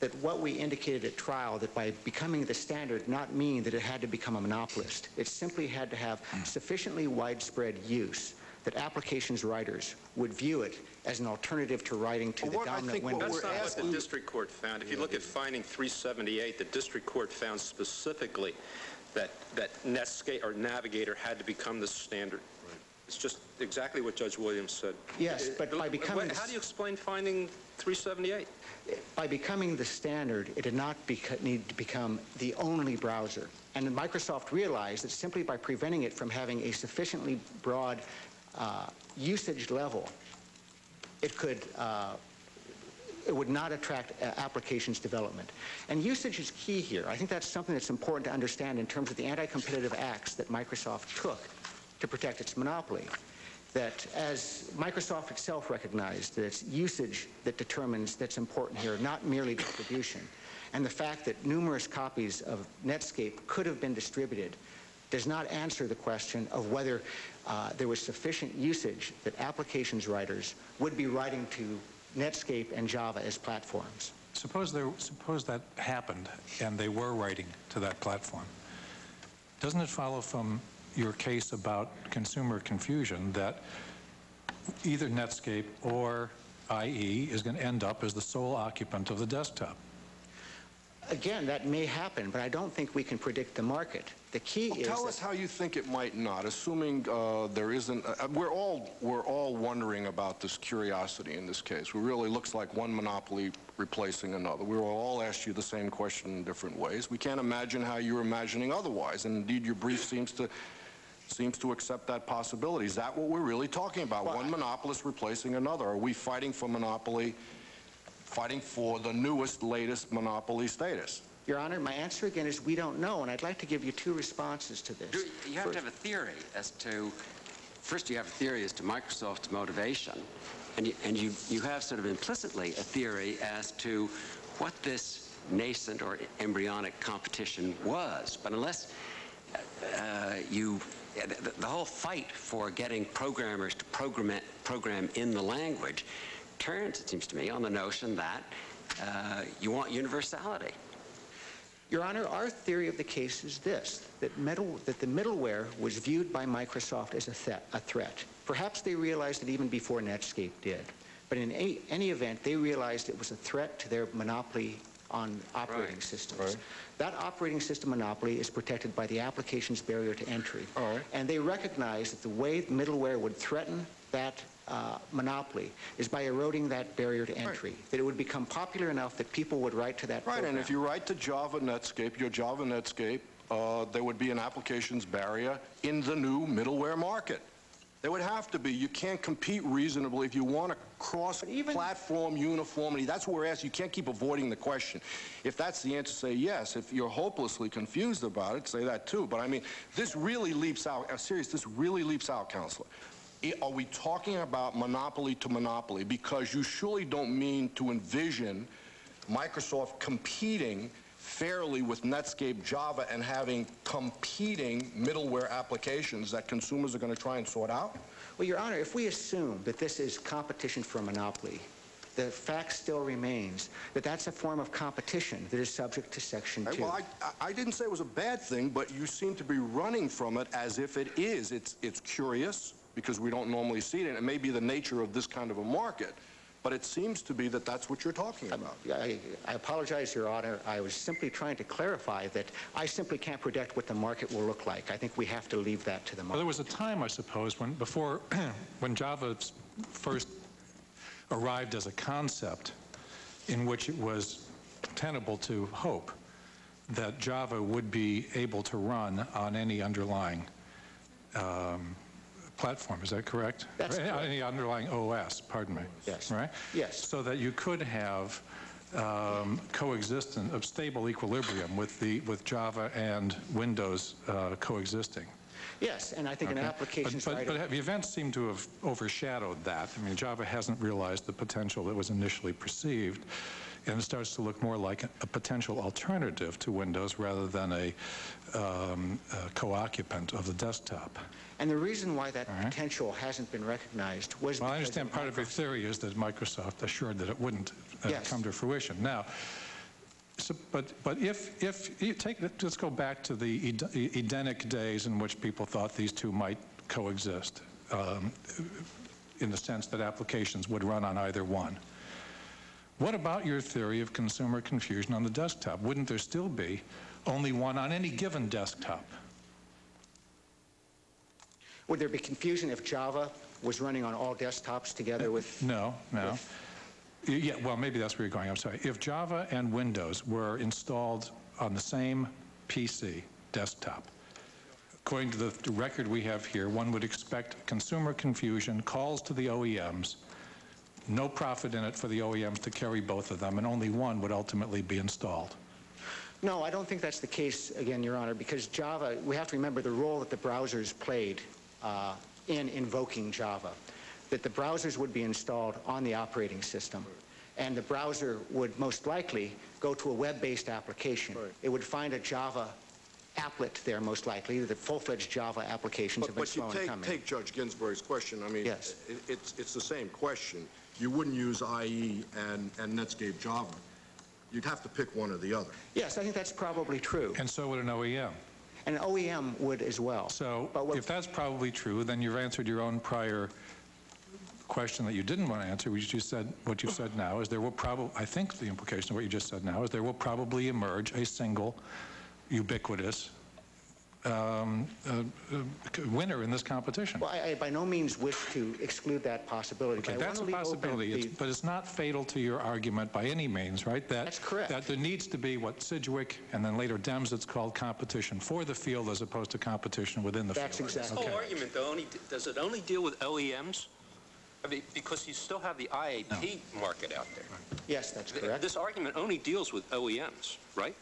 that what we indicated at trial, that by becoming the standard, not mean that it had to become a monopolist. It simply had to have sufficiently widespread use that applications writers would view it as an alternative to writing to Well, the what I dominant think what Windows. we're That's not what the district court found. If you look at finding 378, the district court found specifically that, that Netscape or Navigator had to become the standard. It's just exactly what Judge Williams said. Yes, but by becoming- How do you explain finding 378? By becoming the standard, it did not need to become the only browser. And Microsoft realized that simply by preventing it from having a sufficiently broad uh, usage level, it could uh, it would not attract uh, applications development. And usage is key here. I think that's something that's important to understand in terms of the anti-competitive acts that Microsoft took to protect its monopoly. that as Microsoft itself recognized, that it's usage that determines that's important here, not merely distribution. And the fact that numerous copies of Netscape could have been distributed does not answer the question of whether uh, there was sufficient usage that applications writers would be writing to Netscape and Java as platforms. Suppose, there, suppose that happened and they were writing to that platform. Doesn't it follow from your case about consumer confusion that either Netscape or IE is going to end up as the sole occupant of the desktop? Again, that may happen, but I don't think we can predict the market. The key Well, is tell us how you think it might not, assuming uh, there isn't, uh, we're all, we're all wondering about this curiosity in this case. It really looks like one monopoly replacing another. We will all ask you the same question in different ways. We can't imagine how you're imagining otherwise, and indeed your brief seems to, seems to accept that possibility. Is that what we're really talking about? One monopolist replacing another? Are we fighting for monopoly, fighting for the newest, latest monopoly status? Your Honor, my answer again is we don't know, and I'd like to give you two responses to this. Do- You have to have a theory as to, first you have a theory as to Microsoft's motivation, and you, and you, you have sort of implicitly a theory as to what this nascent or embryonic competition was. But unless uh, you, the, the whole fight for getting programmers to program, it, program in the language turns, it seems to me, on the notion that uh, you want universality. Your Honor, our theory of the case is this, that, middle, that the middleware was viewed by Microsoft as a, th a threat. Perhaps they realized it even before Netscape did. But in any, any event, they realized it was a threat to their monopoly on operating Right, systems. right. That operating system monopoly is protected by the application's barrier to entry. All right. And they recognized that the way middleware would threaten that uh, monopoly is by eroding that barrier to entry, that it would become popular enough that people would write to that Right, and if you write to Java Netscape, your Java Netscape, uh, there would be an applications barrier in the new middleware market. There would have to be. You can't compete reasonably if you want a cross-platform uniformity. That's what we're asking. You can't keep avoiding the question. If that's the answer, say yes. If you're hopelessly confused about it, say that too. But I mean, this really leaps out. I'm serious, this really leaps out, Counselor. Are we talking about monopoly to monopoly? Because you surely don't mean to envision Microsoft competing fairly with Netscape Java and having competing middleware applications that consumers are going to try and sort out? Well, Your Honor, if we assume that this is competition for a monopoly, the fact still remains that that's a form of competition that is subject to Section 2. Well, I, I- I didn't say it was a bad thing, but you seem to be running from it as if it is. It's, it's curious because we don't normally see it, and it may be the nature of this kind of a market, but it seems to be that that's what you're talking about. I, I apologize, Your Honor. I was simply trying to clarify that I simply can't predict what the market will look like. I think we have to leave that to the market. Well, market. there was a time, I suppose, when before, *clears throat* when Java first arrived as a concept in which it was tenable to hope that Java would be able to run on any underlying um, platform. Is that correct? That's correct. Any underlying OS, pardon me. Yes. Right? Yes. So that you could have um, coexistence of stable equilibrium with the with Java and Windows uh, coexisting. Yes, and I think an Okay. applications But, but, but the events seem to have overshadowed that. I mean, Java hasn't realized the potential that was initially perceived, and it starts to look more like a, a potential alternative to Windows rather than a, um, a co-occupant of the desktop. And the reason why that right. potential hasn't been recognized was Well, I understand part of your theory is that Microsoft assured that it wouldn't uh, Yes. come to fruition. Now, so, but, but if, if you take, let's go back to the Ed- Edenic days in which people thought these two might coexist, um, in the sense that applications would run on either one. What about your theory of consumer confusion on the desktop? Wouldn't there still be only one on any given desktop? Would there be confusion if Java was running on all desktops together with... No, no. With- Yeah, well, maybe that's where you're going. I'm sorry. If Java and Windows were installed on the same PC desktop, according to the record we have here, one would expect consumer confusion, calls to the OEMs, no profit in it for the OEMs to carry both of them, and only one would ultimately be installed. No, I don't think that's the case, again, Your Honor, because Java, we have to remember the role that the browsers played uh, in invoking Java, that the browsers would be installed on the operating system, and the browser would most likely go to a web-based application. It would find a Java applet there, most likely. The full-fledged Java applications have But, been but slow you in take, coming. take Judge Ginsburg's question, I mean, Yes. it, it's, it's the same question. You wouldn't use IE and, and Netscape Java. You'd have to pick one or the other. Yes, I think that's probably true. And so would an OEM. And OEM would as well. So if that's probably true, then you've answered your own prior question that you didn't want to answer, which you said, what you said now is there will probably, I think the implication of what you just said now is there will probably emerge a single ubiquitous um, uh, uh, winner in this competition. Well, I, I by no means wish to exclude that possibility. but Okay, I that's a wanna leave open possibility, the- It's- but it's not fatal to your argument by any means, right? That- That's correct. That there needs to be what Sidgwick and then later Demsetz called competition for the field as opposed to competition within the field. That's exactly This Okay. whole argument, though, only, does it only deal with OEMs? I mean, because you still have the IAP market out there. Yes, that's correct. This argument only deals with OEMs, right?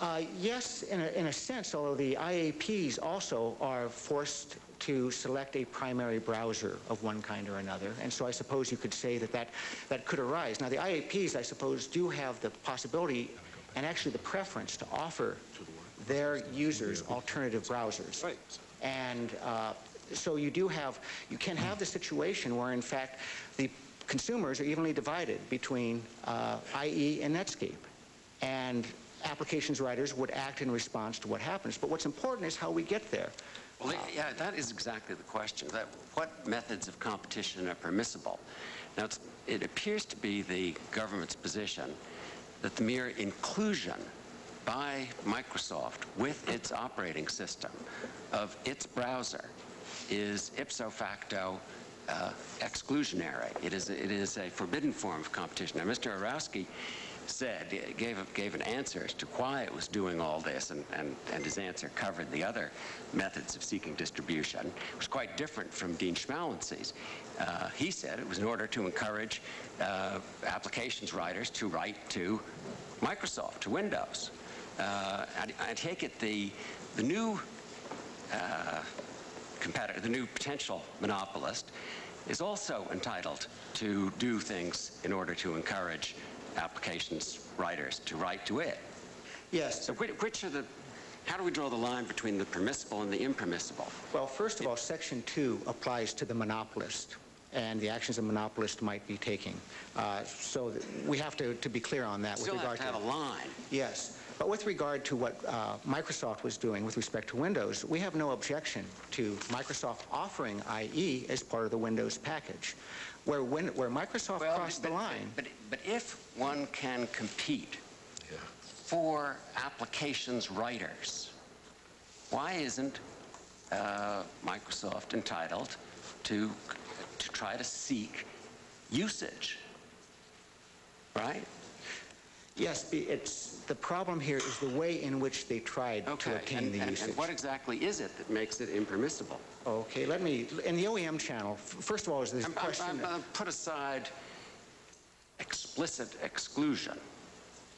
Uh, Yes, in a, in a sense, although the IAPs also are forced to select a primary browser of one kind or another. And so I suppose you could say that that, that could arise. Now, the IAPs, I suppose, do have the possibility and actually the preference to offer their users alternative browsers. Right. And uh, so you do have, you can have the situation where, in fact, the consumers are evenly divided between uh, IE and Netscape. And applications writers would act in response to what happens. But what's important is how we get there. Well, yeah, that is exactly the question. That what methods of competition are permissible? Now, it appears to be the government's position that the mere inclusion by Microsoft with its operating system of its browser is ipso facto uh, exclusionary. It is, it is a forbidden form of competition. Now, Mr. Urowsky said, gave, gave an answer as to why it was doing all this, and, and, and his answer covered the other methods of seeking distribution. It was quite different from Dean Schmalensee's. Uh, he said it was in order to encourage uh, applications writers to write to Microsoft, to Windows. Uh, I, I take it the, the new uh, competitor, the new potential monopolist, is also entitled to do things in order to encourage applications writers to write to it. Yes. So which, which are the, how do we draw the line between the permissible and the impermissible? Well, first of all, Section 2 applies to the monopolist and the actions a monopolist might be taking. Uh, so we have to, to be clear on that Still with have regard to have a line. Yes, but with regard to what uh, Microsoft was doing with respect to Windows, we have no objection to Microsoft offering IE as part of the Windows package. Where, win, where Microsoft Well, crossed but, the line, But, but if one can compete for applications writers, why isn't uh, Microsoft entitled to, to try to seek usage? Right? yes, be- it's, the problem here is the way in which they tried to obtain And, the and, usage. and what exactly is it that makes it impermissible? Okay, let me, in the OEM channel, first of all, is this I'm- question... I'm- I'm- put aside explicit exclusion.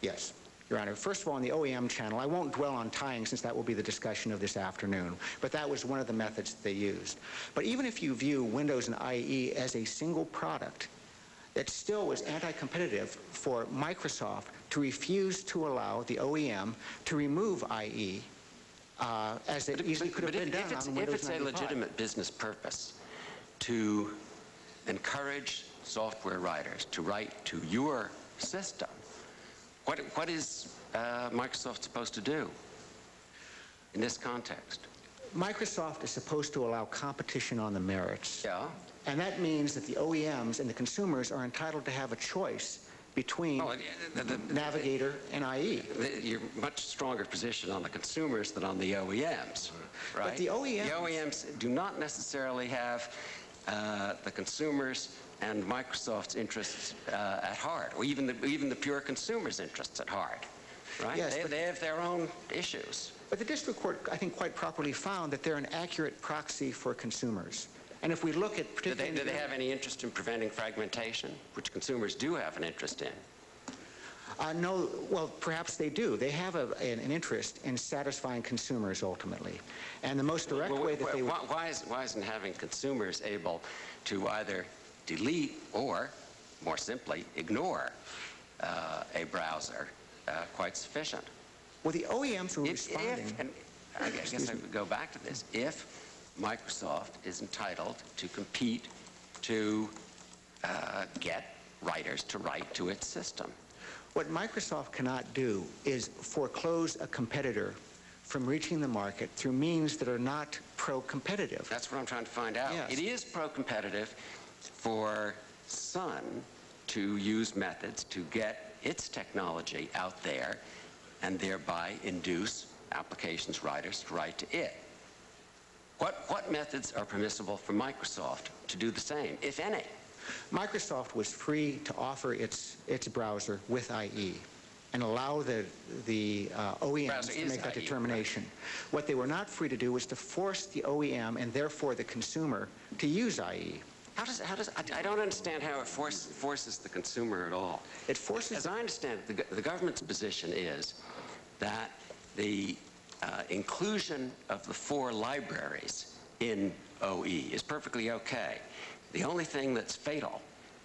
Yes, Your Honor. First of all, on the OEM channel, I won't dwell on tying since that will be the discussion of this afternoon, but that was one of the methods that they used. But even if you view Windows and IE as a single product, it still was anti-competitive for Microsoft to refuse to allow the OEM to remove IE uh, as it easily could have been if, done if it's, on if it's a legitimate business purpose to encourage software writers to write to your system, what, what is uh, Microsoft supposed to do in this context? Microsoft is supposed to allow competition on the merits. Yeah. And that means that the OEMs and the consumers are entitled to have a choice between Oh, the- the- Navigator and IE. The- You're much stronger position on the consumers than on the OEMs, right? the OEMs The OEMs do not necessarily have uh, the consumers and Microsoft's interests uh, at heart, or even the, even the pure consumers' interests at heart, right? Yes, they, but- they have their own issues. But the district court, I think, quite properly found that they're an accurate proxy for consumers. And if we look at Do they, do they have any interest in preventing fragmentation, which consumers do have an interest in? Uh, no, well, perhaps they do. They have a, an, an interest in satisfying consumers ultimately. And the most direct Well, way that why, they... why, why is, why isn't having consumers able to either delete or, more simply, ignore uh, a browser uh, quite sufficient? Well, the OEMs were If- responding... If, and I guess I would go back to this, if Microsoft is entitled to compete to uh, get writers to write to its system. What Microsoft cannot do is foreclose a competitor from reaching the market through means that are not pro-competitive. That's what I'm trying to find out. Yes. It is pro-competitive for Sun to use methods to get its technology out there and thereby induce applications writers to write to it. What, what methods are permissible for Microsoft to do the same, if any? Microsoft was free to offer its, its browser with IE and allow the, the uh, OEMs to make that IE, determination. What they were not free to do was to force the OEM and therefore the consumer to use IE. How does, how does, I, I don't understand how it force, forces the consumer at all. It forces As I understand it, the, the government's position is that the uh, inclusion of the four libraries in OE is perfectly okay. The only thing that's fatal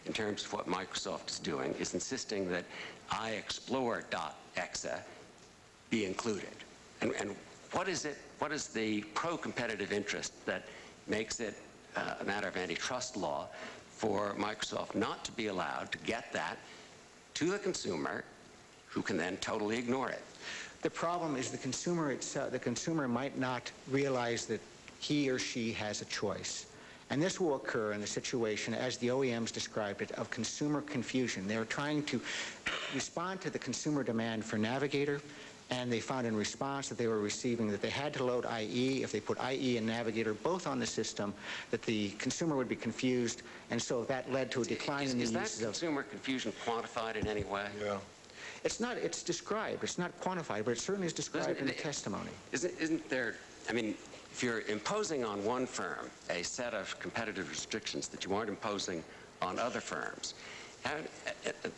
in terms of what Microsoft is doing is insisting that iExplore.exe be included. And, and what is it, what is the pro-competitive interest that makes it uh, a matter of antitrust law for Microsoft not to be allowed to get that to the consumer who can then totally ignore it? The problem is the consumer itself, the consumer might not realize that he or she has a choice. And this will occur in the situation, as the OEMs described it, of consumer confusion. They're trying to respond to the consumer demand for Navigator, and they found in response that they were receiving that they had to load IE. If they put IE and Navigator both on the system, that the consumer would be confused, and so that led to a decline Is, in the is that uses of... consumer confusion quantified in any way? Yeah. It's not, it's described, it's not quantified, but it certainly is described in the it- testimony. Isn't, isn't there, I mean, if you're imposing on one firm a set of competitive restrictions that you aren't imposing on other firms, how,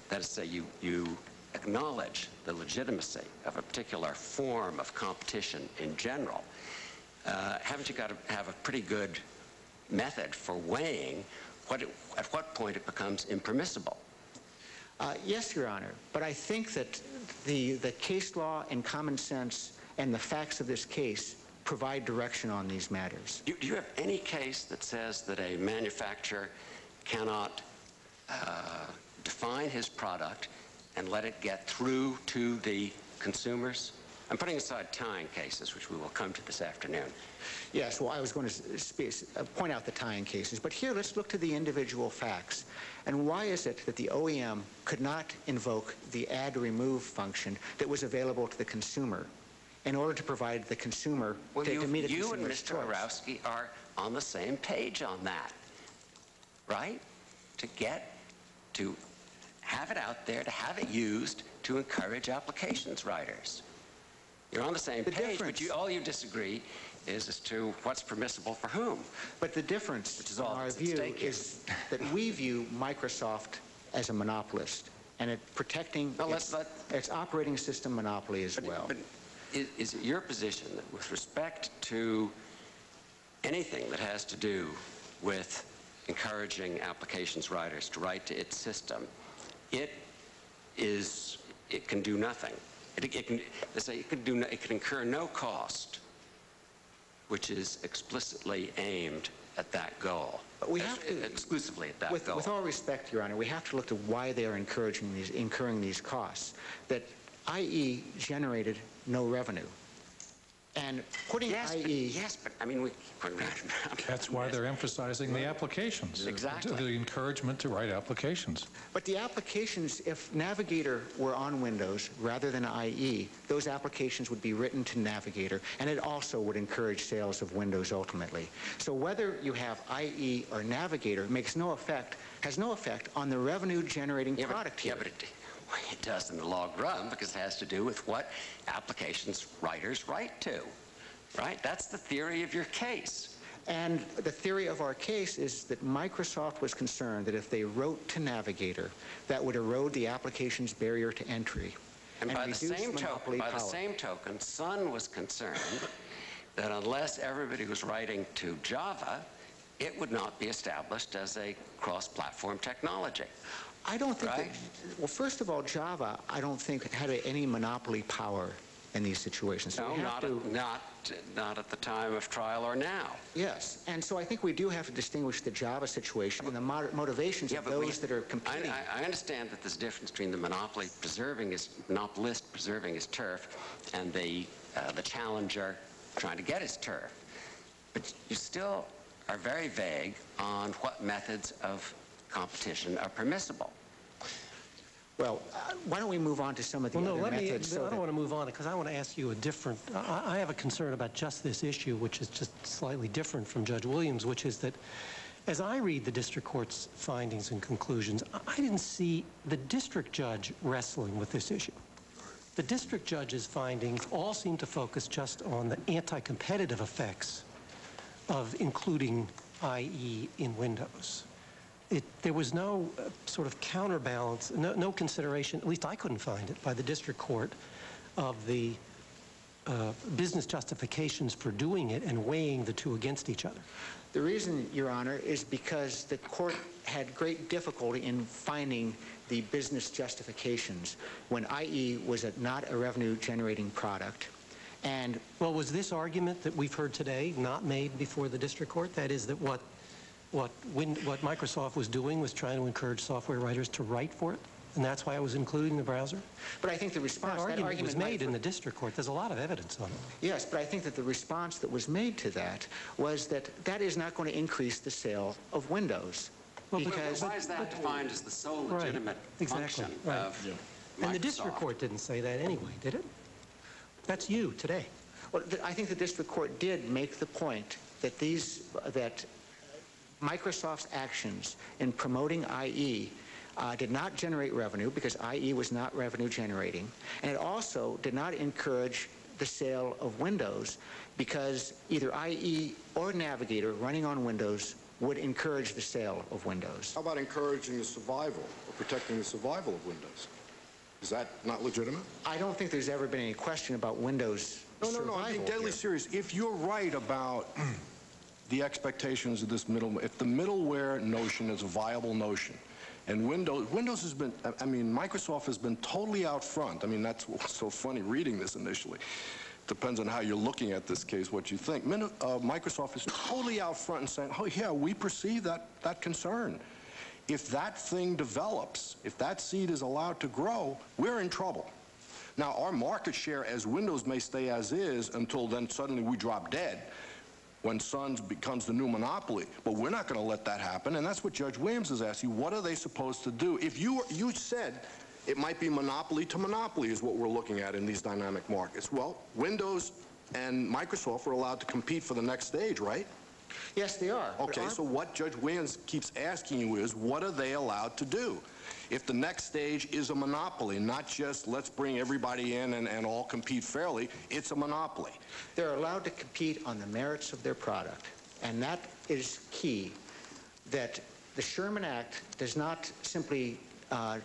that is to say, you, you acknowledge the legitimacy of a particular form of competition in general, uh, haven't you got to have a pretty good method for weighing what it, at what point it becomes impermissible? Uh, yes, Your Honor, but I think that the, the case law and common sense and the facts of this case provide direction on these matters. Do, you have any case that says that a manufacturer cannot uh, define his product and let it get through to the consumers? I'm putting aside tying cases, which we will come to this afternoon. Yes, well, I was going to uh, point out the tying cases, but here let's look to the individual facts. And why is it that the OEM could not invoke the add remove function that was available to the consumer in order to provide the consumer Well, to, you, to meet a you and Mr. Urowsky are on the same page on that, right? To get, to have it out there, to have it used to encourage applications writers. You're on the same The page, but you, all you disagree is as to what's permissible for whom. But the difference, Which is in our view, is that we view Microsoft as a monopolist and it protecting its, let's its operating system monopoly as But- well. But is, is it your position that with respect to anything that has to do with encouraging applications writers to write to its system, it is, it can do nothing? It, it can, let's say it can do, no- it can incur no cost, which is explicitly aimed at that goal. But we have to- Exclusively at that With, goal. with all respect, Your Honor, we have to look to why they are encouraging these, incurring these costs. That IE generated no revenue. And putting Yes, but, IE... yes, but I mean, we keep going round and round. That's why they're emphasizing the applications. Exactly. The encouragement to write applications. But the applications, if Navigator were on Windows rather than IE, those applications would be written to Navigator, and it also would encourage sales of Windows ultimately. So whether you have IE or Navigator makes no effect, has no effect on the revenue-generating Yeah, but- product yeah, but it, it does in the long run because it has to do with what applications writers write to, right? That's the theory of your case. And the theory of our case is that Microsoft was concerned that if they wrote to Navigator, that would erode the application's barrier to entry And by the same token, by the same token, Sun was concerned that unless everybody was writing to Java, it would not be established as a cross-platform technology. I don't think Right. that, well, first of all, Java, I don't think had any monopoly power in these situations. So No, not, to- at, not, not at the time of trial or now. Yes, and so I think we do have to distinguish the Java situation and the mo- motivations Yeah, of but we- those that are competing. I, I understand that there's a difference between the monopoly preserving his, monopolist preserving his turf and the, uh, the challenger trying to get his turf. But you still are very vague on what methods of competition are permissible. Well, uh, why don't we move on to some of the Well, no, other let me, methods? I don't want to move on because I want to ask you a different, I, I have a concern about just this issue, which is just slightly different from Judge Williams, which is that as I read the district court's findings and conclusions, I- I didn't see the district judge wrestling with this issue. The district judge's findings all seem to focus just on the anti-competitive effects of including IE in Windows. It, there was no uh, sort of counterbalance, no, no consideration, at least I couldn't find it, by the district court of the uh, business justifications for doing it and weighing the two against each other. The reason, Your Honor, is because the court had great difficulty in finding the business justifications when IE was a, not a revenue-generating product. And Well, was this argument that we've heard today not made before the district court? That is that what, what, Win, what Microsoft was doing was trying to encourage software writers to write for it? And that's why it was included in the browser? But I think the response, that argument argument was made in the district court. There's a lot of evidence on it. Yes, but I think that the response that was made to that was that that is not going to increase the sale of Windows. Well, but- because Why is that defined as the sole Right, legitimate exactly, function right. of And the district court didn't say that anyway, did it? That's you today. Well, th- I think the district court did make the point that these, that Microsoft's actions in promoting IE uh, did not generate revenue because IE was not revenue generating, and it also did not encourage the sale of Windows because either IE or Navigator running on Windows would encourage the sale of Windows. How about encouraging the survival or protecting the survival of Windows? Is that not legitimate? I don't think there's ever been any question about Windows No, no, no, I'm being deadly here. serious. If you're right about the expectations of this middle, if the middleware notion is a viable notion, and Windows, Windows has been, I- I mean, Microsoft has been totally out front. I mean, that's *laughs* what's so funny reading this initially. Depends on how you're looking at this case, what you think. Min- uh, Microsoft is totally out front and saying, oh, yeah, we perceive that, that concern. If that thing develops, if that seed is allowed to grow, we're in trouble. Now, our market share as Windows may stay as is until then suddenly we drop dead when Suns becomes the new monopoly. But we're not going to let that happen, and that's what Judge Williams is asking. You. What are they supposed to do? If you, you said it might be monopoly to monopoly is what we're looking at in these dynamic markets. Well, Windows and Microsoft are allowed to compete for the next stage, right? Yes, they are. Okay, so what Judge Williams keeps asking you is, what are they allowed to do? If the next stage is a monopoly, not just let's bring everybody in and, and all compete fairly, it's a monopoly. They're allowed to compete on the merits of their product. And that is key, that the Sherman Act does not simply uh,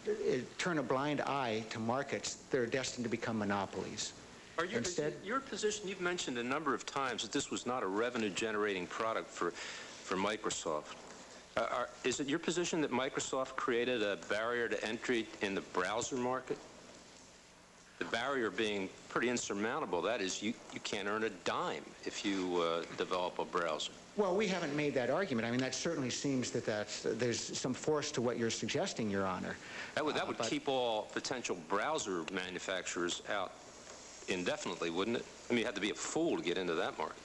turn a blind eye to markets that are destined to become monopolies. Are you, Instead- your position, you've mentioned a number of times that this was not a revenue-generating product for, for Microsoft. Uh, are- Is it your position that Microsoft created a barrier to entry in the browser market? The barrier being pretty insurmountable, that is, you, you can't earn a dime if you uh, develop a browser. Well, we haven't made that argument. I mean, that certainly seems that that's, there's some force to what you're suggesting, Your Honor. That would, that Uh, would keep all potential browser manufacturers out indefinitely, wouldn't it? I mean, you have to be a fool to get into that market.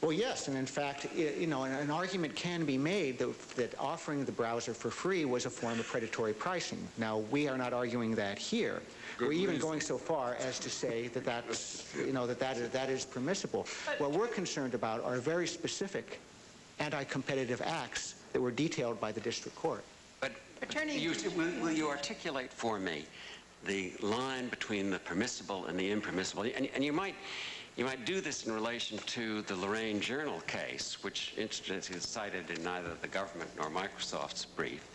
Well, yes, and in fact, i- you know, an- an argument can be made that, that offering the browser for free was a form of predatory pricing. Now, we are not arguing that here. We're even going so far as to say that that's, you know, that that is, that is permissible. What we're concerned about are very specific anti-competitive acts that were detailed by the district court. But Attorney- you, will, will you articulate for me the line between the permissible and the impermissible? And, and you might You might do this in relation to the Lorain Journal case, which incidentally is cited in neither the government nor Microsoft's brief.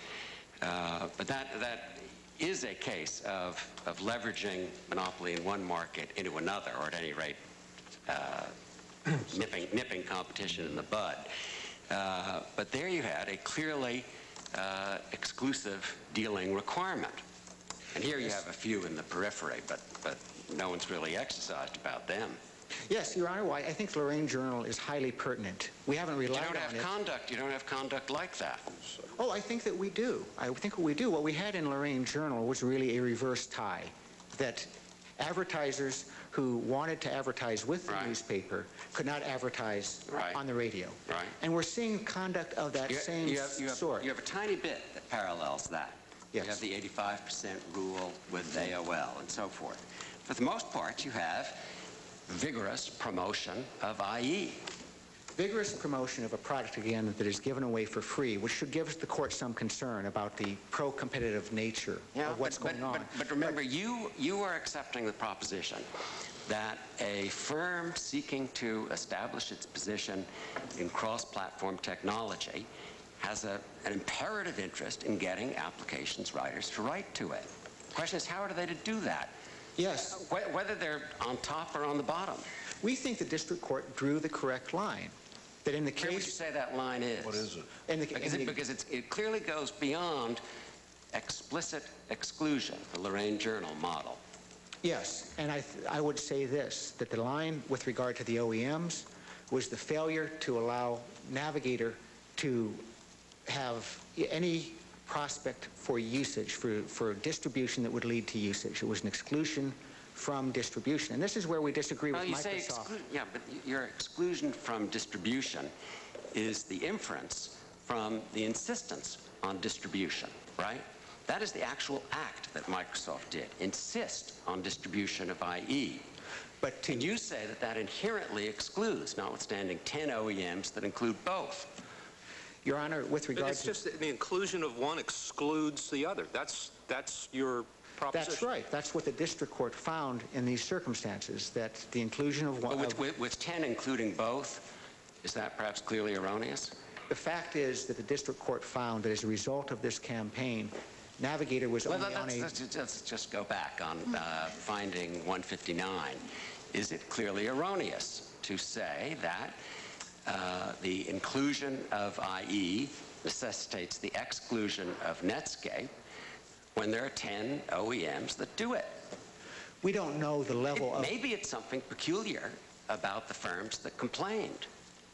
Uh, but that, that is a case of, of leveraging monopoly in one market into another, or at any rate, uh, *clears throat* nipping, nipping competition in the bud. Uh, but there you had a clearly uh, exclusive dealing requirement. And here you have a few in the periphery, but, but no one's really exercised about them. Yes, Your Honor, why I think the Lorain Journal is highly pertinent. We haven't relied you don't on have it. conduct. You don't have conduct like that. Oh, I think that we do. I think what we do, what we had in Lorain Journal was really a reverse tie, that advertisers who wanted to advertise with the Right. newspaper could not advertise Right. on the radio. Right. And we're seeing conduct of that You, same you have, you, have, sort. you have a tiny bit that parallels that. Yes. You have the 85% rule with AOL and so forth. For the most part, you have vigorous promotion of. IE. vigorous promotion of a product, again, that is given away for free, which should give the court some concern about the pro-competitive nature of what's but, going but, on. But, but remember, you, you are accepting the proposition that a firm seeking to establish its position in cross-platform technology has a, an imperative interest in getting applications writers to write to it. The question is, how are they to do that? Yes, Wh- Whether they're on top or on the bottom. we think the district court drew the correct line. That in the case. Where would you say that line is? What is it? in the, Because, in it, the- because it's, it clearly goes beyond explicit exclusion, the Lorain Journal model. Yes, and I, th- I would say this, that the line with regard to the OEMs was the failure to allow Navigator to have any prospect for usage, for, for distribution that would lead to usage. It was an exclusion from distribution. And this is where we disagree Well, with you say Microsoft. yeah, but your exclusion from distribution is the inference from the insistence on distribution, right? That is the actual act that Microsoft did, insist on distribution of IE. But And you say that that inherently excludes, notwithstanding 10 OEMs that include both. Your Honor, with But regard it's to... just the inclusion of one excludes the other. That's, that's your proposition. That's right. That's what the district court found in these circumstances, that the inclusion of one... with, of- with, with 10 including both, is that perhaps clearly erroneous? The fact is that the district court found that as a result of this campaign, Navigator was Well, only on a... let's, just- let's just go back on uh, finding 159. Is it clearly erroneous to say that uh, the inclusion of IE necessitates the exclusion of Netscape when there are 10 OEMs that do it? We don't know the level of... Maybe it's something peculiar about the firms that complained.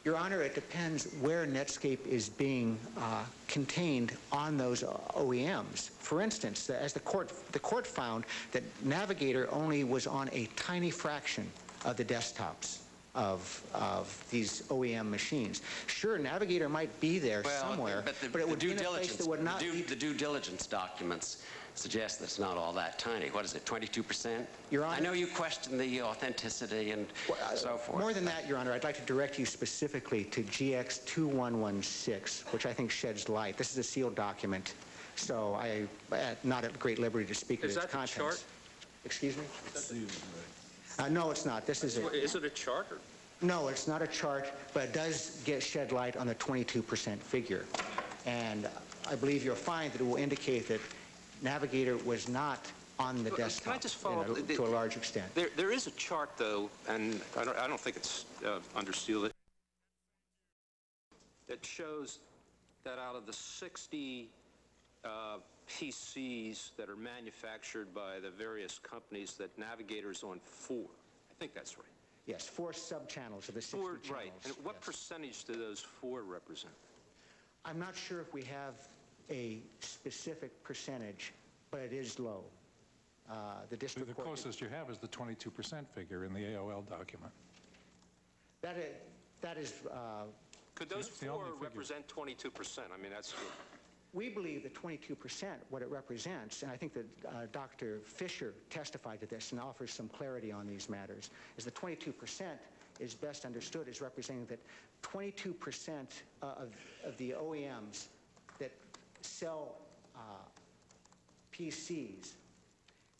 Your Honor, it depends where Netscape is being uh, contained on those OEMs. For instance, as the court, the court found that Navigator only was on a tiny fraction of the desktops of, of these OEM machines. Sure, Navigator might be there somewhere, but, the, but it would due be in a place diligence, that would not the, due, be... the due diligence documents suggest that it's not all that tiny. What is it, 22%? Your Honor- I know you question the authenticity and Well, uh, so forth. More than that, Your Honor, I'd like to direct you specifically to GX 2116, which I think sheds light. This is a sealed document, so I am not at great liberty to speak of Is its that the contents. chart? Excuse me? Uh, no, it's not. This is it. Is it a chart or? No, it's not a chart, but it does get shed light on the 22% figure. And I believe you'll find that it will indicate that Navigator was not on the Well, can I desktop just follow a- up? to a large extent. There, there is a chart, though, and I don't, I don't think it's uh, under seal, that, that shows that out of the 60 uh, PCs that are manufactured by the various companies, that Navigator's on four. I think that's right. Yes, four sub-channels of the 60 Four, channels. right. And what yes. percentage do those four represent? I'm not sure if we have a specific percentage, but it is low. Uh, The The district the court... closest you have is the 22% figure in the AOL document. That is, that is, uh, Could those four represent 22%? I mean, that's, we believe that 22%, what it represents, and I think that uh, Dr. Fisher testified to this and offers some clarity on these matters, is that 22% is best understood as representing that 22% uh, of, of the OEMs that sell uh, PCs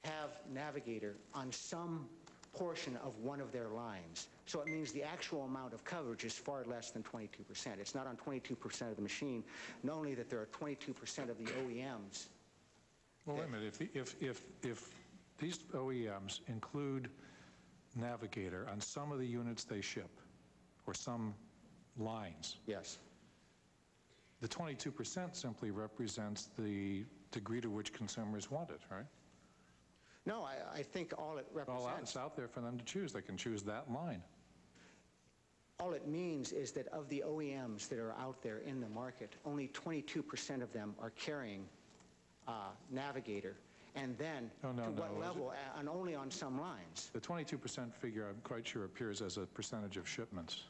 have Navigator on some portion of one of their lines. So it means the actual amount of coverage is far less than 22%. It's not on 22% of the machine, not only that there are 22% of the OEMs. Well, wait a minute, if, if, if, if these OEMs include Navigator on some of the units they ship, or some lines, Yes. the 22% simply represents the degree to which consumers want it, right? No, I, I think all it represents. All out, it's out there for them to choose. They can choose that line. All it means is that of the OEMs that are out there in the market, only 22% of them are carrying uh, Navigator. And then, No, no, to what no. level, uh, and only on some lines. The 22% figure, I'm quite sure, appears as a percentage of shipments.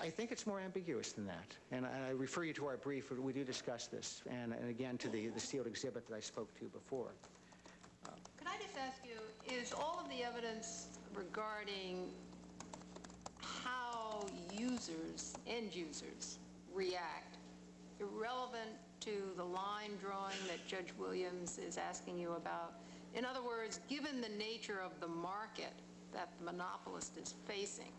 I think it's more ambiguous than that. And I I refer you to our brief, where we do discuss this, and, and again to the, the sealed exhibit that I spoke to before. Could I just ask you, is all of the evidence regarding how users, end users, react irrelevant to the line drawing that Judge Williams is asking you about? In other words, given the nature of the market that the monopolist is facing,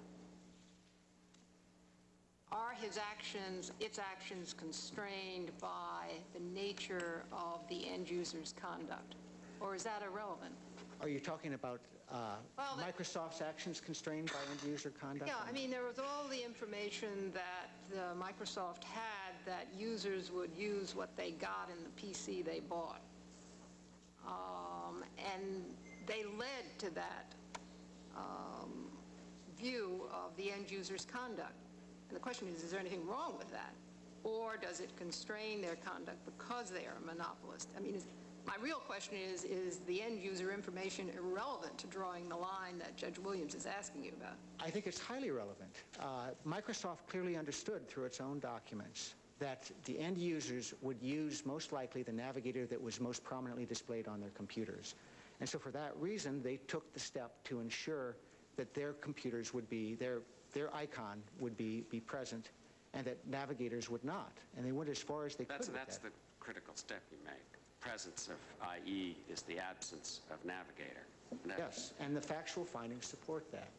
are his actions, its actions constrained by the nature of the end user's conduct? Or is that irrelevant? Are you talking about uh, Well, Microsoft's actions constrained by end-user conduct? Yeah, I mean, there was all the information that uh, Microsoft had that users would use what they got in the PC they bought. Um, And they led to that um, view of the end user's conduct. And the question is, is there anything wrong with that? Or does it constrain their conduct because they are a monopolist? I mean, is- my real question is, is the end user information irrelevant to drawing the line that Judge Williams is asking you about? I think it's highly relevant. Uh, Microsoft clearly understood through its own documents that the end users would use most likely the navigator that was most prominently displayed on their computers. And so for that reason, they took the step to ensure that their computers would be, their, their icon would be, be present and that navigators would not. And they went as far as they That's, could that's that. the critical step you make. Presence of IE is the absence of Navigator. That- Yes, and the factual findings support that.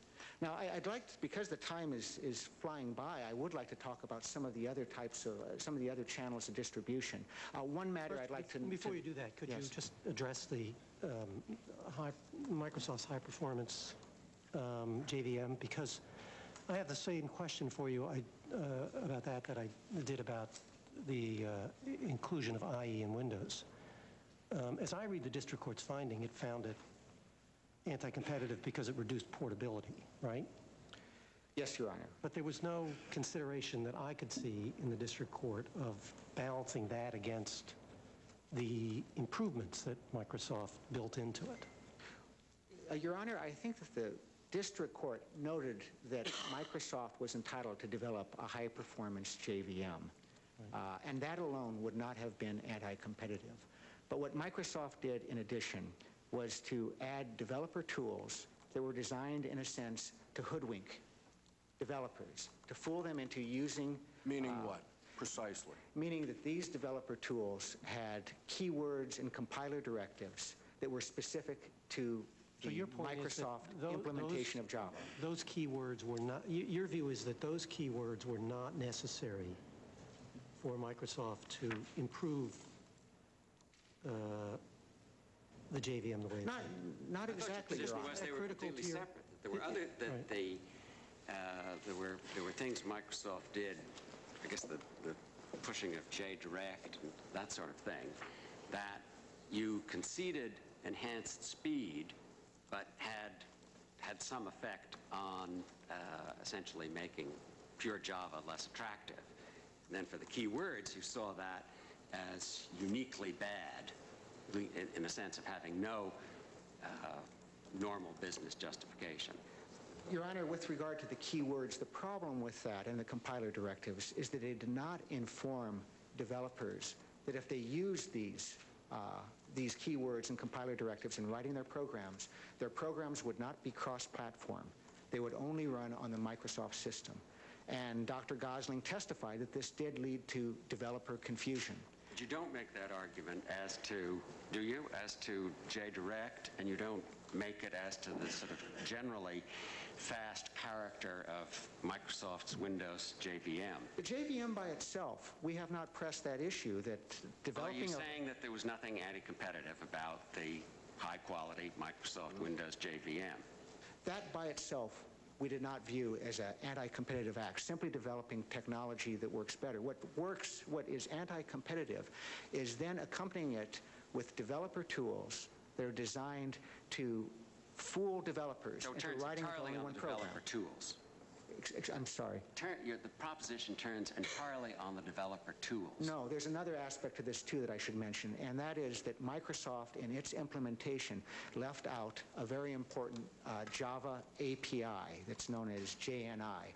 Now, I, would like, to, because the time is, is flying by, I would like to talk about some of the other types of, uh, some of the other channels of distribution. Uh, one matter I'd like to... Before to- you do that, could Yes. you just address the um, high, Microsoft's high-performance um, JVM? Because I have the same question for you I, uh, about that that I did about the uh, inclusion of IE in Windows. Um, As I read the district court's finding, it found it anti-competitive because it reduced portability, right? Yes, Your Honor. But there was no consideration that I could see in the district court of balancing that against the improvements that Microsoft built into it. Uh, Your Honor, I think that the district court noted that Microsoft was entitled to develop a high-performance JVM, uh, and that alone would not have been anti-competitive. But what Microsoft did in addition was to add developer tools that were designed, in a sense, to hoodwink developers, to fool them into using... Meaning uh, what, precisely? meaning that these developer tools had keywords and compiler directives that were specific to So the your point is that Microsoft implementation those- of Java. Those keywords were not, y- your view is that those keywords were not necessary for Microsoft to improve uh, the JVM the way it's Not, not I your exactly, Your Honor. was they were Critical to completely your- separate. that There were other, that Right. they, uh, there were, there were things Microsoft did, I guess the, the pushing of JDirect and that sort of thing, that you conceded enhanced speed, but had, had some effect on uh, essentially making pure Java less attractive. And then for the keywords, you saw that as uniquely bad, in, the sense of having no uh, normal business justification. Your Honor, with regard to the keywords, the problem with that and the compiler directives is that they did not inform developers that if they use these, uh, these keywords and compiler directives in writing their programs, their programs would not be cross-platform. They would only run on the Microsoft system. And Dr. Gosling testified that this did lead to developer confusion. But you don't make that argument as to, do you, as to J Direct, and you don't make it as to the sort of generally fast character of Microsoft's Windows JVM. The JVM by itself, we have not pressed that issue that developing, Are developing you saying that there was nothing anti-competitive about the high-quality Microsoft mm-hmm. Windows JVM? That by itself, we did not view as an anti-competitive act, simply developing technology that works better. What works, what is anti-competitive is then accompanying it with developer tools that are designed to fool developers it into writing only on one the program. tools. I'm sorry. Turn, your, the proposition turns entirely on the developer tools. No, there's another aspect to this too that I should mention, and that is that Microsoft in its implementation left out a very important uh, Java API that's known as JNI.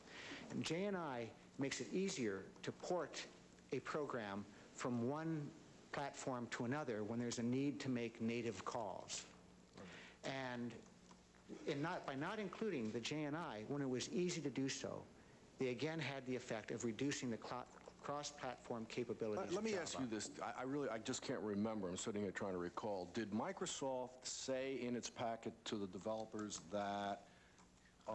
And JNI makes it easier to port a program from one platform to another when there's a need to make native calls. And in not, by not including the JNI, when it was easy to do so, they again had the effect of reducing the cross-platform capabilities Let, let me Java. ask you this. I, I really, I just can't remember. I'm sitting here trying to recall. Did Microsoft say in its packet to the developers that uh,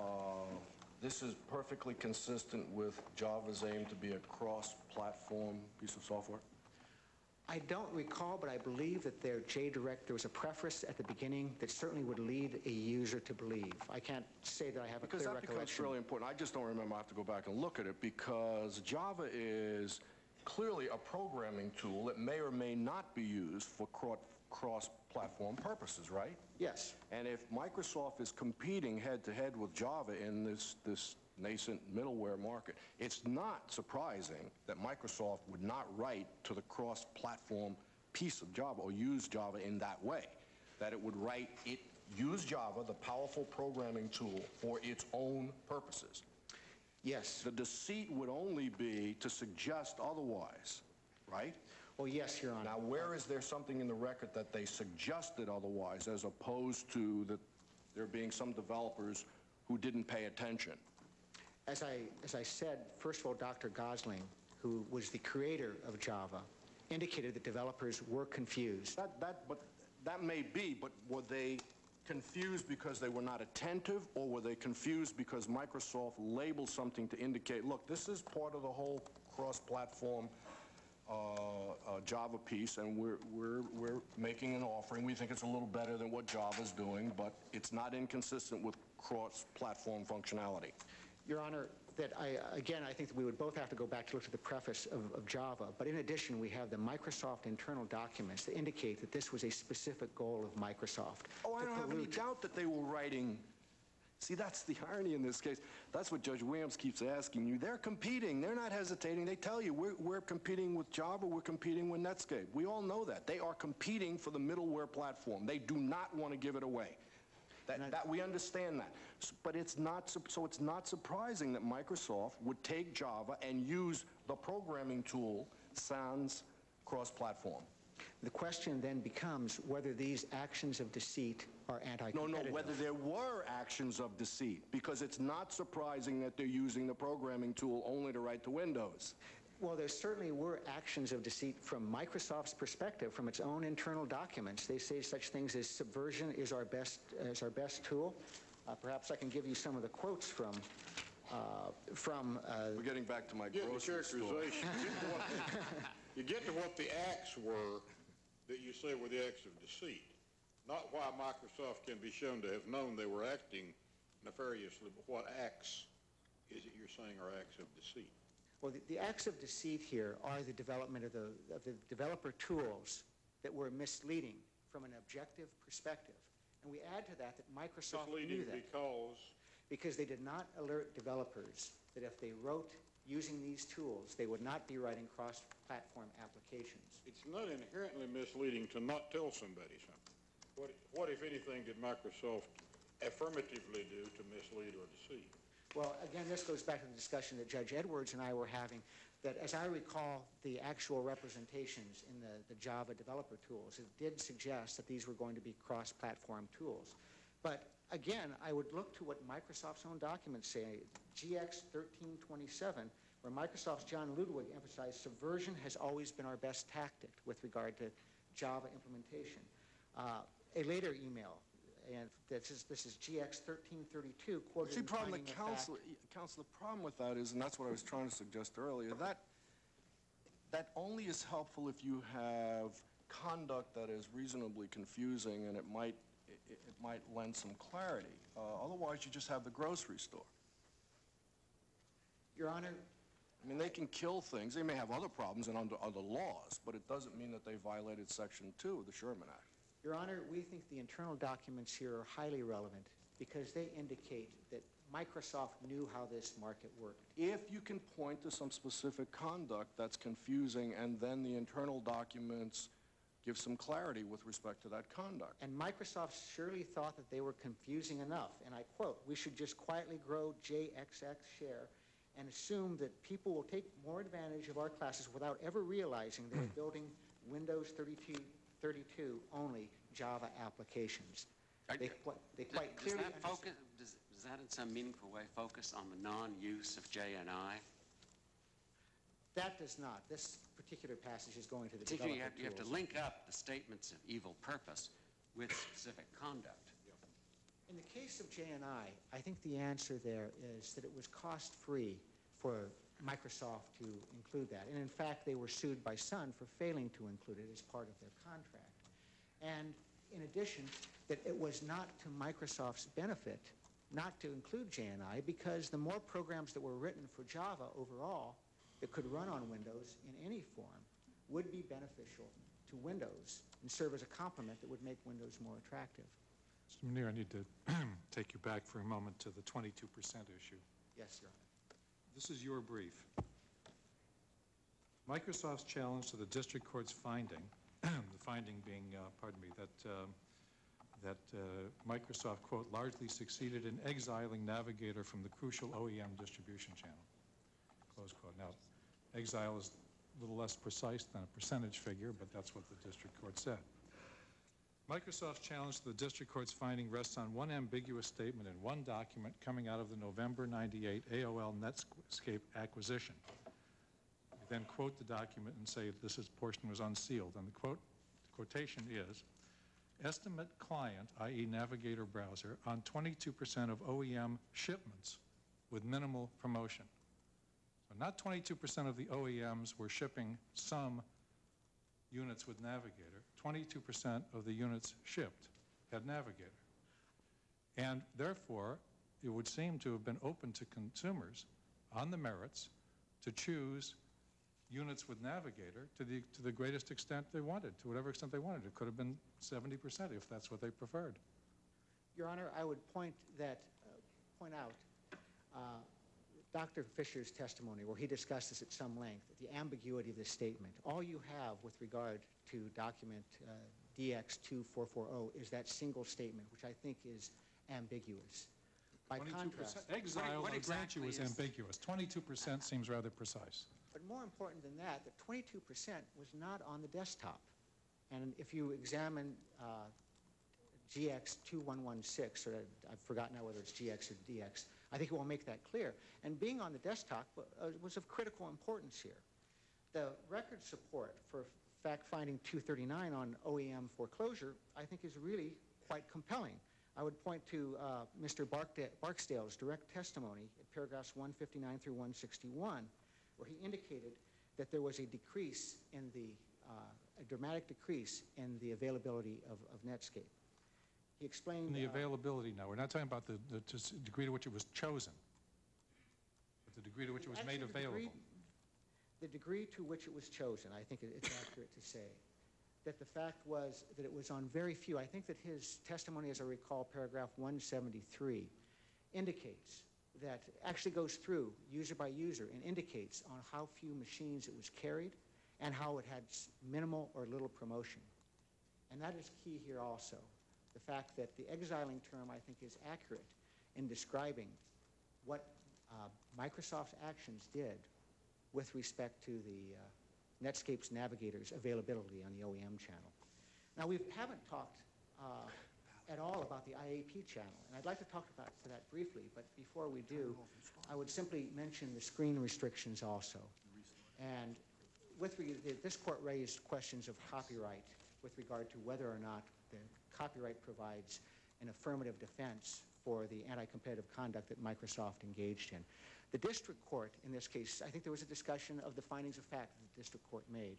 this is perfectly consistent with Java's aim to be a cross-platform piece of software? I don't recall, but I believe that their JDirect, there was a preface at the beginning that certainly would lead a user to believe. I can't say that I have a Because clear that becomes recollection. really important. I just don't remember. I have to go back and look at it because Java is clearly a programming tool that may or may not be used for cross-platform purposes, right? Yes. And if Microsoft is competing head-to-head with Java in this, this nascent middleware market, it's not surprising that Microsoft would not write to the cross-platform piece of Java or use Java in that way, that it would write it, use Java, the powerful programming tool, for its own purposes. Yes. The deceit would only be to suggest otherwise, right? Well, yes, Your Honor. Now, where is there something in the record that they suggested otherwise, as opposed to that there being some developers who didn't pay attention? As I, as I said, first of all, Dr. Gosling, who was the creator of Java, indicated that developers were confused. That, that, but that may be, but were they confused because they were not attentive, or were they confused because Microsoft labeled something to indicate, look, this is part of the whole cross-platform uh, uh, Java piece, and we're, we're, we're making an offering. We think it's a little better than what Java's doing, but it's not inconsistent with cross-platform functionality. Your Honor, that I, again, I think that we would both have to go back to look at the preface of, of Java, but in addition, we have the Microsoft internal documents that indicate that this was a specific goal of Microsoft. Oh, I don't have any doubt that they were writing. See, that's the irony in this case. That's what Judge Williams keeps asking you. They're competing. They're not hesitating. They tell you, we're, we're competing with Java, we're competing with Netscape. We all know that. They are competing for the middleware platform. They do not want to give it away. That, that we understand that. S- But it's not, so it's not surprising that Microsoft would take Java and use the programming tool Sans cross-platform. The question then becomes whether these actions of deceit are anti-competitive. no, whether there were actions of deceit, because it's not surprising that they're using the programming tool only to write to Windows. Well, there certainly were actions of deceit from Microsoft's perspective, from its own internal documents. They say such things as subversion is our best, is our best tool. Uh, perhaps I can give you some of the quotes from, uh, from uh, We're getting back to my Get the grocery store. characterization. *laughs* You get to what- You get to what the acts were that you say were the acts of deceit, not why Microsoft can be shown to have known they were acting nefariously, but what acts is it you're saying are acts of deceit? Well, the, the acts of deceit here are the development of the, of the developer tools that were misleading from an objective perspective. And we add to that that Microsoft knew that because because they did not alert developers that if they wrote using these tools, they would not be writing cross-platform applications. it's not inherently misleading to not tell somebody something. What, what if anything did Microsoft affirmatively do to mislead or deceive? Well, again, this goes back to the discussion that Judge Edwards and I were having, that as I recall the actual representations in the, the Java developer tools, it did suggest that these were going to be cross-platform tools. But again, I would look to what Microsoft's own documents say, GX 1327, where Microsoft's John Ludwig emphasized subversion has always been our best tactic with regard to Java implementation. Uh, a later email, and this is, this is GX 1332, quoted See, problem, the finding of council, council, the problem with that is, and that's what I was trying to suggest earlier, that, that only is helpful if you have conduct that is reasonably confusing and it might, it, it might lend some clarity. Uh, otherwise, you just have the grocery store. Your Honor, I mean, they can kill things, they may have other problems and under other laws, but it doesn't mean that they violated Section 2 of the Sherman Act. Your Honor, we think the internal documents here are highly relevant because they indicate that Microsoft knew how this market worked. If you can point to some specific conduct that's confusing, and then the internal documents give some clarity with respect to that conduct. And Microsoft surely thought that they were confusing enough, and I quote, "We should just quietly grow JXX share and assume that people will take more advantage of our classes without ever realizing they're *clears throat* building Windows 32, 32 only Java applications." They, they Does- quite Does clearly that focus, does does that in some meaningful way focus on the non-use of JNI? That does not. This particular passage is going to the Particularly, you have, you have to link up the statements of evil purpose with specific conduct. In the case of JNI, I think the answer there is that it was cost-free for Microsoft to include that. And in fact, they were sued by Sun for failing to include it as part of their contract. And in addition, that it was not to Microsoft's benefit not to include JNI because the more programs that were written for Java overall that could run on Windows in any form would be beneficial to Windows and serve as a complement that would make Windows more attractive. Mr. Minear, I need to *clears throat* take you back for a moment to the 22% issue. Yes, Your Honor. This is your brief. Microsoft's challenge to the district court's finding, *clears throat* the finding being, uh, pardon me, that, um, that uh, Microsoft, quote, largely succeeded in exiling Navigator from the crucial OEM distribution channel, close quote. Now, exile is a little less precise than a percentage figure, but that's what the district court said. Microsoft's challenge to the district court's finding rests on one ambiguous statement in one document coming out of the November 98 AOL Netscape acquisition. You then quote the document and say this is, portion was unsealed. And the quote, the quotation is, estimate client, i.e. Navigator browser, on 22% of OEM shipments with minimal promotion. So not 22% of the OEMs were shipping some units with Navigator. 22% of the units shipped had Navigator. And therefore, it would seem to have been open to consumers on the merits to choose units with Navigator to the, to the greatest extent they wanted, to whatever extent they wanted. It could have been 70% if that's what they preferred. Your Honor, I would point that, uh, point out uh, Dr. Fisher's testimony, where he discussed this at some length, the ambiguity of this statement. All you have with regard to document uh, DX2440 is that single statement, which I think is ambiguous. By 22%. contrast, Exile, what I'll grant you, exactly is is- ambiguous. 22% seems rather precise. But more important than that, the 22% was not on the desktop. And if you examine uh, GX2116, or I've forgotten now whether it's GX or DX, I think it will make that clear. And being on the desktop uh, was of critical importance here. The record support for fact-finding 239 on OEM foreclosure, I think, is really quite compelling. I would point to uh, Mr. Barkda- Barksdale's direct testimony at paragraphs 159 through 161, where he indicated that there was a decrease in the, uh, a dramatic decrease in the availability of, of Netscape. He explained... In the uh, availability now, we're not talking about the, the degree to which it was chosen, but the degree to which it was made the degree- available. The degree to which it was chosen, I think it's accurate to say, that the fact was that it was on very few. I think that his testimony, as I recall, paragraph 173, indicates that, actually goes through user by user and indicates on how few machines it was carried and how it had minimal or little promotion. And that is key here also. The fact that the exiling term, I think, is accurate in describing what uh, Microsoft's actions did with respect to the uh, Netscape's Navigator's availability on the OEM channel. Now, we haven't talked uh, at all about the IAP channel, and I'd like to talk about that briefly, but before we do, I would simply mention the screen restrictions also. And with, this court raised questions of copyright with regard to whether or not the copyright provides an affirmative defense for the anti-competitive conduct that Microsoft engaged in. The district court, in this case, I think there was a discussion of the findings of fact that the district court made.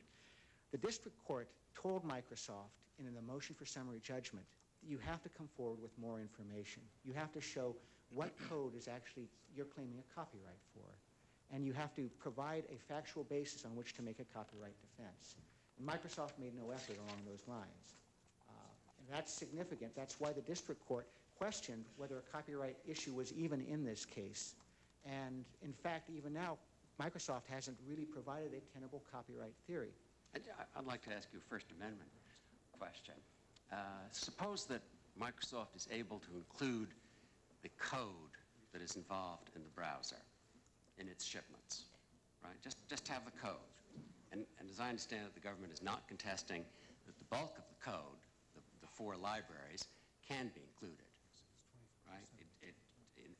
The district court told Microsoft in the motion for summary judgment that you have to come forward with more information. You have to show what code is actually you're claiming a copyright for. And you have to provide a factual basis on which to make a copyright defense. And Microsoft made no effort along those lines. Uh, and that's significant. That's why the district court questioned whether a copyright issue was even in this case. And in fact, even now, Microsoft hasn't really provided a tenable copyright theory. I'd, like to ask you a First Amendment question. Uh, suppose that Microsoft is able to include the code that is involved in the browser in its shipments, right? Just, just have the code. And, and as I understand it, the government is not contesting that the bulk of the code, the, the four libraries, can be included,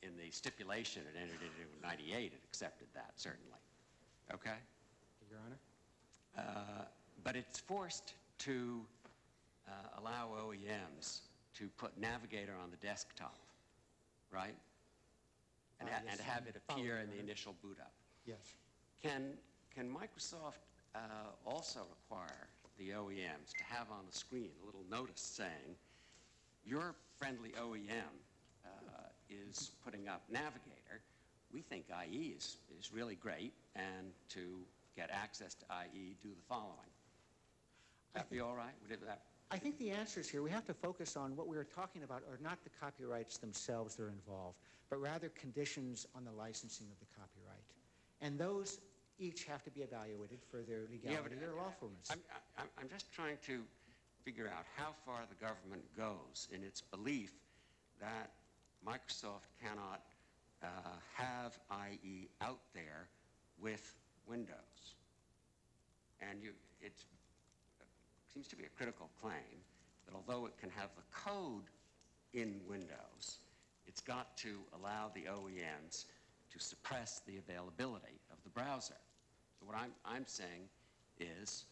in, in the stipulation it entered into in 98, it accepted that, certainly. Okay? Your Honor? Uh, but it's forced to uh, allow OEMs to put Navigator on the desktop, right? And, Uh, yes, and have it appear in the initial boot up. Yes. Can, can Microsoft uh, also require the OEMs to have on the screen a little notice saying, your friendly OEM is putting up Navigator. We think IE is, is really great, and to get access to IE, do the following. That be all right? Would it- that- I think the answers here, we have to focus on what we were talking about are not the copyrights themselves that are involved, but rather conditions on the licensing of the copyright. And those each have to be evaluated for their Yeah, legality or uh, lawfulness. I'm, I'm, I'm just trying to figure out how far the government goes in its belief that Microsoft cannot uh, have IE out there with Windows. And you, it seems to be a critical claim that although it can have the code in Windows, it's got to allow the OEMs to suppress the availability of the browser. So what I'm, I'm saying is,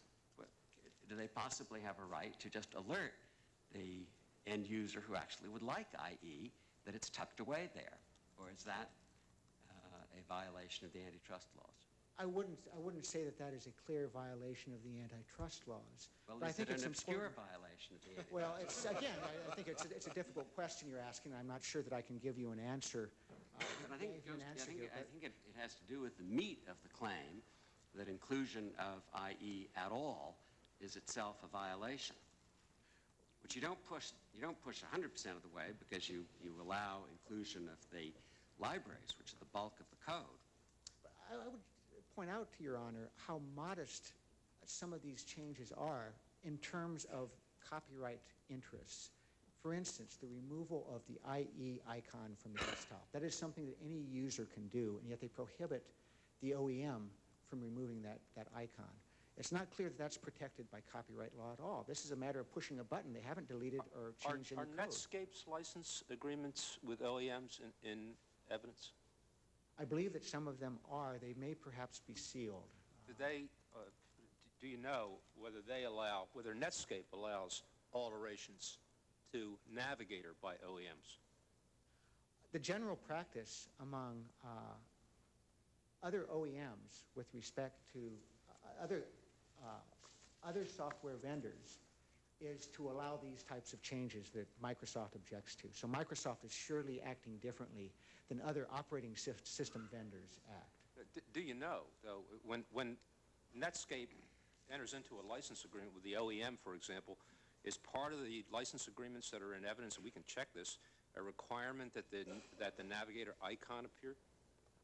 do they possibly have a right to just alert the end user who actually would like IE that it's tucked away there? Or is that uh, a violation of the antitrust laws? I wouldn't, I wouldn't say that that is a clear violation of the antitrust laws. Well, but I think it it's an obscure important- violation of the antitrust Well, it's, again, I, I think it's, a- it's a difficult question you're asking. I'm not sure that I can give you an answer. uh, I think, it give you goes, an I think, here, I think it, it has to do with the meat of the claim that inclusion of IE at all is itself a violation. Which you don't push, you don't push 100% of the way because you, you allow inclusion of the libraries, which are the bulk of the code. I would point out to Your Honor how modest some of these changes are in terms of copyright interests. For instance, the removal of the IE icon from the desktop. That is something that any user can do, and yet they prohibit the OEM from removing that, that icon. It's not clear that that's protected by copyright law at all. This is a matter of pushing a button. They haven't deleted or changed are any code. Are Netscape's license agreements with OEMs in, in evidence? I believe that some of them are. They may perhaps be sealed. Do they, uh, do you know whether they allow, whether Netscape allows alterations to Navigator by OEMs? the general practice among uh, other OEMs with respect to uh, other, uh, other software vendors is to allow these types of changes that Microsoft objects to. So Microsoft is surely acting differently than other operating sys- system vendors act. Uh, Do you know, though, when, when Netscape enters into a license agreement with the OEM, for example, is part of the license agreements that are in evidence, and we can check this, a requirement that the, that the Navigator icon appear?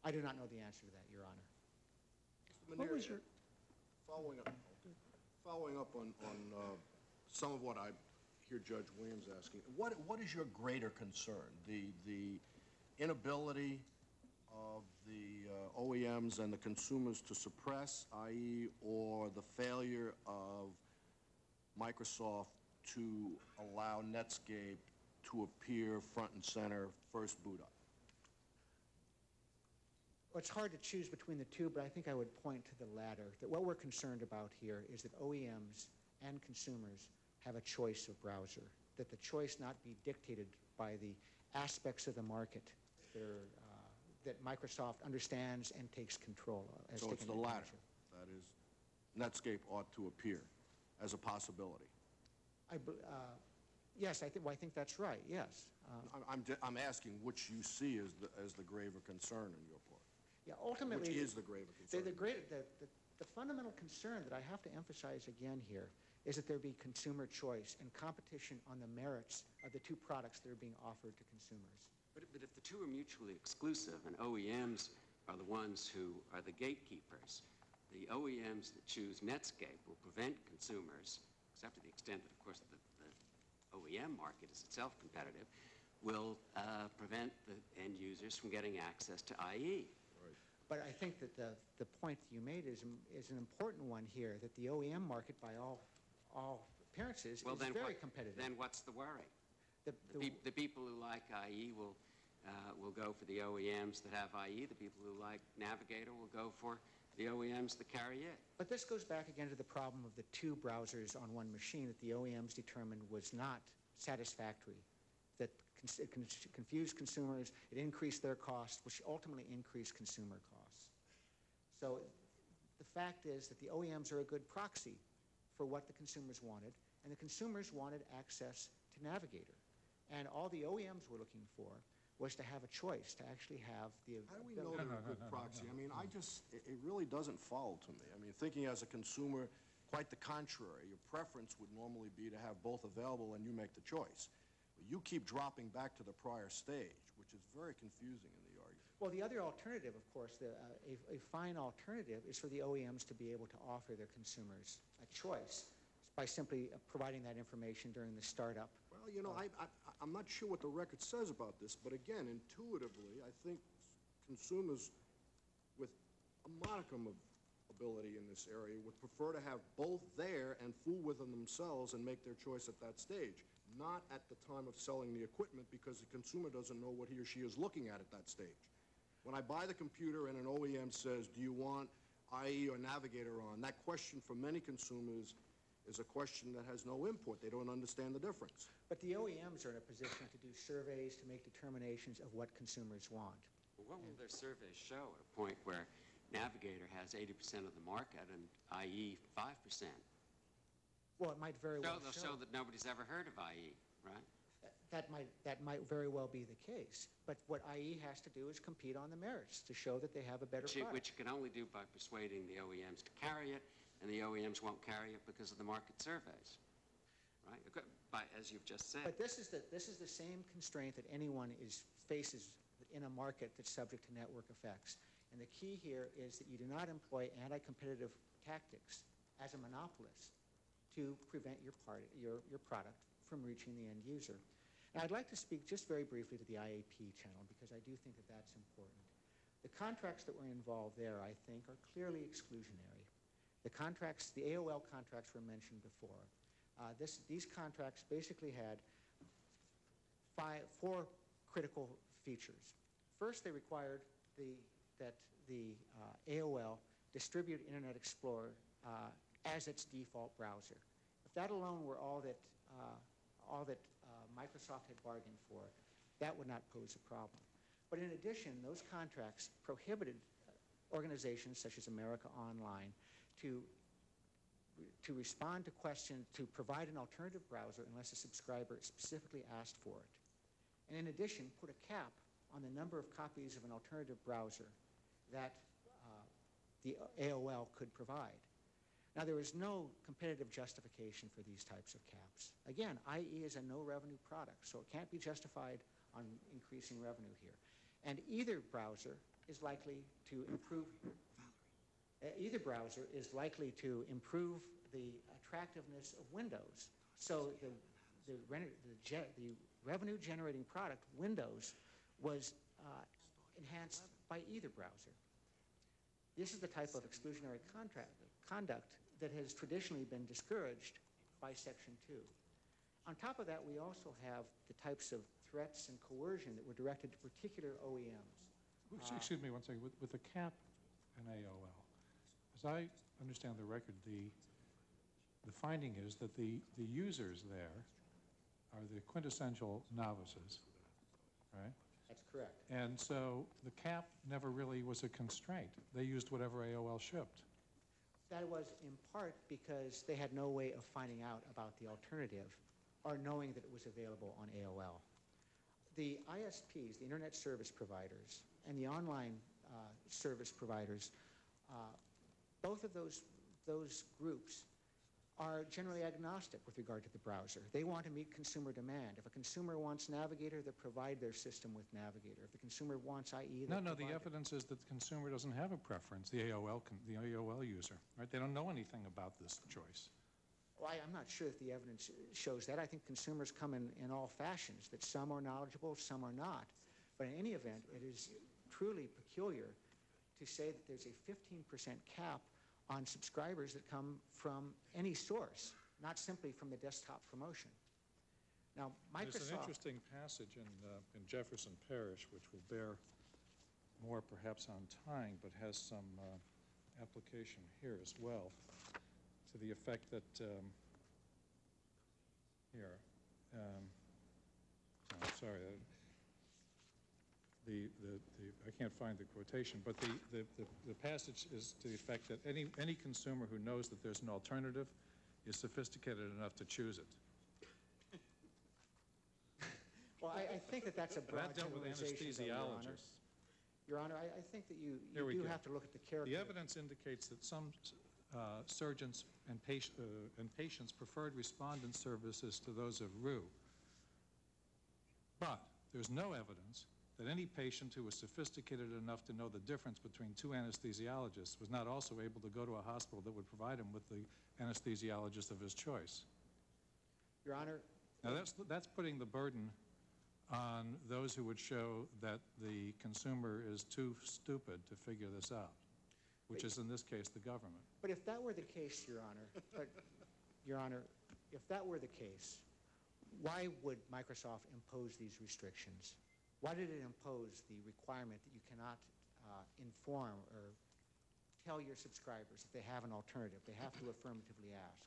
I do not know the answer to that, Your Honor. What was your... Following up, following up on, on uh, some of what I hear Judge Williams asking, what, what is your greater concern? The, the inability of the uh, OEMs and the consumers to suppress, IE, or the failure of Microsoft to allow Netscape to appear front and center first boot up? Well, it's hard to choose between the two, but I think I would point to the latter, that what we're concerned about here is that OEMs and consumers have a choice of browser, that the choice not be dictated by the aspects of the market that, are, uh, that Microsoft understands and takes control of. So it's the latter. That is, Netscape ought to appear as a possibility. I, uh, yes, I think, well, I think that's right, yes. Uh, I'm- I'm, I'm asking which you see as the, as the graver concern in your part. Yeah, ultimately. Which is the graver The, concern? the great, the, the, the fundamental concern that I have to emphasize again here is that there be consumer choice and competition on the merits of the two products that are being offered to consumers. But, but if the two are mutually exclusive and OEMs are the ones who are the gatekeepers, the OEMs that choose Netscape will prevent consumers, except to the extent that, of course, the, the OEM market is itself competitive, will uh, prevent the end users from getting access to. IE. But I think that the, the point that you made is, is an important one here, that the OEM market, by all, all appearances, Well, is then very what- competitive. Then what's the worry? The- The, peop- the people who like IE will, uh, will go for the OEMs that have IE. The people who like Navigator will go for the OEMs that carry it. But this goes back again to the problem of the two browsers on one machine that the OEMs determined was not satisfactory, that it con- confused consumers, it increased their costs, which ultimately increased consumer costs. So the fact is that the OEMs are a good proxy for what the consumers wanted, and the consumers wanted access to Navigator. And all the OEMs were looking for was to have a choice, to actually have the... How do we know they're a good proxy? I mean, I just, it it really doesn't follow to me. I mean, thinking as a consumer, quite the contrary. Your preference would normally be to have both available and you make the choice. But you keep dropping back to the prior stage, which is very confusing in. Well, the other alternative, of course, the, uh, a, a fine alternative is for the OEMs to be able to offer their consumers a choice by simply uh, providing that information during the startup. Well, you know, I, I, I'm not sure what the record says about this, but again, intuitively, I think consumers with a modicum of ability in this area would prefer to have both there and fool with them themselves and make their choice at that stage, not at the time of selling the equipment because the consumer doesn't know what he or she is looking at at that stage. When I buy the computer and an OEM says, do you want IE or Navigator on, that question for many consumers is a question that has no import. They don't understand the difference. But the OEMs are in a position to do surveys to make determinations of what consumers want. Well, what will their surveys show at a point where Navigator has 80% of the market and IE 5%? Well, it might very So well they'll show. show that nobody's ever heard of IE, right? That might, that might very well be the case. But what IE has to do is compete on the merits to show that they have a better Which you, product. which you can only do by persuading the OEMs to carry it, and the OEMs won't carry it because of the market surveys, right? By, as you've just said. But this is the, this is the same constraint that anyone is, faces in a market that's subject to network effects. And the key here is that you do not employ anti-competitive tactics as a monopolist to prevent your, part, your, your product from reaching the end user. And I'd like to speak just very briefly to the IAP channel because I do think that that's important. The contracts that were involved there, I think, are clearly exclusionary. The contracts, the AOL contracts were mentioned before. Uh, this, these contracts basically had five, four critical features. First, they required the, that the uh, AOL distribute Internet Explorer uh, as its default browser. If that alone were all that, uh, all that Microsoft had bargained for, that would not pose a problem. But in addition, those contracts prohibited organizations such as America Online to to respond to questions, to provide an alternative browser unless a subscriber specifically asked for it. And in addition, put a cap on the number of copies of an alternative browser that uh, the AOL could provide. Now, there is no competitive justification for these types of caps. Again, IE is a no-revenue product, so it can't be justified on increasing revenue here. And either browser is likely to improve uh, either browser is likely to improve the attractiveness of Windows. So the, the, the, the revenue generating product, Windows, was uh, enhanced by either browser. This is the type of exclusionary contract, conduct that has traditionally been discouraged by Section 2. On top of that, we also have the types of threats and coercion that were directed to particular OEMs. Ex- Excuse me one second. With, with the cap and AOL, as I understand the record, the, the finding is that the, the users there are the quintessential novices, right? That's correct. And so the cap never really was a constraint. They used whatever AOL shipped. That was in part because they had no way of finding out about the alternative or knowing that it was available on AOL. The ISPs, the Internet Service Providers, and the online uh, service providers, uh, both of those, those groups are generally agnostic with regard to the browser. They want to meet consumer demand. If a consumer wants Navigator, they provide their system with Navigator. If the consumer wants IE, they No, no, the it. evidence is that the consumer doesn't have a preference, the AOL, the AOL user, right? They don't know anything about this choice. Well, I, I'm not sure that the evidence shows that. I think consumers come in, in all fashions, that some are knowledgeable, some are not. But in any event, it is truly peculiar to say that there's a 15% cap on subscribers that come from any source, not simply from the desktop promotion. Now, Microsoft... There's an interesting passage in, uh, in Jefferson Parish, which will bear more perhaps on tying, but has some uh, application here as well, to the effect that, um, here, um, no, sorry, the, the, the, I can't find the quotation, but the, the, the- the passage is to the effect that any, any consumer who knows that there's an alternative is sophisticated enough to choose it. *laughs* well, I, I think that that's a broad That dealt with generalization, Your Honor. anesthesiologists. Your Honor, I, I think that you, you do go. have to look at the character. The evidence indicates that some uh, surgeons and patient- uh, and patients preferred respondent services to those of Roux. But there's no evidence that any patient who was sophisticated enough to know the difference between two anesthesiologists was not also able to go to a hospital that would provide him with the anesthesiologist of his choice. Your Honor, Now, that's, that's putting the burden on those who would show that the consumer is too stupid to figure this out, which is in this case the government. But if that were the case, Your Honor, but, Your Honor, if that were the case, why would Microsoft impose these restrictions? Why did it impose the requirement that you cannot uh, inform or tell your subscribers if they have an alternative? They have to *laughs* affirmatively ask.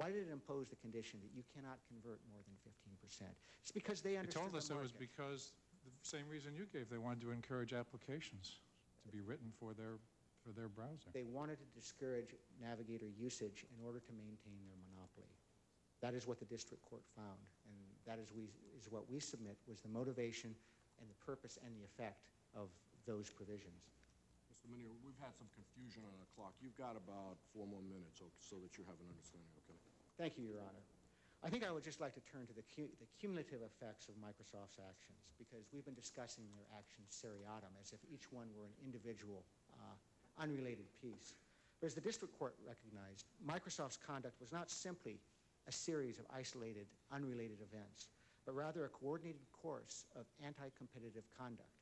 Why did it impose the condition that you cannot convert more than 15%? It's because they They told us it was because, the same reason you gave, they wanted to encourage applications to be written for their, for their browser. They wanted to discourage Navigator usage in order to maintain their monopoly. That is what the district court found, and that is, we, is what we submit was the motivation and the purpose and the effect of those provisions. Mr. Minear, we've had some confusion on the clock. You've got about four more minutes so- so that you have an understanding, okay? Thank you, Your Honor. I think I would just like to turn to the, cu- the cumulative effects of Microsoft's actions, because we've been discussing their actions seriatim, as if each one were an individual, uh, unrelated piece. But as the district court recognized, Microsoft's conduct was not simply a series of isolated, unrelated events, but rather a coordinated course of anti-competitive conduct.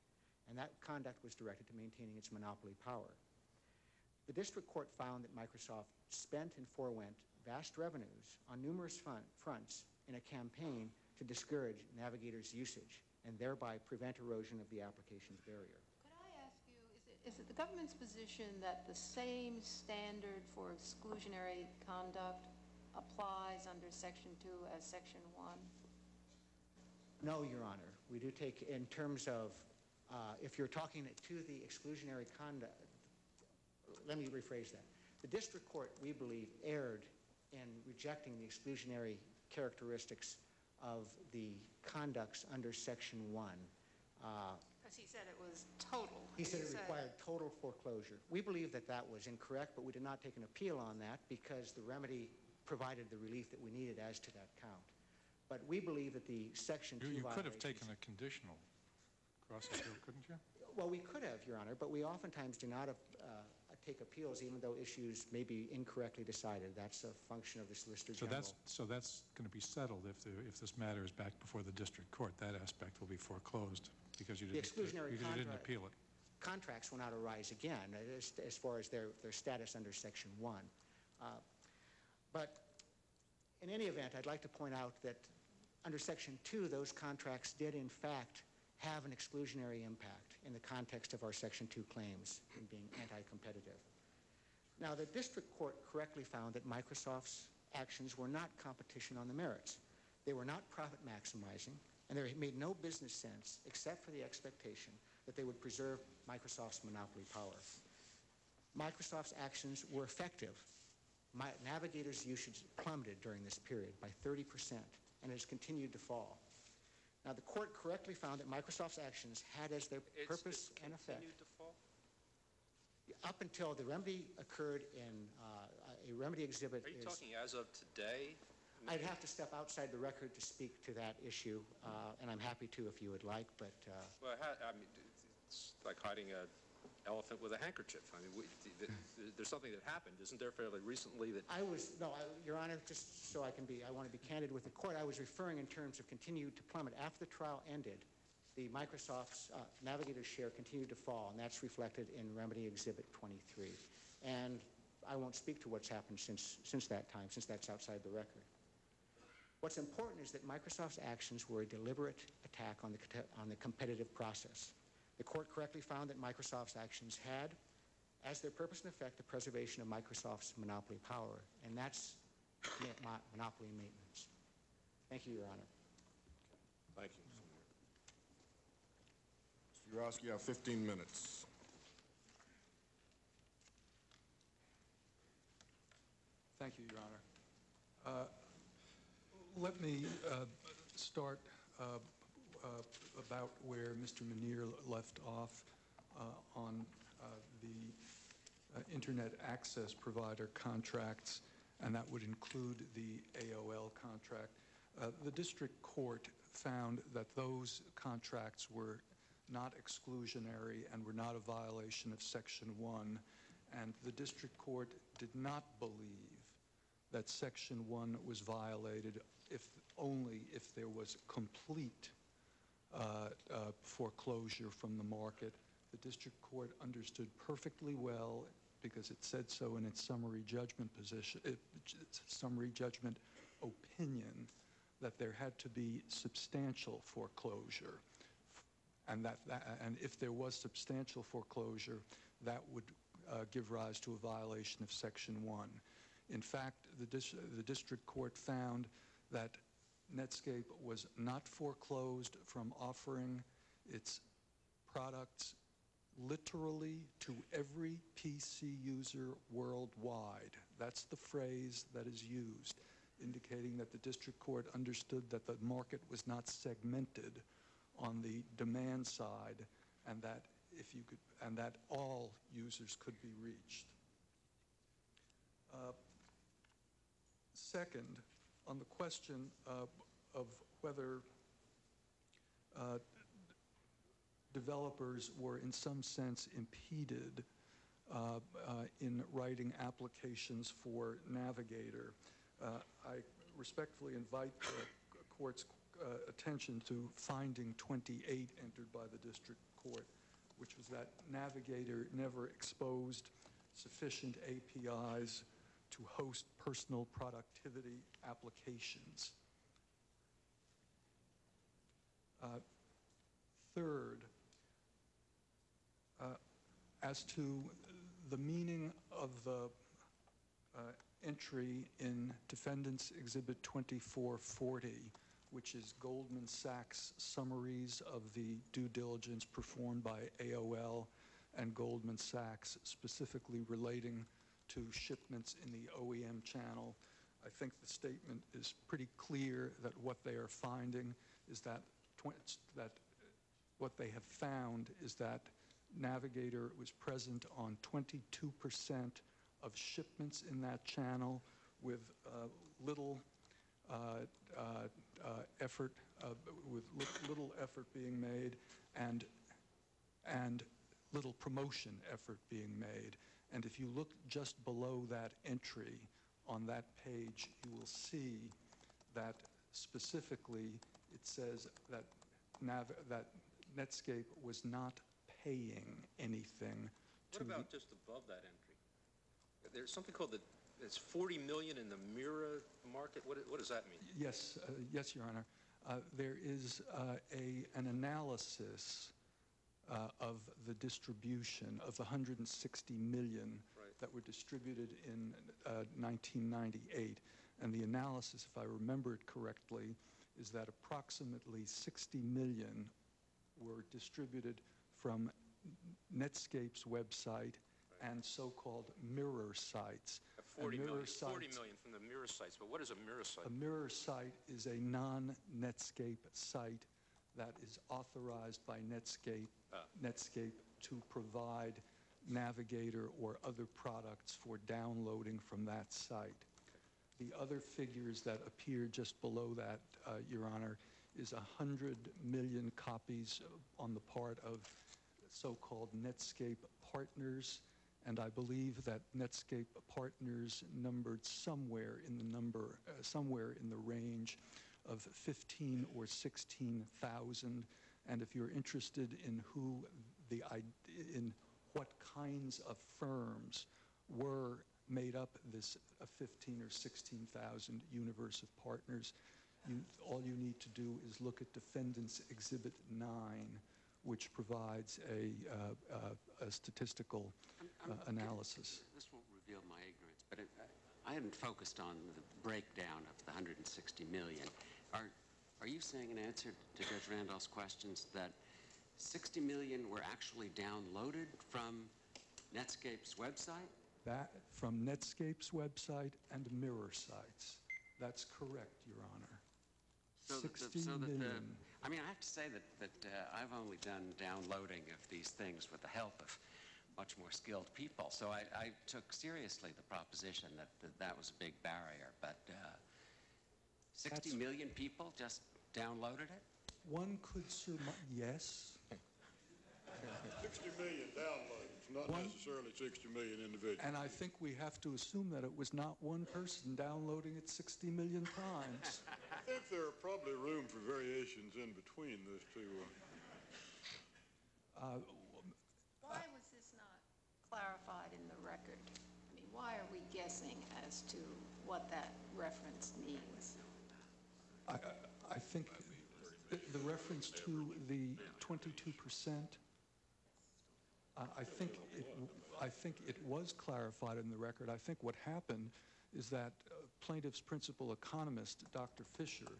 And that conduct was directed to maintaining its monopoly power. The district court found that Microsoft spent and forewent vast revenues on numerous fronts in a campaign to discourage Navigator's usage and thereby prevent erosion of the application's barrier. Could I ask you, is it, is it the government's position that the same standard for exclusionary conduct applies under Section 2 as Section 1? No, Your Honor. We do take, in terms of, uh, if you're talking to the exclusionary conduct, let me rephrase that. The district court, we believe, erred in rejecting the exclusionary characteristics of the conducts under Section 1. Uh, Because he said it was total. He said it required total foreclosure. We believe that that was incorrect, but we did not take an appeal on that because the remedy provided the relief that we needed as to that count. But we believe that the Section 2 You, could have taken a conditional cross appeal, couldn't you? Well, we could have, Your Honor, but we oftentimes do not uh, take appeals even though issues may be incorrectly decided. That's a function of the Solicitor So General. that's, so that's going to be settled if, the, if this matter is back before the district court. That aspect will be foreclosed because you didn't, the exclusionary you didn't appeal it. Contracts will not arise again as, as far as their, their status under Section 1. Uh, But in any event, I'd like to point out that under Section 2, those contracts did in fact have an exclusionary impact in the context of our Section 2 claims in being anti-competitive. Now, the district court correctly found that Microsoft's actions were not competition on the merits. They were not profit maximizing, and they made no business sense except for the expectation that they would preserve Microsoft's monopoly power. Microsoft's actions were effective. My, Navigator's usage plummeted during this period by 30% and has continued to fall. Now, the court correctly found that Microsoft's actions had as their It's- purpose it's and effect continued to fall? up until the remedy occurred in uh, a remedy exhibit Are you is talking as of today? I'd have to step outside the record to speak to that issue, uh, and I'm happy to if you would like, but uh, Well, I mean, it's like hiding a elephant with a handkerchief. I mean, we, th- th- there's something that happened, isn't there, fairly recently that, I was, no, I- Your Honor, just so I can be, I want to be candid with the court, I was referring in terms of continued to plummet. After the trial ended, the Microsoft's uh, Navigator share continued to fall, and that's reflected in Remedy Exhibit 23. And I won't speak to what's happened since, since that time, since that's outside the record. What's important is that Microsoft's actions were a deliberate attack on the, on the competitive process. The court correctly found that Microsoft's actions had, as their purpose and effect, the preservation of Microsoft's monopoly power, and that's mo- mo- monopoly maintenance. Thank you, Your Honor. Thank you. Mr. Urowsky, you have 15 minutes. Thank you, Your Honor. Uh, Let me uh, start uh, uh, about where Mr. Minear left off uh, on uh, the uh, Internet access provider contracts, and that would include the AOL contract. The district court found that those contracts were not exclusionary and were not a violation of Section 1, and the district court did not believe that Section 1 was violated if, only if there was complete foreclosure from the market. The district court understood perfectly well, because it said so in its summary judgment position, its summary judgment opinion, that there had to be substantial foreclosure. And that, that- and if there was substantial foreclosure, that would uh, give rise to a violation of Section 1. In fact, the district court found that Netscape was not foreclosed from offering its products literally to every PC user worldwide. That's the phrase that is used, indicating that the district court understood that the market was not segmented on the demand side and that if you could, and that all users could be reached. Uh, Second, on the question uh, of whether uh, developers were in some sense impeded uh, uh, in writing applications for Navigator, uh, I respectfully invite the court's uh, attention to finding 28 entered by the district court, which was that Navigator never exposed sufficient APIs to host personal productivity applications. Uh, Third, uh, as to the meaning of the uh, entry in Defendant's Exhibit 2440, which is Goldman Sachs summaries of the due diligence performed by AOL and Goldman Sachs specifically relating to shipments in the OEM channel. I think the statement is pretty clear that what they are finding is that, that what they have found is that Navigator was present on 22% of shipments in that channel with uh, little uh, uh, uh, effort, uh, with li- little effort being made and, and little promotion effort being made. And if you look just below that entry on that page, you will see that specifically it says that, Nav- that Netscape was not paying anything to what about just above that entry? There's something called the, it's 40 million in the mirror market, what, what does that mean? Yes, uh, yes, Your Honor. Uh, There is uh, a, an analysis uh, of the distribution of the 160 million Right. that were distributed in uh, 1998. And the analysis, if I remember it correctly, is that approximately 60 million were distributed from Netscape's website and so-called mirror sites. And 40 mirror million, sites- million from the mirror sites, but what is a mirror site? A mirror site is a non-Netscape site that is authorized by Netscape, Ah. Netscape to provide Navigator or other products for downloading from that site. The other figures that appear just below that, uh, Your Honor, is 100 million copies on the part of so-called Netscape partners, and I believe that Netscape partners numbered somewhere in the number, uh, somewhere in the range of 15 or 16,000. And if you're interested in who the, in what kinds of firms were made up this uh, 15 or 16,000 universe of partners, you, all you need to do is look at Defendant's Exhibit 9, which provides a, uh, uh, a statistical uh, analysis. This won't reveal my ignorance, but it, I hadn't focused on the breakdown of the 160 million. Are, are you saying in answer to Judge Randolph's questions that 60 million were actually downloaded from Netscape's website? That from Netscape's website and mirror sites. That's correct, Your Honor. So that the- 60 so that the- I mean, I have to say that, that uh, I've only done downloading of these things with the help of much more skilled people. So I, I took seriously the proposition that, that that was a big barrier. But uh, 60 That's- million people just downloaded it? One could surmise, yes. 60 million downloads, not One- necessarily 60 million individuals. And I think we have to assume that it was not one person downloading it 60 million times. *laughs* I think there are probably room for variations in between those two. uh, Uh, Why was this not clarified in the record? I mean, why are we guessing as to what that reference means? I, I- think the- reference to the 22%, I I think it, I think it was clarified in the record. I think what happened is that uh, plaintiff's principal economist, Dr. Fisher,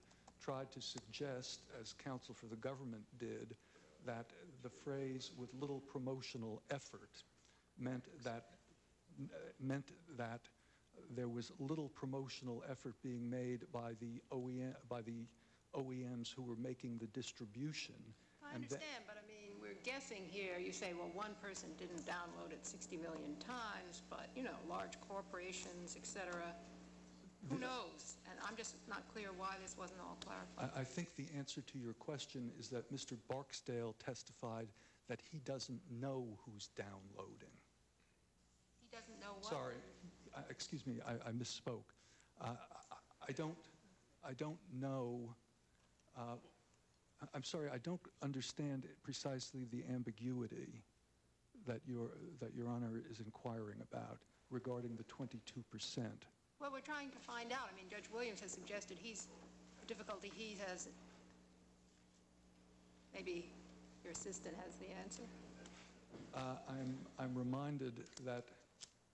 tried to suggest, as counsel for the government did, that the phrase "with little promotional effort" meant that meant that there was little promotional effort being made by the OEM, by the OEMs who were making the distribution. I And understand, but I mean, we're guessing here, you say, well, one person didn't download it 60 million times, but, you know, large corporations, et cetera, who knows? And I'm just not clear why this wasn't all clarified. I, I think the answer to your question is that Mr. Barksdale testified that he doesn't know who's downloading. He doesn't know what. Sorry, excuse me, I, I misspoke. Uh, I, don't, I don't know, uh, I'm sorry, I don't understand precisely the ambiguity that your, that Your Honor is inquiring about regarding the 22%. Well, we're trying to find out. I mean, Judge Williams has suggested he's, the difficulty he has, maybe your assistant has the answer. Uh, I'm, I'm reminded that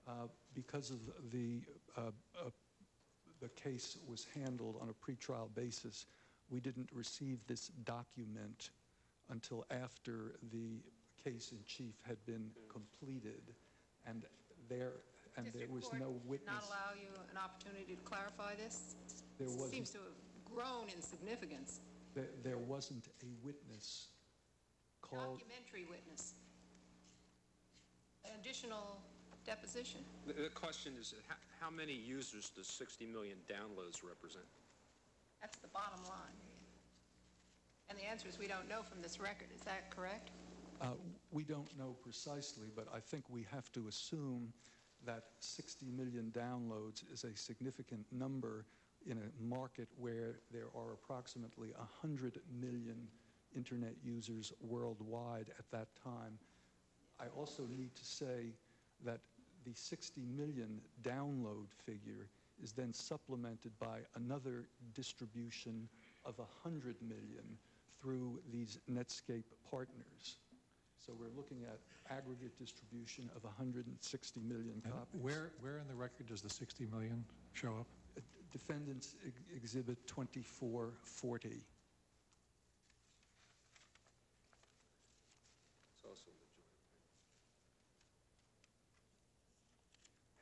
uh, because of the, uh, uh, the case was handled on a pretrial basis, we didn't receive this document until after the case in chief had been completed, and there, and there was court no did witness. not allow you an opportunity to clarify this? There It wasn't. Seems to have grown in significance. There, there wasn't a witness called. Documentary witness. Additional deposition. The- The question is, how- how many users does 60 million downloads represent? That's the bottom line. And the answer is we don't know from this record. Is that correct? Uh, We don't know precisely, but I think we have to assume that 60 million downloads is a significant number in a market where there are approximately 100 million internet users worldwide at that time. I also need to say that the 60 million download figure is then supplemented by another distribution of 100 million through these Netscape partners. So we're looking at aggregate distribution of 160 million And copies. Where, where in the record does the 60 million show up? Uh, Defendants Ex- Exhibit 2440. It's also in the joint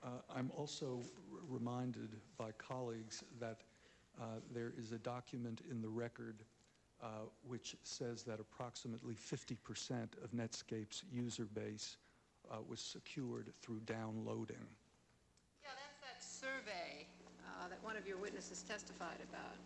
Uh, I'm also reminded by colleagues that uh, there is a document in the record uh, which says that approximately 50% of Netscape's user base uh, was secured through downloading. Yeah, that's that survey uh, that one of your witnesses testified about.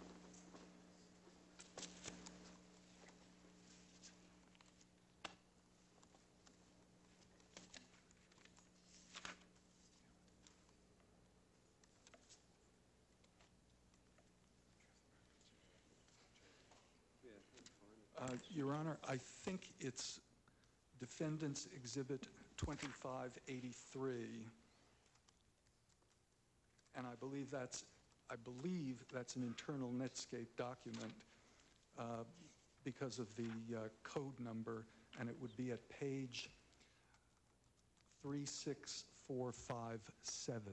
Uh, Your Honor, I think it's Defendant's Exhibit 2583, and I believe that's, I believe that's an internal Netscape document uh, because of the uh, code number, and it would be at page 36457.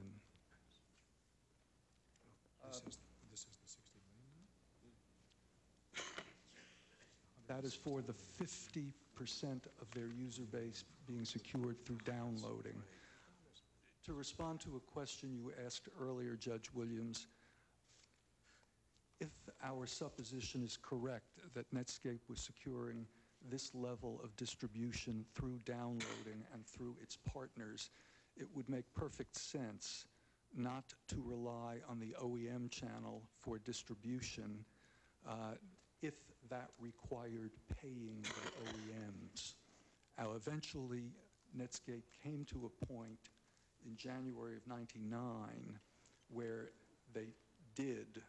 This is, this is the 60 million? That is for the 50% of their user base being secured through downloading. To respond to a question you asked earlier, Judge Williams, if our supposition is correct that Netscape was securing this level of distribution through downloading and through its partners, it would make perfect sense not to rely on the OEM channel for distribution uh, if that required paying the OEMs. Now, eventually, Netscape came to a point in January of 99 where they did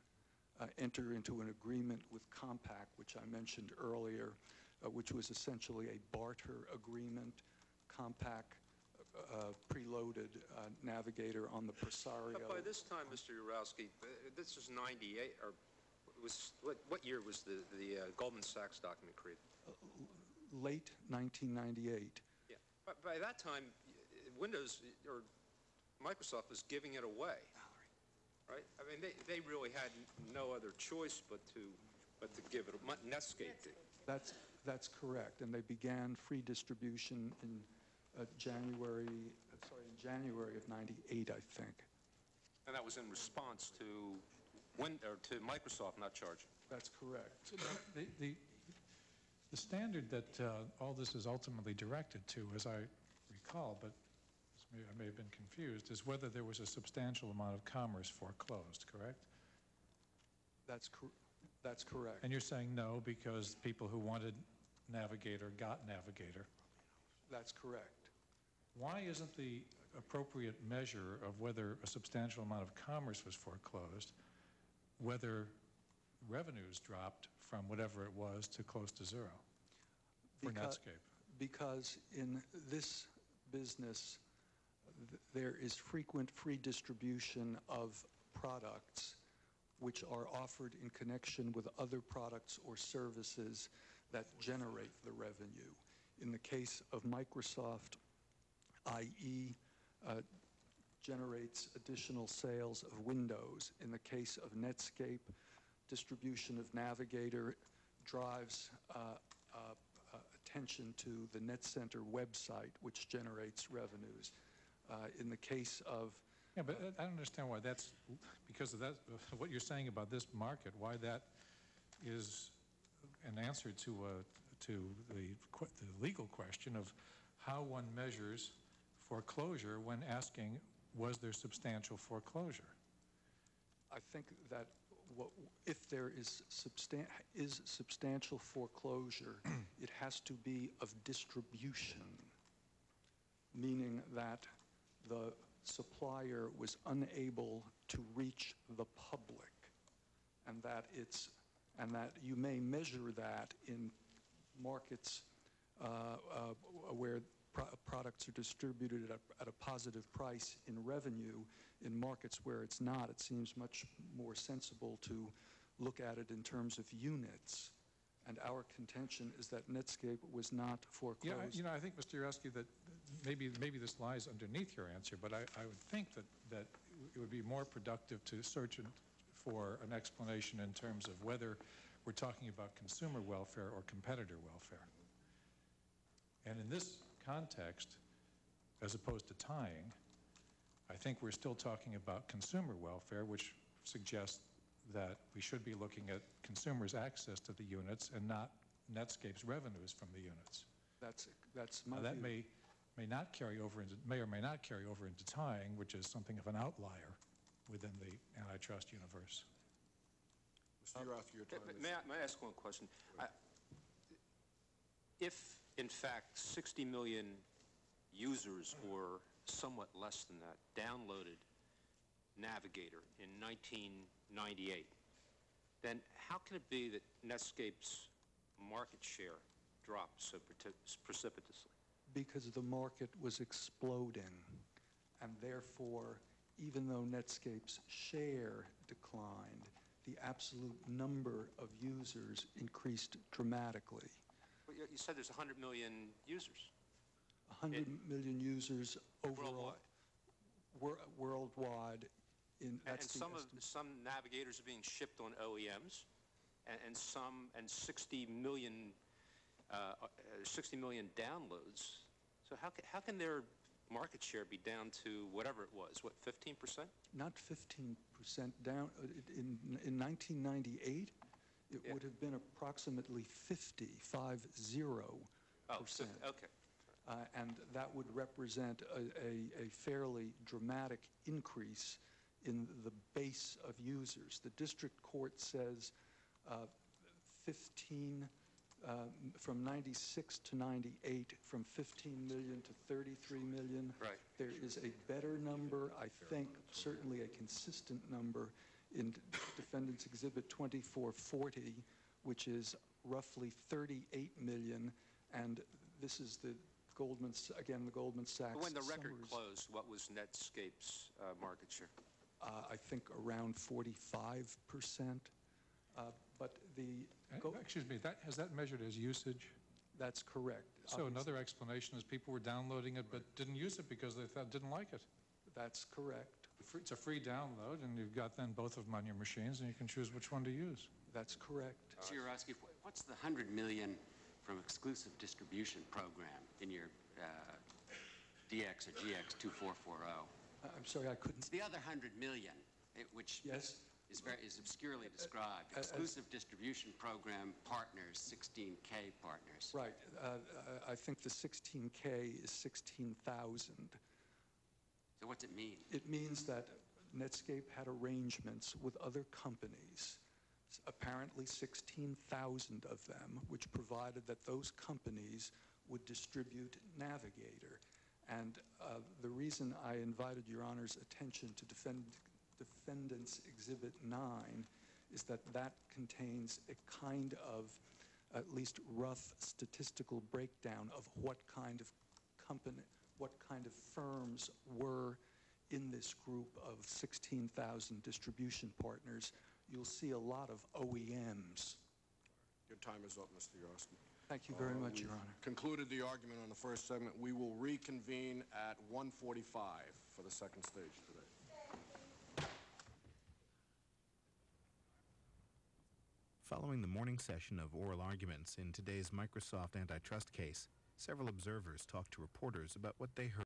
uh, enter into an agreement with Compaq, which I mentioned earlier, uh, which was essentially a barter agreement. Compaq uh, preloaded uh, Navigator on the Presario. But by this time, Mr. Urowsky, uh, this is 98, or was, what, what year was the, the uh, Goldman Sachs document created? Late 1998. Yeah, but by that time, Windows or Microsoft was giving it away, right? I mean, they, they really had no other choice but to, but to give it, Netscape did. That's, that's correct, and they began free distribution in uh, January, uh, sorry, in January of 98, I think. And that was in response to Win, or to Microsoft not charging. That's correct. The, the, the standard that uh, all this is ultimately directed to, as I recall, but I may have been confused, is whether there was a substantial amount of commerce foreclosed, correct? That's, cor- that's correct. And you're saying no because people who wanted Navigator got Navigator. That's correct. Why isn't the appropriate measure of whether a substantial amount of commerce was foreclosed, whether revenues dropped from whatever it was to close to zero for Becau- Netscape? Because in this business, th- there is frequent free distribution of products which are offered in connection with other products or services that generate the revenue. In the case of Microsoft, IE uh, generates additional sales of Windows. In the case of Netscape, distribution of Navigator drives uh, uh, uh, attention to the NetCenter website, which generates revenues. Uh, In the case of Yeah, but I- I don't understand why that's, because of that, *laughs* what you're saying about this market, why that is an answer to, uh, to the, the legal question of how one measures foreclosure when asking, was there substantial foreclosure? I think that what, if there is substan, is substantial foreclosure, *clears throat* it has to be of distribution, meaning that the supplier was unable to reach the public, and that it's, and that you may measure that in markets uh, uh, where pro- products are distributed at a, at a positive price in revenue. In markets where it's not, it seems much more sensible to look at it in terms of units. And our contention is that Netscape was not foreclosed. Yeah, you know, I think, Mr. Urowsky, that maybe, maybe this lies underneath your answer, but I, I would think that, that it would be more productive to search for an explanation in terms of whether we're talking about consumer welfare or competitor welfare. And in this context, as opposed to tying, I think we're still talking about consumer welfare, which suggests that we should be looking at consumers' access to the units and not Netscape's revenues from the units. That's, that's my Now, that view. may, may not carry over into, may or may not carry over into tying, which is something of an outlier within the antitrust universe. Mr. Urowsky, your time is... May I, may I ask one question? I- If, in fact, 60 million users or somewhat less than that downloaded Navigator in 1998, then how can it be that Netscape's market share dropped so precipitously? because the market was exploding, and therefore, even though Netscape's share declined, the absolute number of users increased dramatically. You said there's 100 million users. 100 million users overall. Worldwide. wor- Worldwide, in, And the some of, some navigators are being shipped on OEMs, and, and some, and 60 million, uh, uh, 60 million downloads. So how can, how can their market share be down to whatever it was, what, 15%? Not 15% down, uh, in, in 1998, it Yeah. would have been approximately 50, five zero Oh, percent. fif- okay. Uh, And that would represent a, a, a fairly dramatic increase in the base of users. The district court says uh, 15, um, from 96 to 98, from 15 million to 33 million. Right. There is a better number, I think, certainly a consistent number in Defendant's Exhibit 2440, which is roughly 38 million, and this is the Goldman's, again, the Goldman Sachs But when the record summaries. closed, what was Netscape's uh, market share? Uh, I think around 45%. Uh, But the, go- Excuse me, that, has that measured as usage? that's correct. So Obviously, another explanation is people were downloading it but didn't use it because they thought, didn't like it. That's correct. Free- It's a free download, and you've got then both of them on your machines, and you can choose which one to use. That's correct. So you're asking, what's the 100 million from exclusive distribution program in your uh, DX or GX 2440? I- I'm sorry, I couldn't, It's the other 100 million, it- which yes? is very, is obscurely described. uh, as- Exclusive distribution program partners, 16K partners. Right. Uh, uh, I think the 16K is 16,000. So what's it mean? It means that Netscape had arrangements with other companies, apparently 16,000 of them, which provided that those companies would distribute Navigator. And uh, the reason I invited Your Honor's attention to defend, Defendant's Exhibit 9 is that that contains a kind of at least rough statistical breakdown of what kind of company, what kind of firms were in this group of 16,000 distribution partners. You'll see a lot of OEMs. Your time is up, Mr. Urowsky. Thank you very Uh, much, Your we've Honor. Concluded the argument on the first segment. We will reconvene at 1:45 for the second stage today. Following the morning session of oral arguments in today's Microsoft antitrust case, several observers talked to reporters about what they heard.